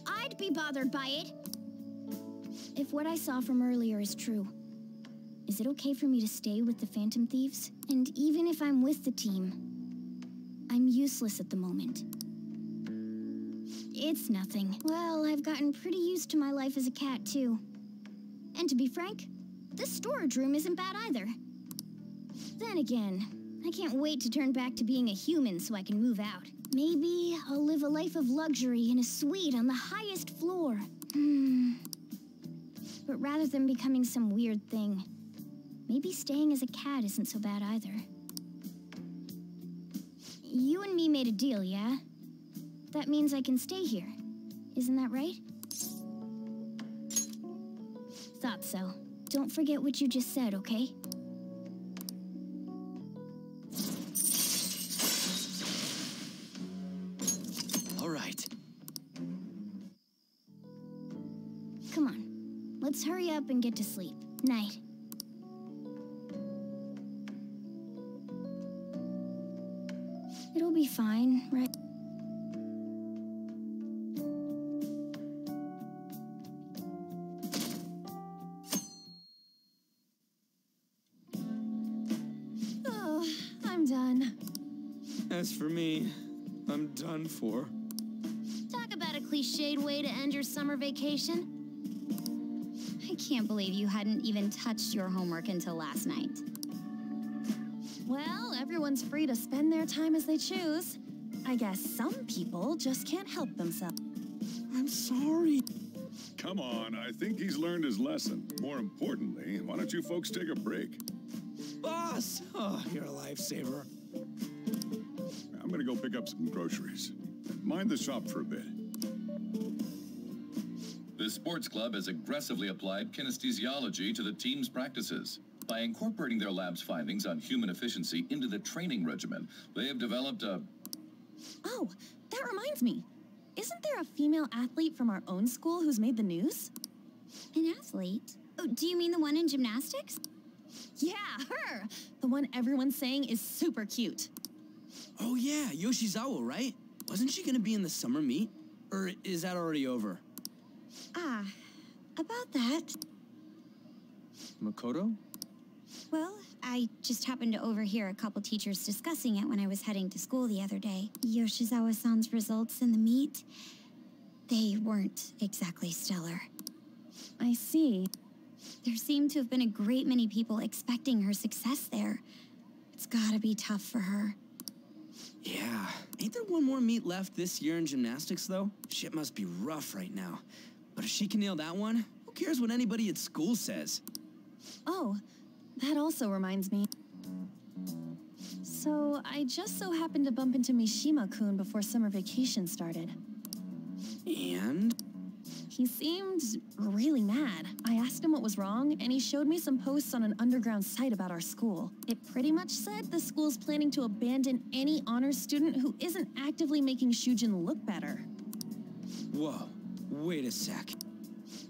I'd be bothered by it. If what I saw from earlier is true. Is it okay for me to stay with the Phantom Thieves? And even if I'm with the team, I'm useless at the moment. It's nothing. Well, I've gotten pretty used to my life as a cat, too. And to be frank, this storage room isn't bad either. Then again, I can't wait to turn back to being a human so I can move out. Maybe I'll live a life of luxury in a suite on the highest floor. Hmm. But rather than becoming some weird thing, maybe staying as a cat isn't so bad either. You and me made a deal, yeah? That means I can stay here. Isn't that right? Thought so. Don't forget what you just said, okay? All right. Come on. Let's hurry up and get to sleep. Night. Fine, right? Oh, I'm done. As for me, I'm done for. Talk about a cliched way to end your summer vacation. I can't believe you hadn't even touched your homework until last night. Well, everyone's free to spend their time as they choose. I guess some people just can't help themselves. I'm sorry. Come on, I think he's learned his lesson. More importantly, why don't you folks take a break? Boss! Oh, you're a lifesaver. I'm gonna go pick up some groceries. Mind the shop for a bit. The sports club has aggressively applied kinesthesiology to the team's practices. By incorporating their lab's findings on human efficiency into the training regimen, they have developed a Oh, that reminds me. Isn't there a female athlete from our own school who's made the news? An athlete? Oh, do you mean the one in gymnastics? Yeah, her! The one everyone's saying is super cute. Oh yeah, Yoshizawa, right? Wasn't she gonna be in the summer meet? Or is that already over? Ah, about that. Makoto? Well, I just happened to overhear a couple teachers discussing it when I was heading to school the other day. Yoshizawa-san's results in the meet, they weren't exactly stellar. I see. There seemed to have been a great many people expecting her success there. It's gotta be tough for her. Yeah. Ain't there one more meet left this year in gymnastics, though? Shit must be rough right now. But if she can nail that one, who cares what anybody at school says? Oh, that also reminds me. So, I just so happened to bump into Mishima-kun before summer vacation started. And? He seemed really mad. I asked him what was wrong, and he showed me some posts on an underground site about our school. It pretty much said the school's planning to abandon any honors student who isn't actively making Shujin look better. Whoa, wait a sec.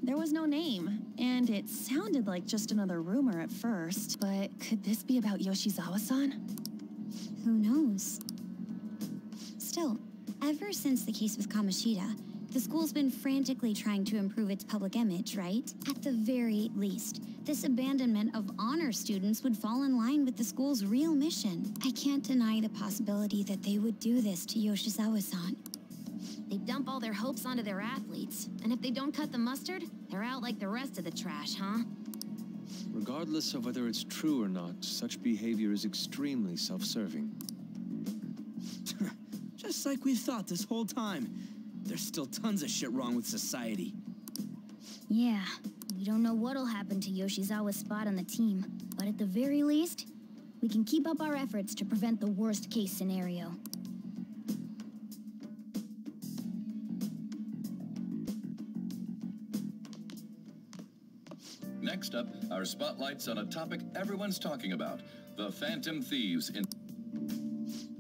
There was no name, and it sounded like just another rumor at first. But could this be about Yoshizawa-san? Who knows? Still, ever since the case with Kamoshida, the school's been frantically trying to improve its public image, right? At the very least, this abandonment of honor students would fall in line with the school's real mission. I can't deny the possibility that they would do this to Yoshizawa-san. They dump all their hopes onto their athletes, and if they don't cut the mustard, they're out like the rest of the trash, huh? Regardless of whether it's true or not, such behavior is extremely self-serving. (laughs) Just like we thought this whole time. There's still tons of shit wrong with society. Yeah, we don't know what'll happen to Yoshizawa's spot on the team, but at the very least, we can keep up our efforts to prevent the worst case scenario. Next up, our spotlights on a topic everyone's talking about the Phantom Thieves. In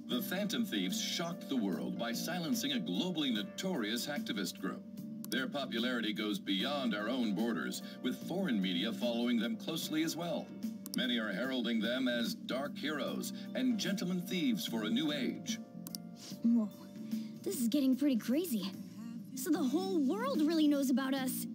the Phantom Thieves shocked the world by silencing a globally notorious hacktivist group. Their popularity goes beyond our own borders, with foreign media following them closely as well. Many are heralding them as dark heroes and gentlemen thieves for a new age. Whoa, this is getting pretty crazy. So the whole world really knows about us.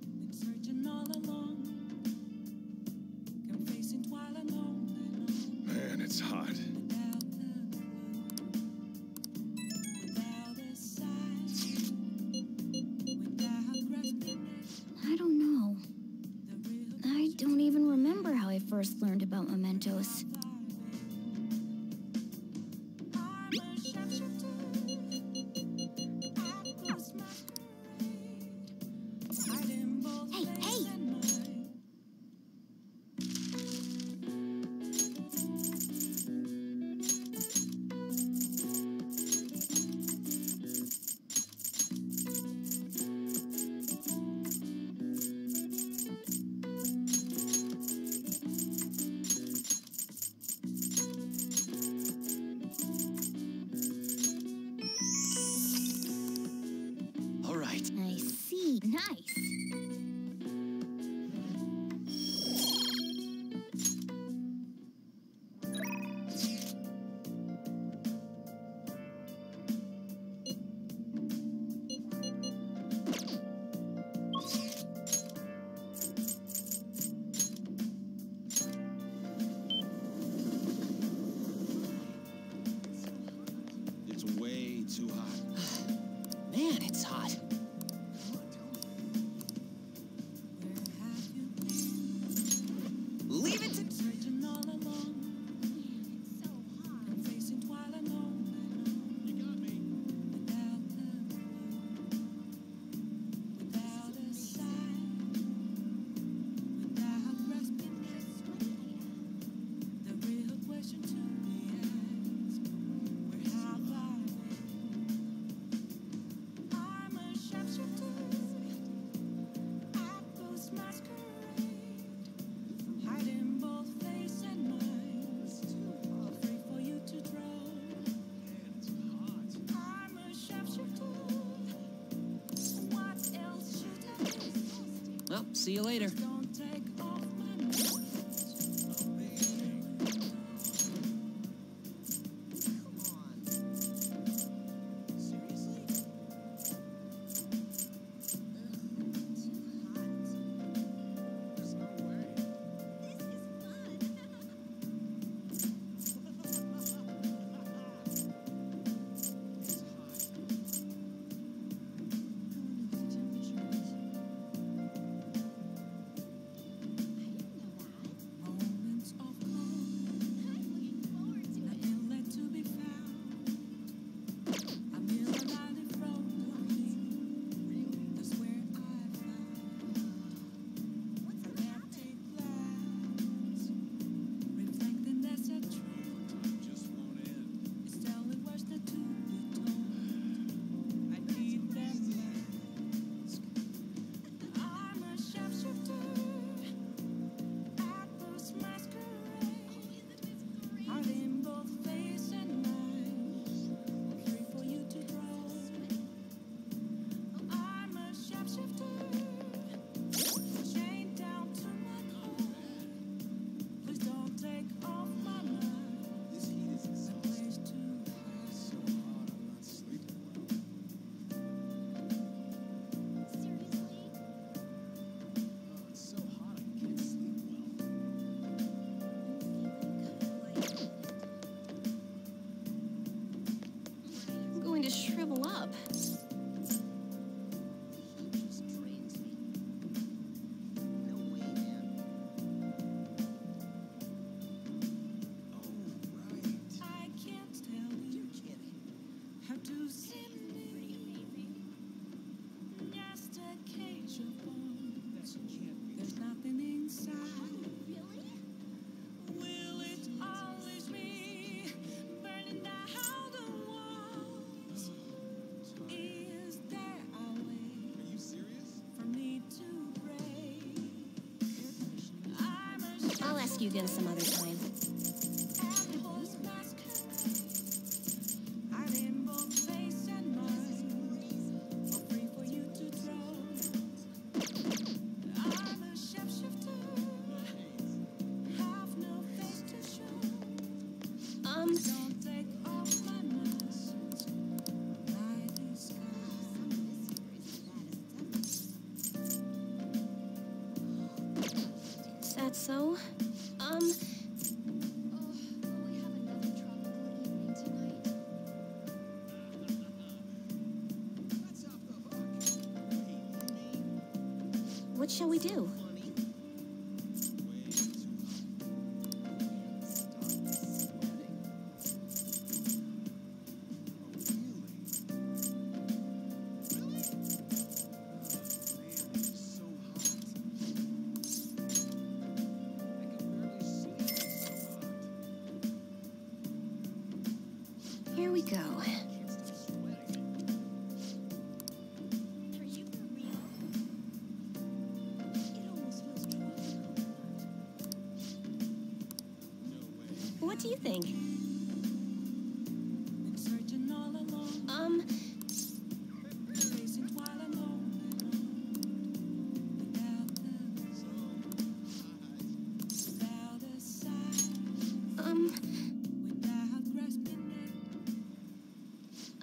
See you later. ask you again some other time. what shall we do?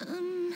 Um.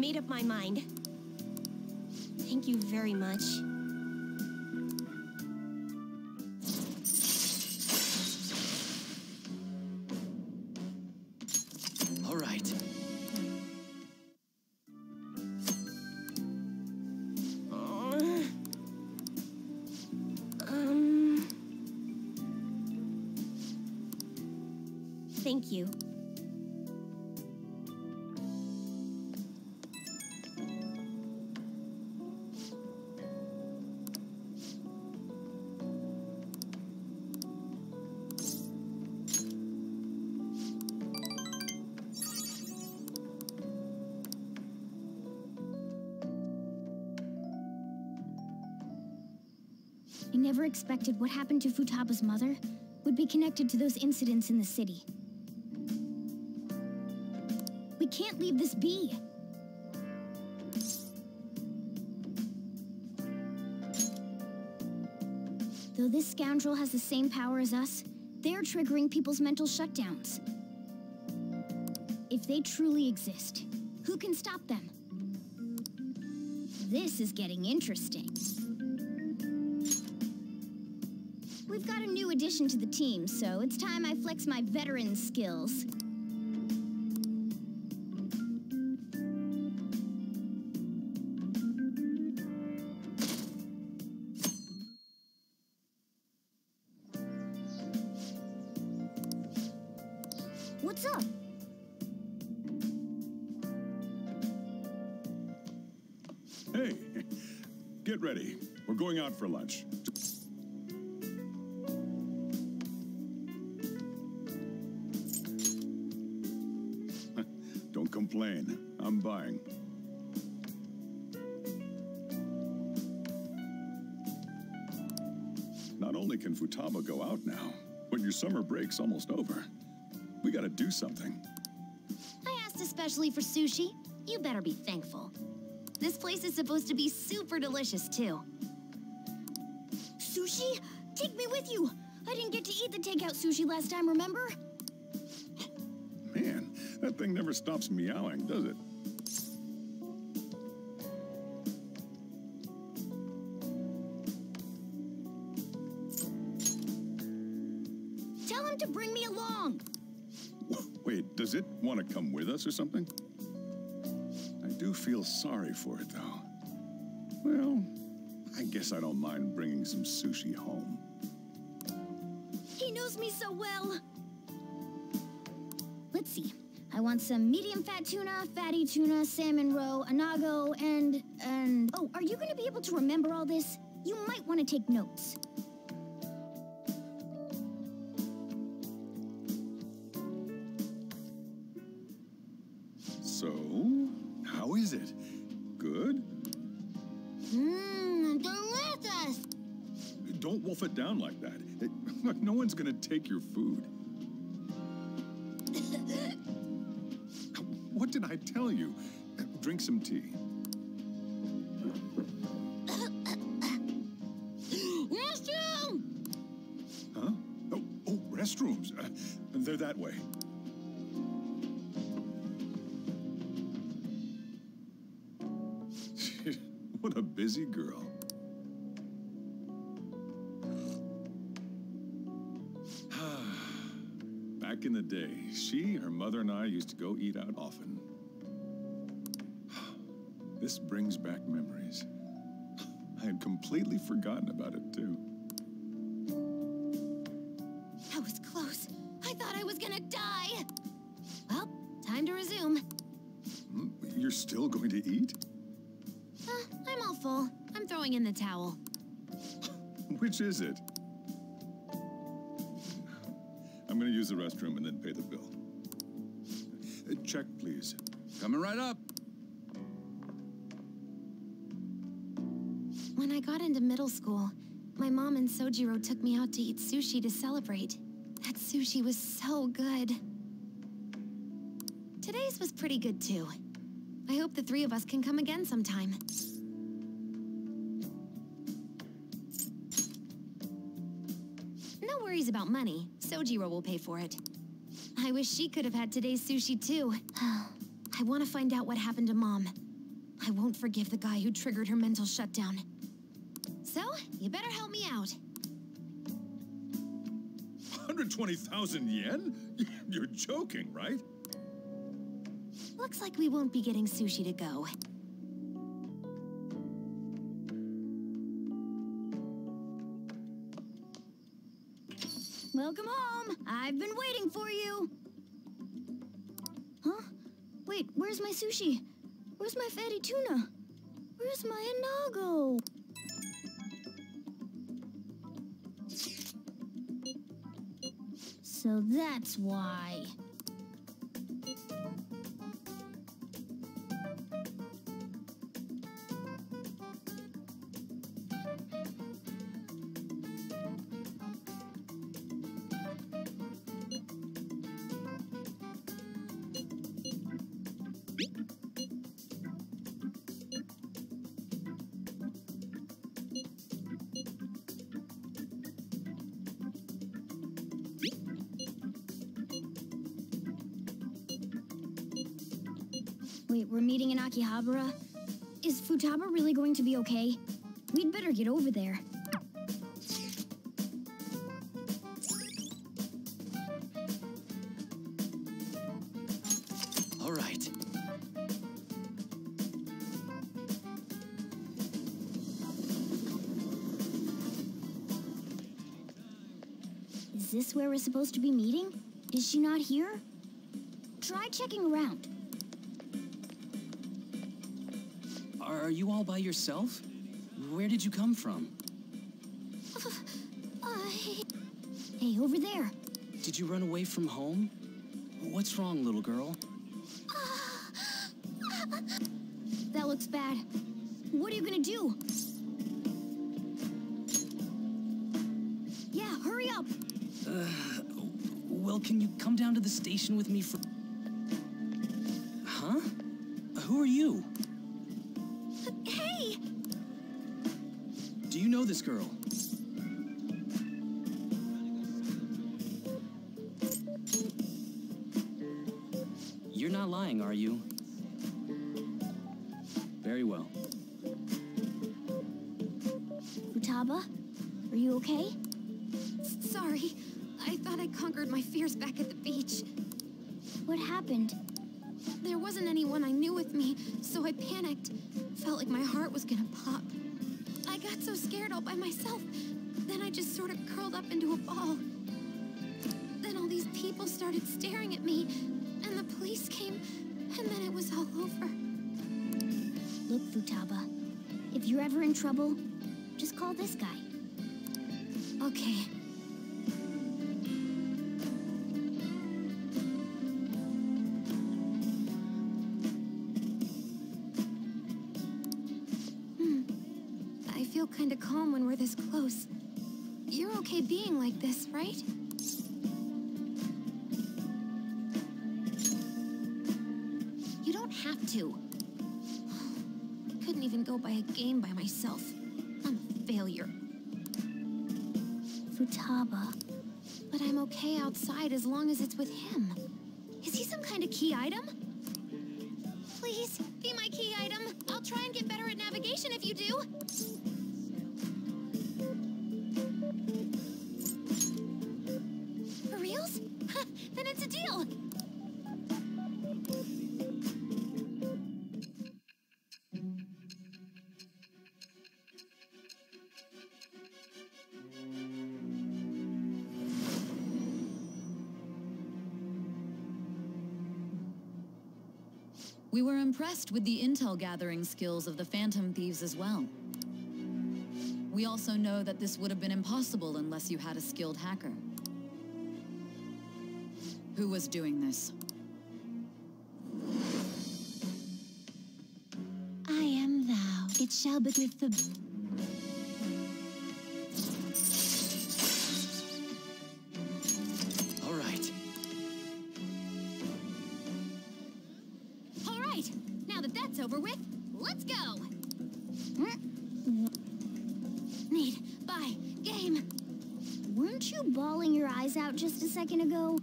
made up my mind. Thank you very much. All right. Um... um thank you. Never expected what happened to Futaba's mother would be connected to those incidents in the city. We can't leave this be. Though this scoundrel has the same power as us, they're triggering people's mental shutdowns. If they truly exist, who can stop them? This is getting interesting. Addition to the team, so it's time I flex my veteran skills. What's up? Hey, (laughs) get ready. We're going out for lunch. Can Futaba go out now, but your summer break's almost over. We gotta do something. I asked especially for sushi. You better be thankful. This place is supposed to be super delicious, too. Sushi? Take me with you! I didn't get to eat the takeout sushi last time, remember? Man, that thing never stops meowing, does it? Does it want to come with us or something? I do feel sorry for it, though. Well, I guess I don't mind bringing some sushi home. He knows me so well! Let's see. I want some medium fat tuna, fatty tuna, salmon roe, anago, and. and. Oh, are you gonna be able to remember all this? You might want to take notes. Wolf it down like that. It- (laughs) no one's gonna take your food. What did I tell you? Drink some tea. Restroom! Huh? Oh, oh restrooms. Uh, they're that way. (laughs) what a busy girl. Back in the day, she, her mother, and I used to go eat out often. (sighs) This brings back memories. (sighs) I had completely forgotten about it, too. That was close. I thought I was gonna die. Well, time to resume. Hmm, You're still going to eat? Uh, I'm all full. I'm throwing in the towel. (laughs) Which is it? I'm going to use the restroom and then pay the bill. Check, please. Coming right up. When I got into middle school, my mom and Sojiro took me out to eat sushi to celebrate. That sushi was so good. Today's was pretty good too. I hope the three of us can come again sometime. Worries about money. Sojiro will pay for it. I wish she could have had today's sushi too. (sighs) I want to find out what happened to Mom. I won't forgive the guy who triggered her mental shutdown. So, you better help me out. 120,000 yen? (laughs) You're joking, right? Looks like we won't be getting sushi to go. Welcome home! I've been waiting for you! Huh? Wait, where's my sushi? Where's my fatty tuna? Where's my anago? So that's why. We're meeting in Akihabara? Is Futaba really going to be okay? We'd better get over there. All right. Is this where we're supposed to be meeting? Is she not here? Try checking around. Are you all by yourself? Where did you come from? (sighs) I... Hey, over there. Did you run away from home? What's wrong, little girl? (sighs) That looks bad. What are you gonna do? Yeah, hurry up. Uh, (sighs) well, can you come down to the station with me for... Huh? Who are you? Girl? Ever in trouble, just call this guy. Okay. Game by myself. I'm a failure. Futaba. But I'm okay outside as long as it's with him. Is he some kind of key item? Please, be my key item. I'll try and get better at navigation if you do. For reals? (laughs) then it's a deal. Impressed with the intel gathering skills of the Phantom Thieves as well. We also know that this would have been impossible unless you had a skilled hacker. Who was doing this? I am thou. It shall be with the. Just a second ago?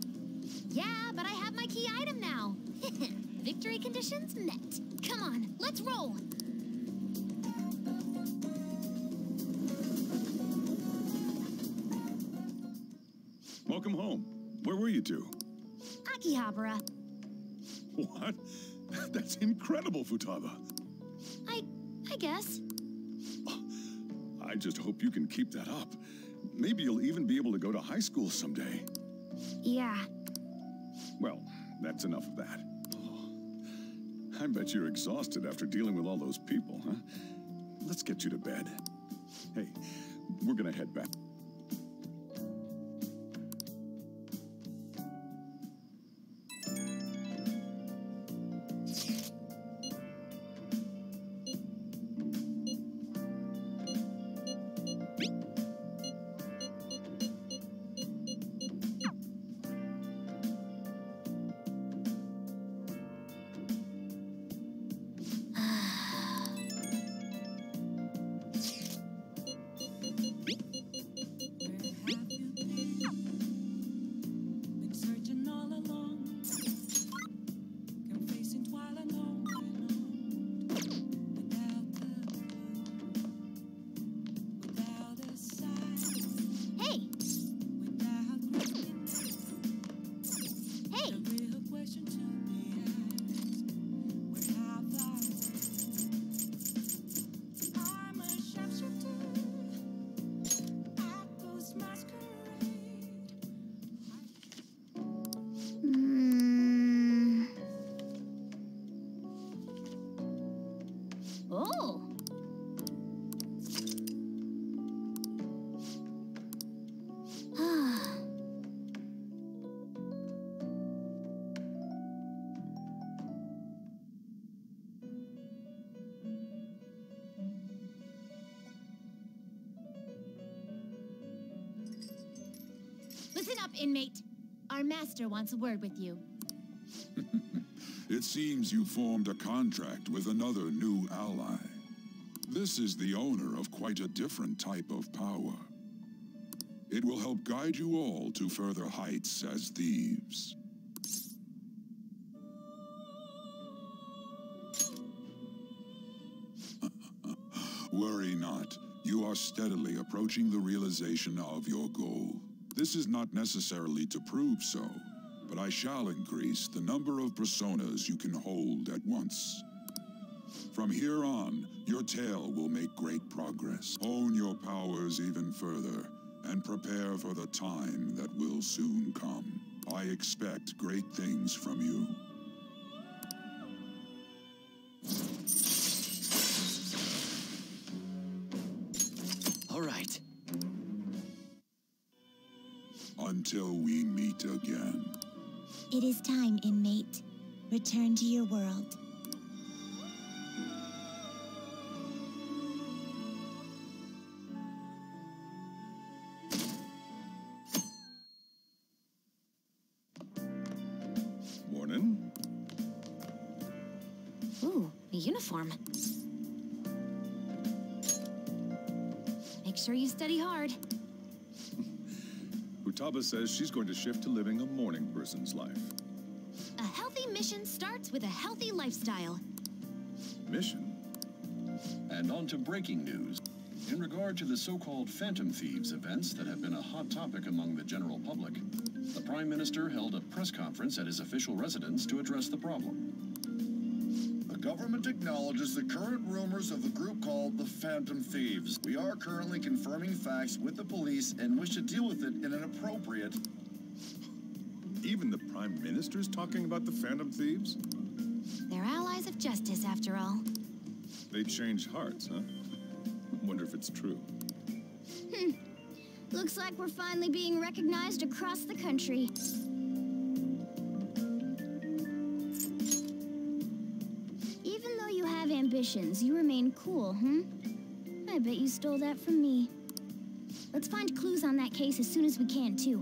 Yeah, but I have my key item now. (laughs) Victory conditions met. Come on, let's roll. Welcome home. Where were you two? Akihabara. What? (laughs) That's incredible, Futaba. I... I guess. I just hope you can keep that up. Maybe you'll even be able to go to high school someday. Yeah. Well, that's enough of that. (sighs) I bet you're exhausted after dealing with all those people, huh? Let's get you to bed. Hey, we're gonna head back. A word with you. (laughs) It seems you formed a contract with another new ally. This is the owner of quite a different type of power. It will help guide you all to further heights as thieves. (laughs) Worry not. You are steadily approaching the realization of your goal. This is not necessarily to prove so, but I shall increase the number of personas you can hold at once. From here on, your tale will make great progress. Hone your powers even further, and prepare for the time that will soon come. I expect great things from you. Return to your world. Morning. Ooh, a uniform. Make sure you study hard. Futaba says she's going to shift to living a morning person's life. A healthy mission starts with a healthy lifestyle. Mission? And on to breaking news. In regard to the so-called Phantom Thieves events that have been a hot topic among the general public, the Prime Minister held a press conference at his official residence to address the problem. The government acknowledges the current rumors of a group called the Phantom Thieves. We are currently confirming facts with the police and wish to deal with it in an appropriate. Even the Prime Minister's talking about the Phantom Thieves? They're allies of justice, after all. They change hearts, huh? Wonder if it's true. Hmm. Looks like we're finally being recognized across the country. Even though you have ambitions, you remain cool, hmm? I bet you stole that from me. Let's find clues on that case as soon as we can, too.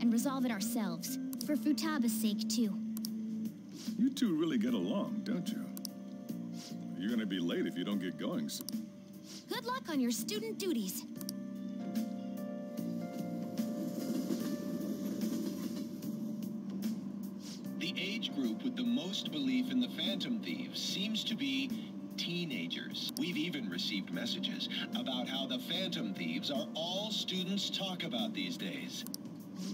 And resolve it ourselves. For Futaba's sake, too. You two really get along, don't you? You're gonna be late if you don't get going. soon. Good luck on your student duties. The age group with the most belief in the Phantom Thieves seems to be teenagers. We've even received messages about how the Phantom Thieves are all students talk about these days.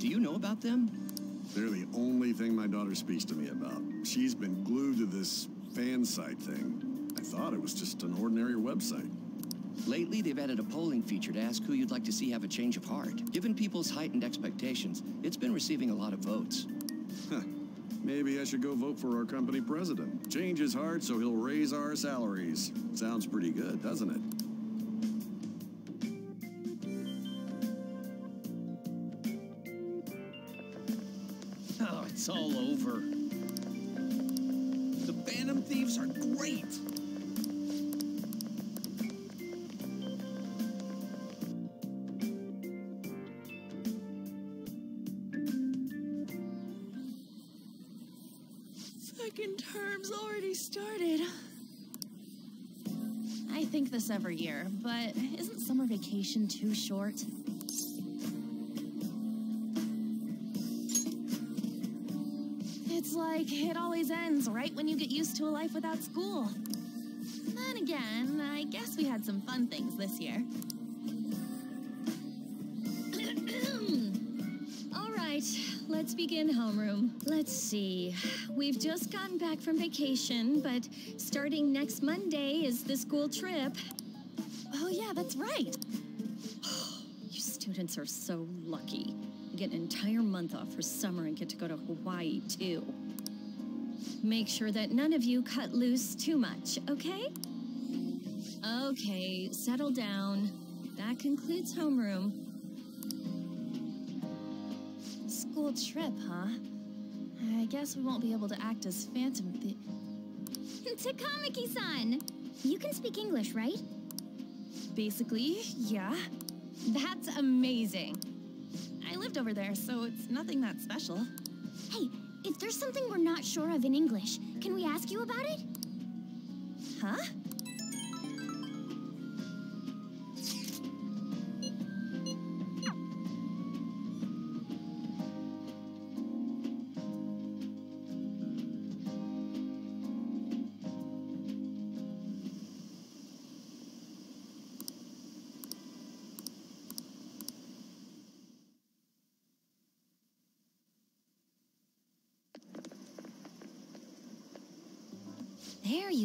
Do you know about them? They're the only thing my daughter speaks to me about. She's been glued to this fan site thing. I thought it was just an ordinary website. Lately, they've added a polling feature to ask who you'd like to see have a change of heart. Given people's heightened expectations, it's been receiving a lot of votes. Huh. Maybe I should go vote for our company president. Change his heart so he'll raise our salaries. Sounds pretty good, doesn't it? It's all over. The Phantom Thieves are great. Second term's already started. I think this every year, but isn't summer vacation too short? Like it always ends right when you get used to a life without school. Then again, I guess we had some fun things this year. (clears throat) All right, let's begin homeroom. Let's see. We've just gotten back from vacation, but starting next Monday is the school trip. Oh, yeah, that's right. (gasps) You students are so lucky. You get an entire month off for summer and get to go to Hawaii, too. Make sure that none of you cut loose too much, okay? Okay, settle down. That concludes homeroom. School trip, huh? I guess we won't be able to act as Phantom Thie- (laughs) Takamaki-san! You can speak English, right? Basically, yeah. That's amazing. I lived over there, so it's nothing that special. Hey, if there's something we're not sure of in English, can we ask you about it? Huh?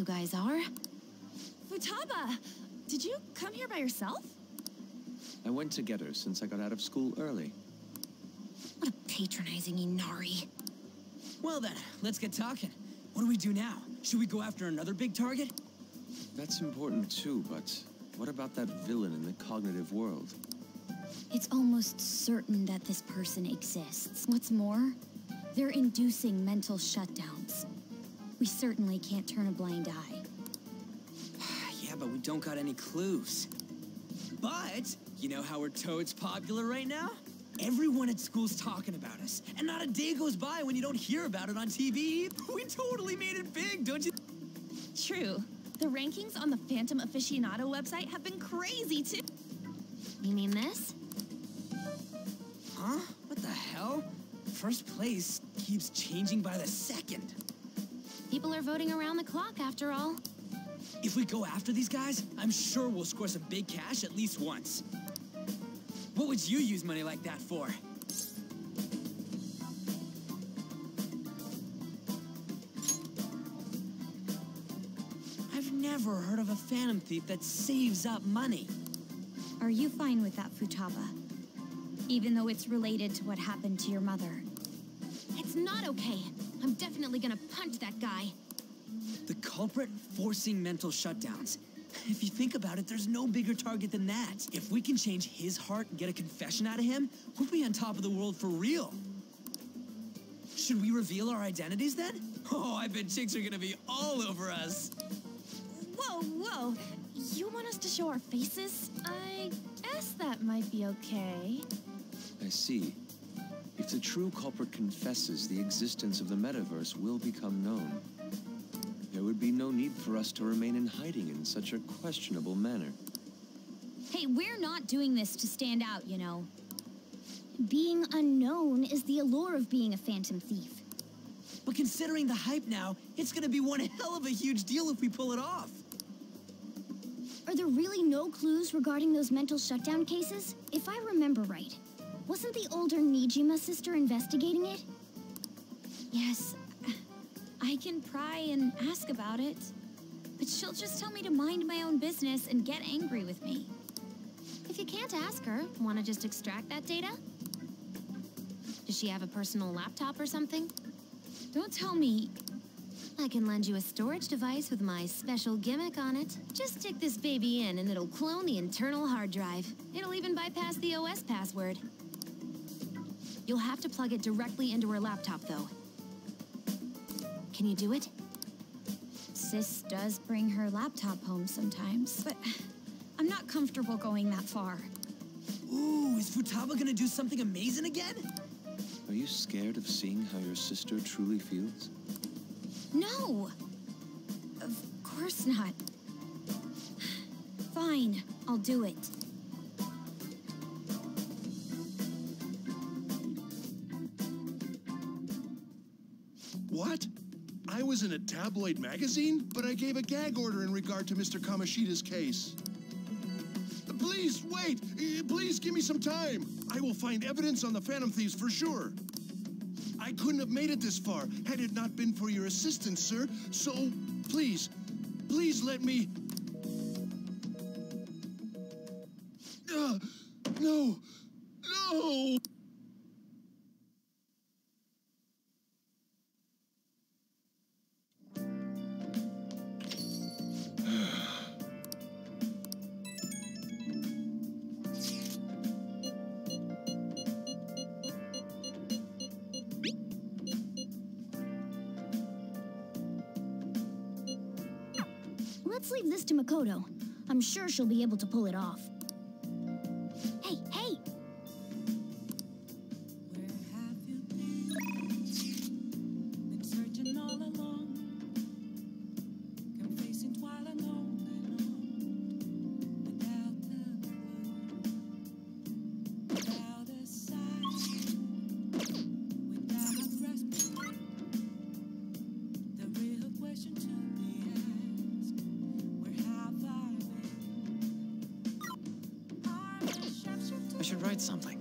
Guys are. Futaba! Did you come here by yourself? I went to get her since I got out of school early. What a patronizing Inari. Well then, let's get talking. What do we do now? Should we go after another big target? That's important too, but what about that villain in the cognitive world? It's almost certain that this person exists. What's more, they're inducing mental shutdowns. We certainly can't turn a blind eye. (sighs) yeah, but we don't got any clues. But, you know how we're toads popular right now? Everyone at school's talking about us, and not a day goes by when you don't hear about it on TV. (laughs) We totally made it big, don't you? True. The rankings on the Phantom Aficionado website have been crazy, too. You mean this? Huh? What the hell? First place keeps changing by the second. People are voting around the clock, after all. If we go after these guys, I'm sure we'll score some big cash at least once. What would you use money like that for? I've never heard of a phantom thief that saves up money. Are you fine with that, Futaba? Even though it's related to what happened to your mother. It's not okay. I'm definitely gonna punch that guy. The culprit forcing mental shutdowns. If you think about it, there's no bigger target than that. If we can change his heart and get a confession out of him, we'll be on top of the world for real. Should we reveal our identities then? Oh, I bet chicks are gonna be all over us. Whoa, whoa. You want us to show our faces? I guess that might be okay. I see. If the true culprit confesses, the existence of the metaverse will become known. There would be no need for us to remain in hiding in such a questionable manner. Hey, we're not doing this to stand out, you know. Being unknown is the allure of being a phantom thief. But considering the hype now, it's gonna be one hell of a huge deal if we pull it off. Are there really no clues regarding those mental shutdown cases? If I remember right, wasn't the older Nijima sister investigating it? Yes, I can pry and ask about it, but she'll just tell me to mind my own business and get angry with me. If you can't ask her, wanna just extract that data? Does she have a personal laptop or something? Don't tell me. I can lend you a storage device with my special gimmick on it. Just stick this baby in and it'll clone the internal hard drive. It'll even bypass the OS password. You'll have to plug it directly into her laptop, though. Can you do it? Sis does bring her laptop home sometimes, but I'm not comfortable going that far. Ooh, is Futaba gonna do something amazing again? Are you scared of seeing how your sister truly feels? No! Of course not. Fine, I'll do it. What? I was in a tabloid magazine, but I gave a gag order in regard to Mr. Kamoshida's case. Please, wait! Eh, Please give me some time! I will find evidence on the Phantom Thieves for sure. I couldn't have made it this far had it not been for your assistance, sir. So, please, please let me. Uh, no! No! She'll be able to pull it off. Write something.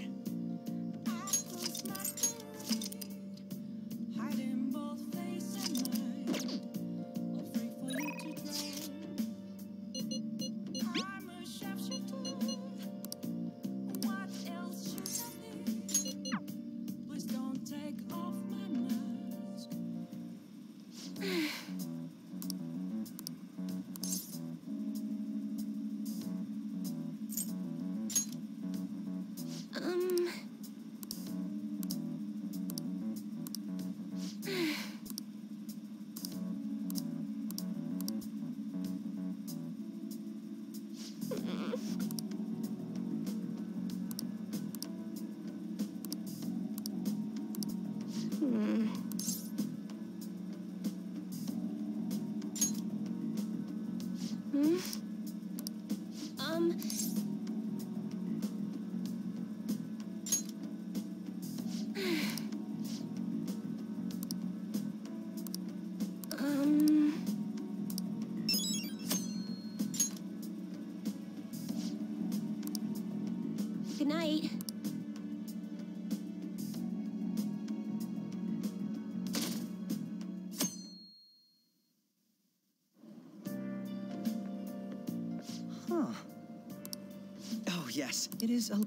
Yes, it is a.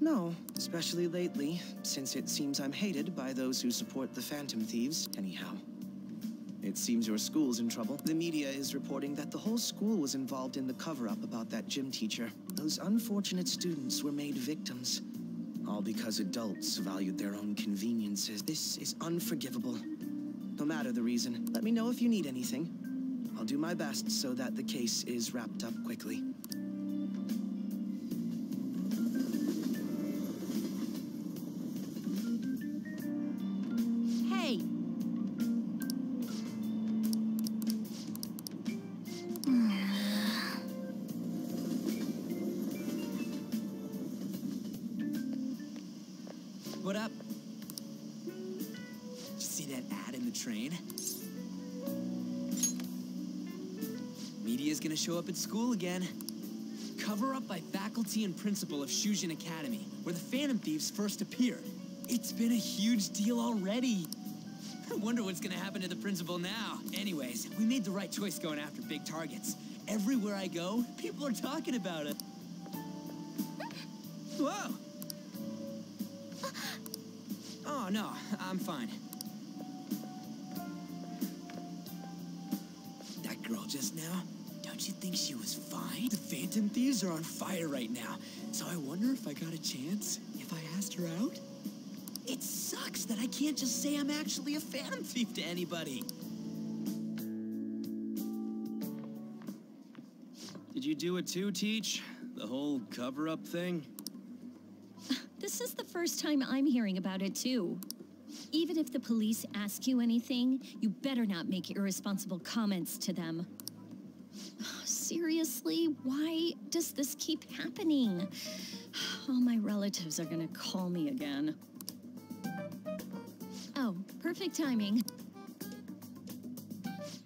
No, especially lately, since it seems I'm hated by those who support the Phantom Thieves. Anyhow, it seems your school's in trouble. The media is reporting that the whole school was involved in the cover up about that gym teacher. Those unfortunate students were made victims. All because adults valued their own conveniences. This is unforgivable. Matter the reason, let me know if you need anything. I'll do my best so that the case is wrapped up quickly. Show up at school again. Cover up by faculty and principal of Shujin Academy, where the Phantom Thieves first appeared. It's been a huge deal already. (laughs) I wonder what's gonna happen to the principal now. Anyways, we made the right choice going after big targets. Everywhere I go, people are talking about it. Whoa! (gasps) Oh, no, I'm fine. Fine? The Phantom Thieves are on fire right now, so I wonder if I got a chance if I asked her out? It sucks that I can't just say I'm actually a Phantom Thief to anybody. Did you do it too, Teach? The whole cover-up thing? (laughs) This is the first time I'm hearing about it, too. Even if the police ask you anything, you better not make irresponsible comments to them. (sighs) (sighs) (sighs) Seriously, why does this keep happening? All my relatives are gonna call me again. Oh, perfect timing.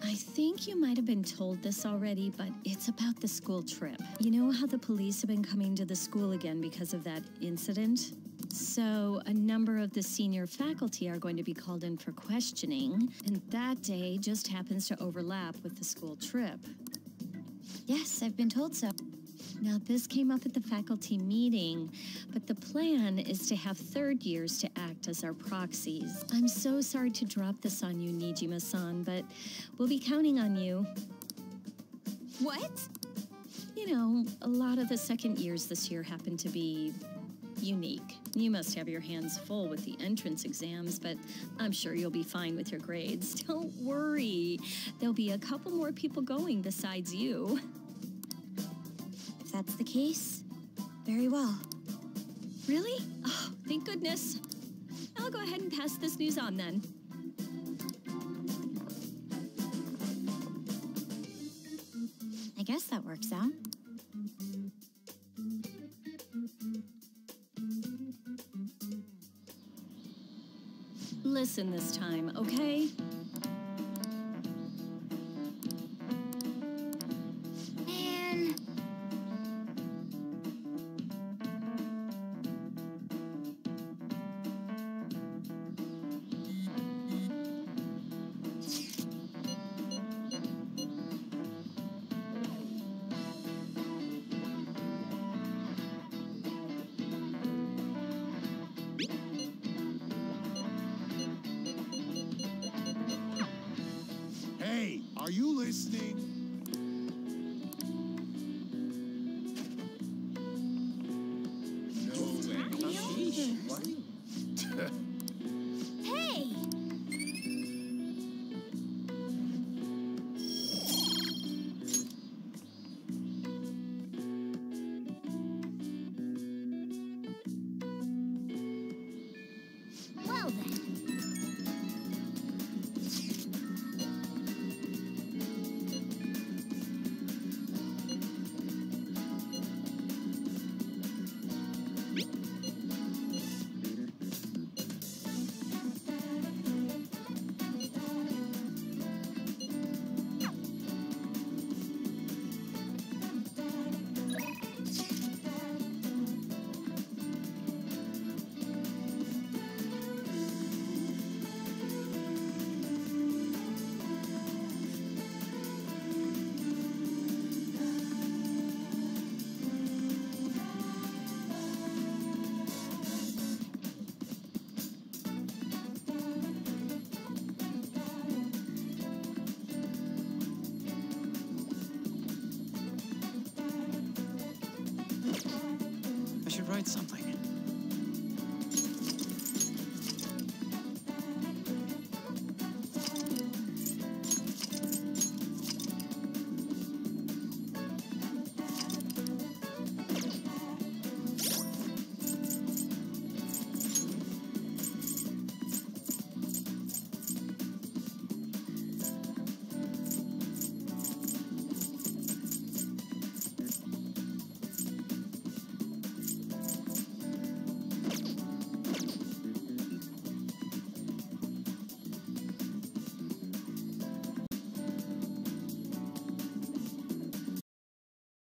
I think you might have been told this already, but it's about the school trip. You know how the police have been coming to the school again because of that incident? So, a number of the senior faculty are going to be called in for questioning, and that day just happens to overlap with the school trip. Yes, I've been told so. Now, this came up at the faculty meeting, but the plan is to have third years to act as our proxies. I'm so sorry to drop this on you, Nijima san, but we'll be counting on you. What? You know, a lot of the second years this year happen to be unique. You must have your hands full with the entrance exams, but I'm sure you'll be fine with your grades. (laughs) Don't worry. There'll be a couple more people going besides you. If that's the case, very well. Really? Oh, thank goodness. I'll go ahead and pass this news on then. I guess that works out. Listen this time, okay?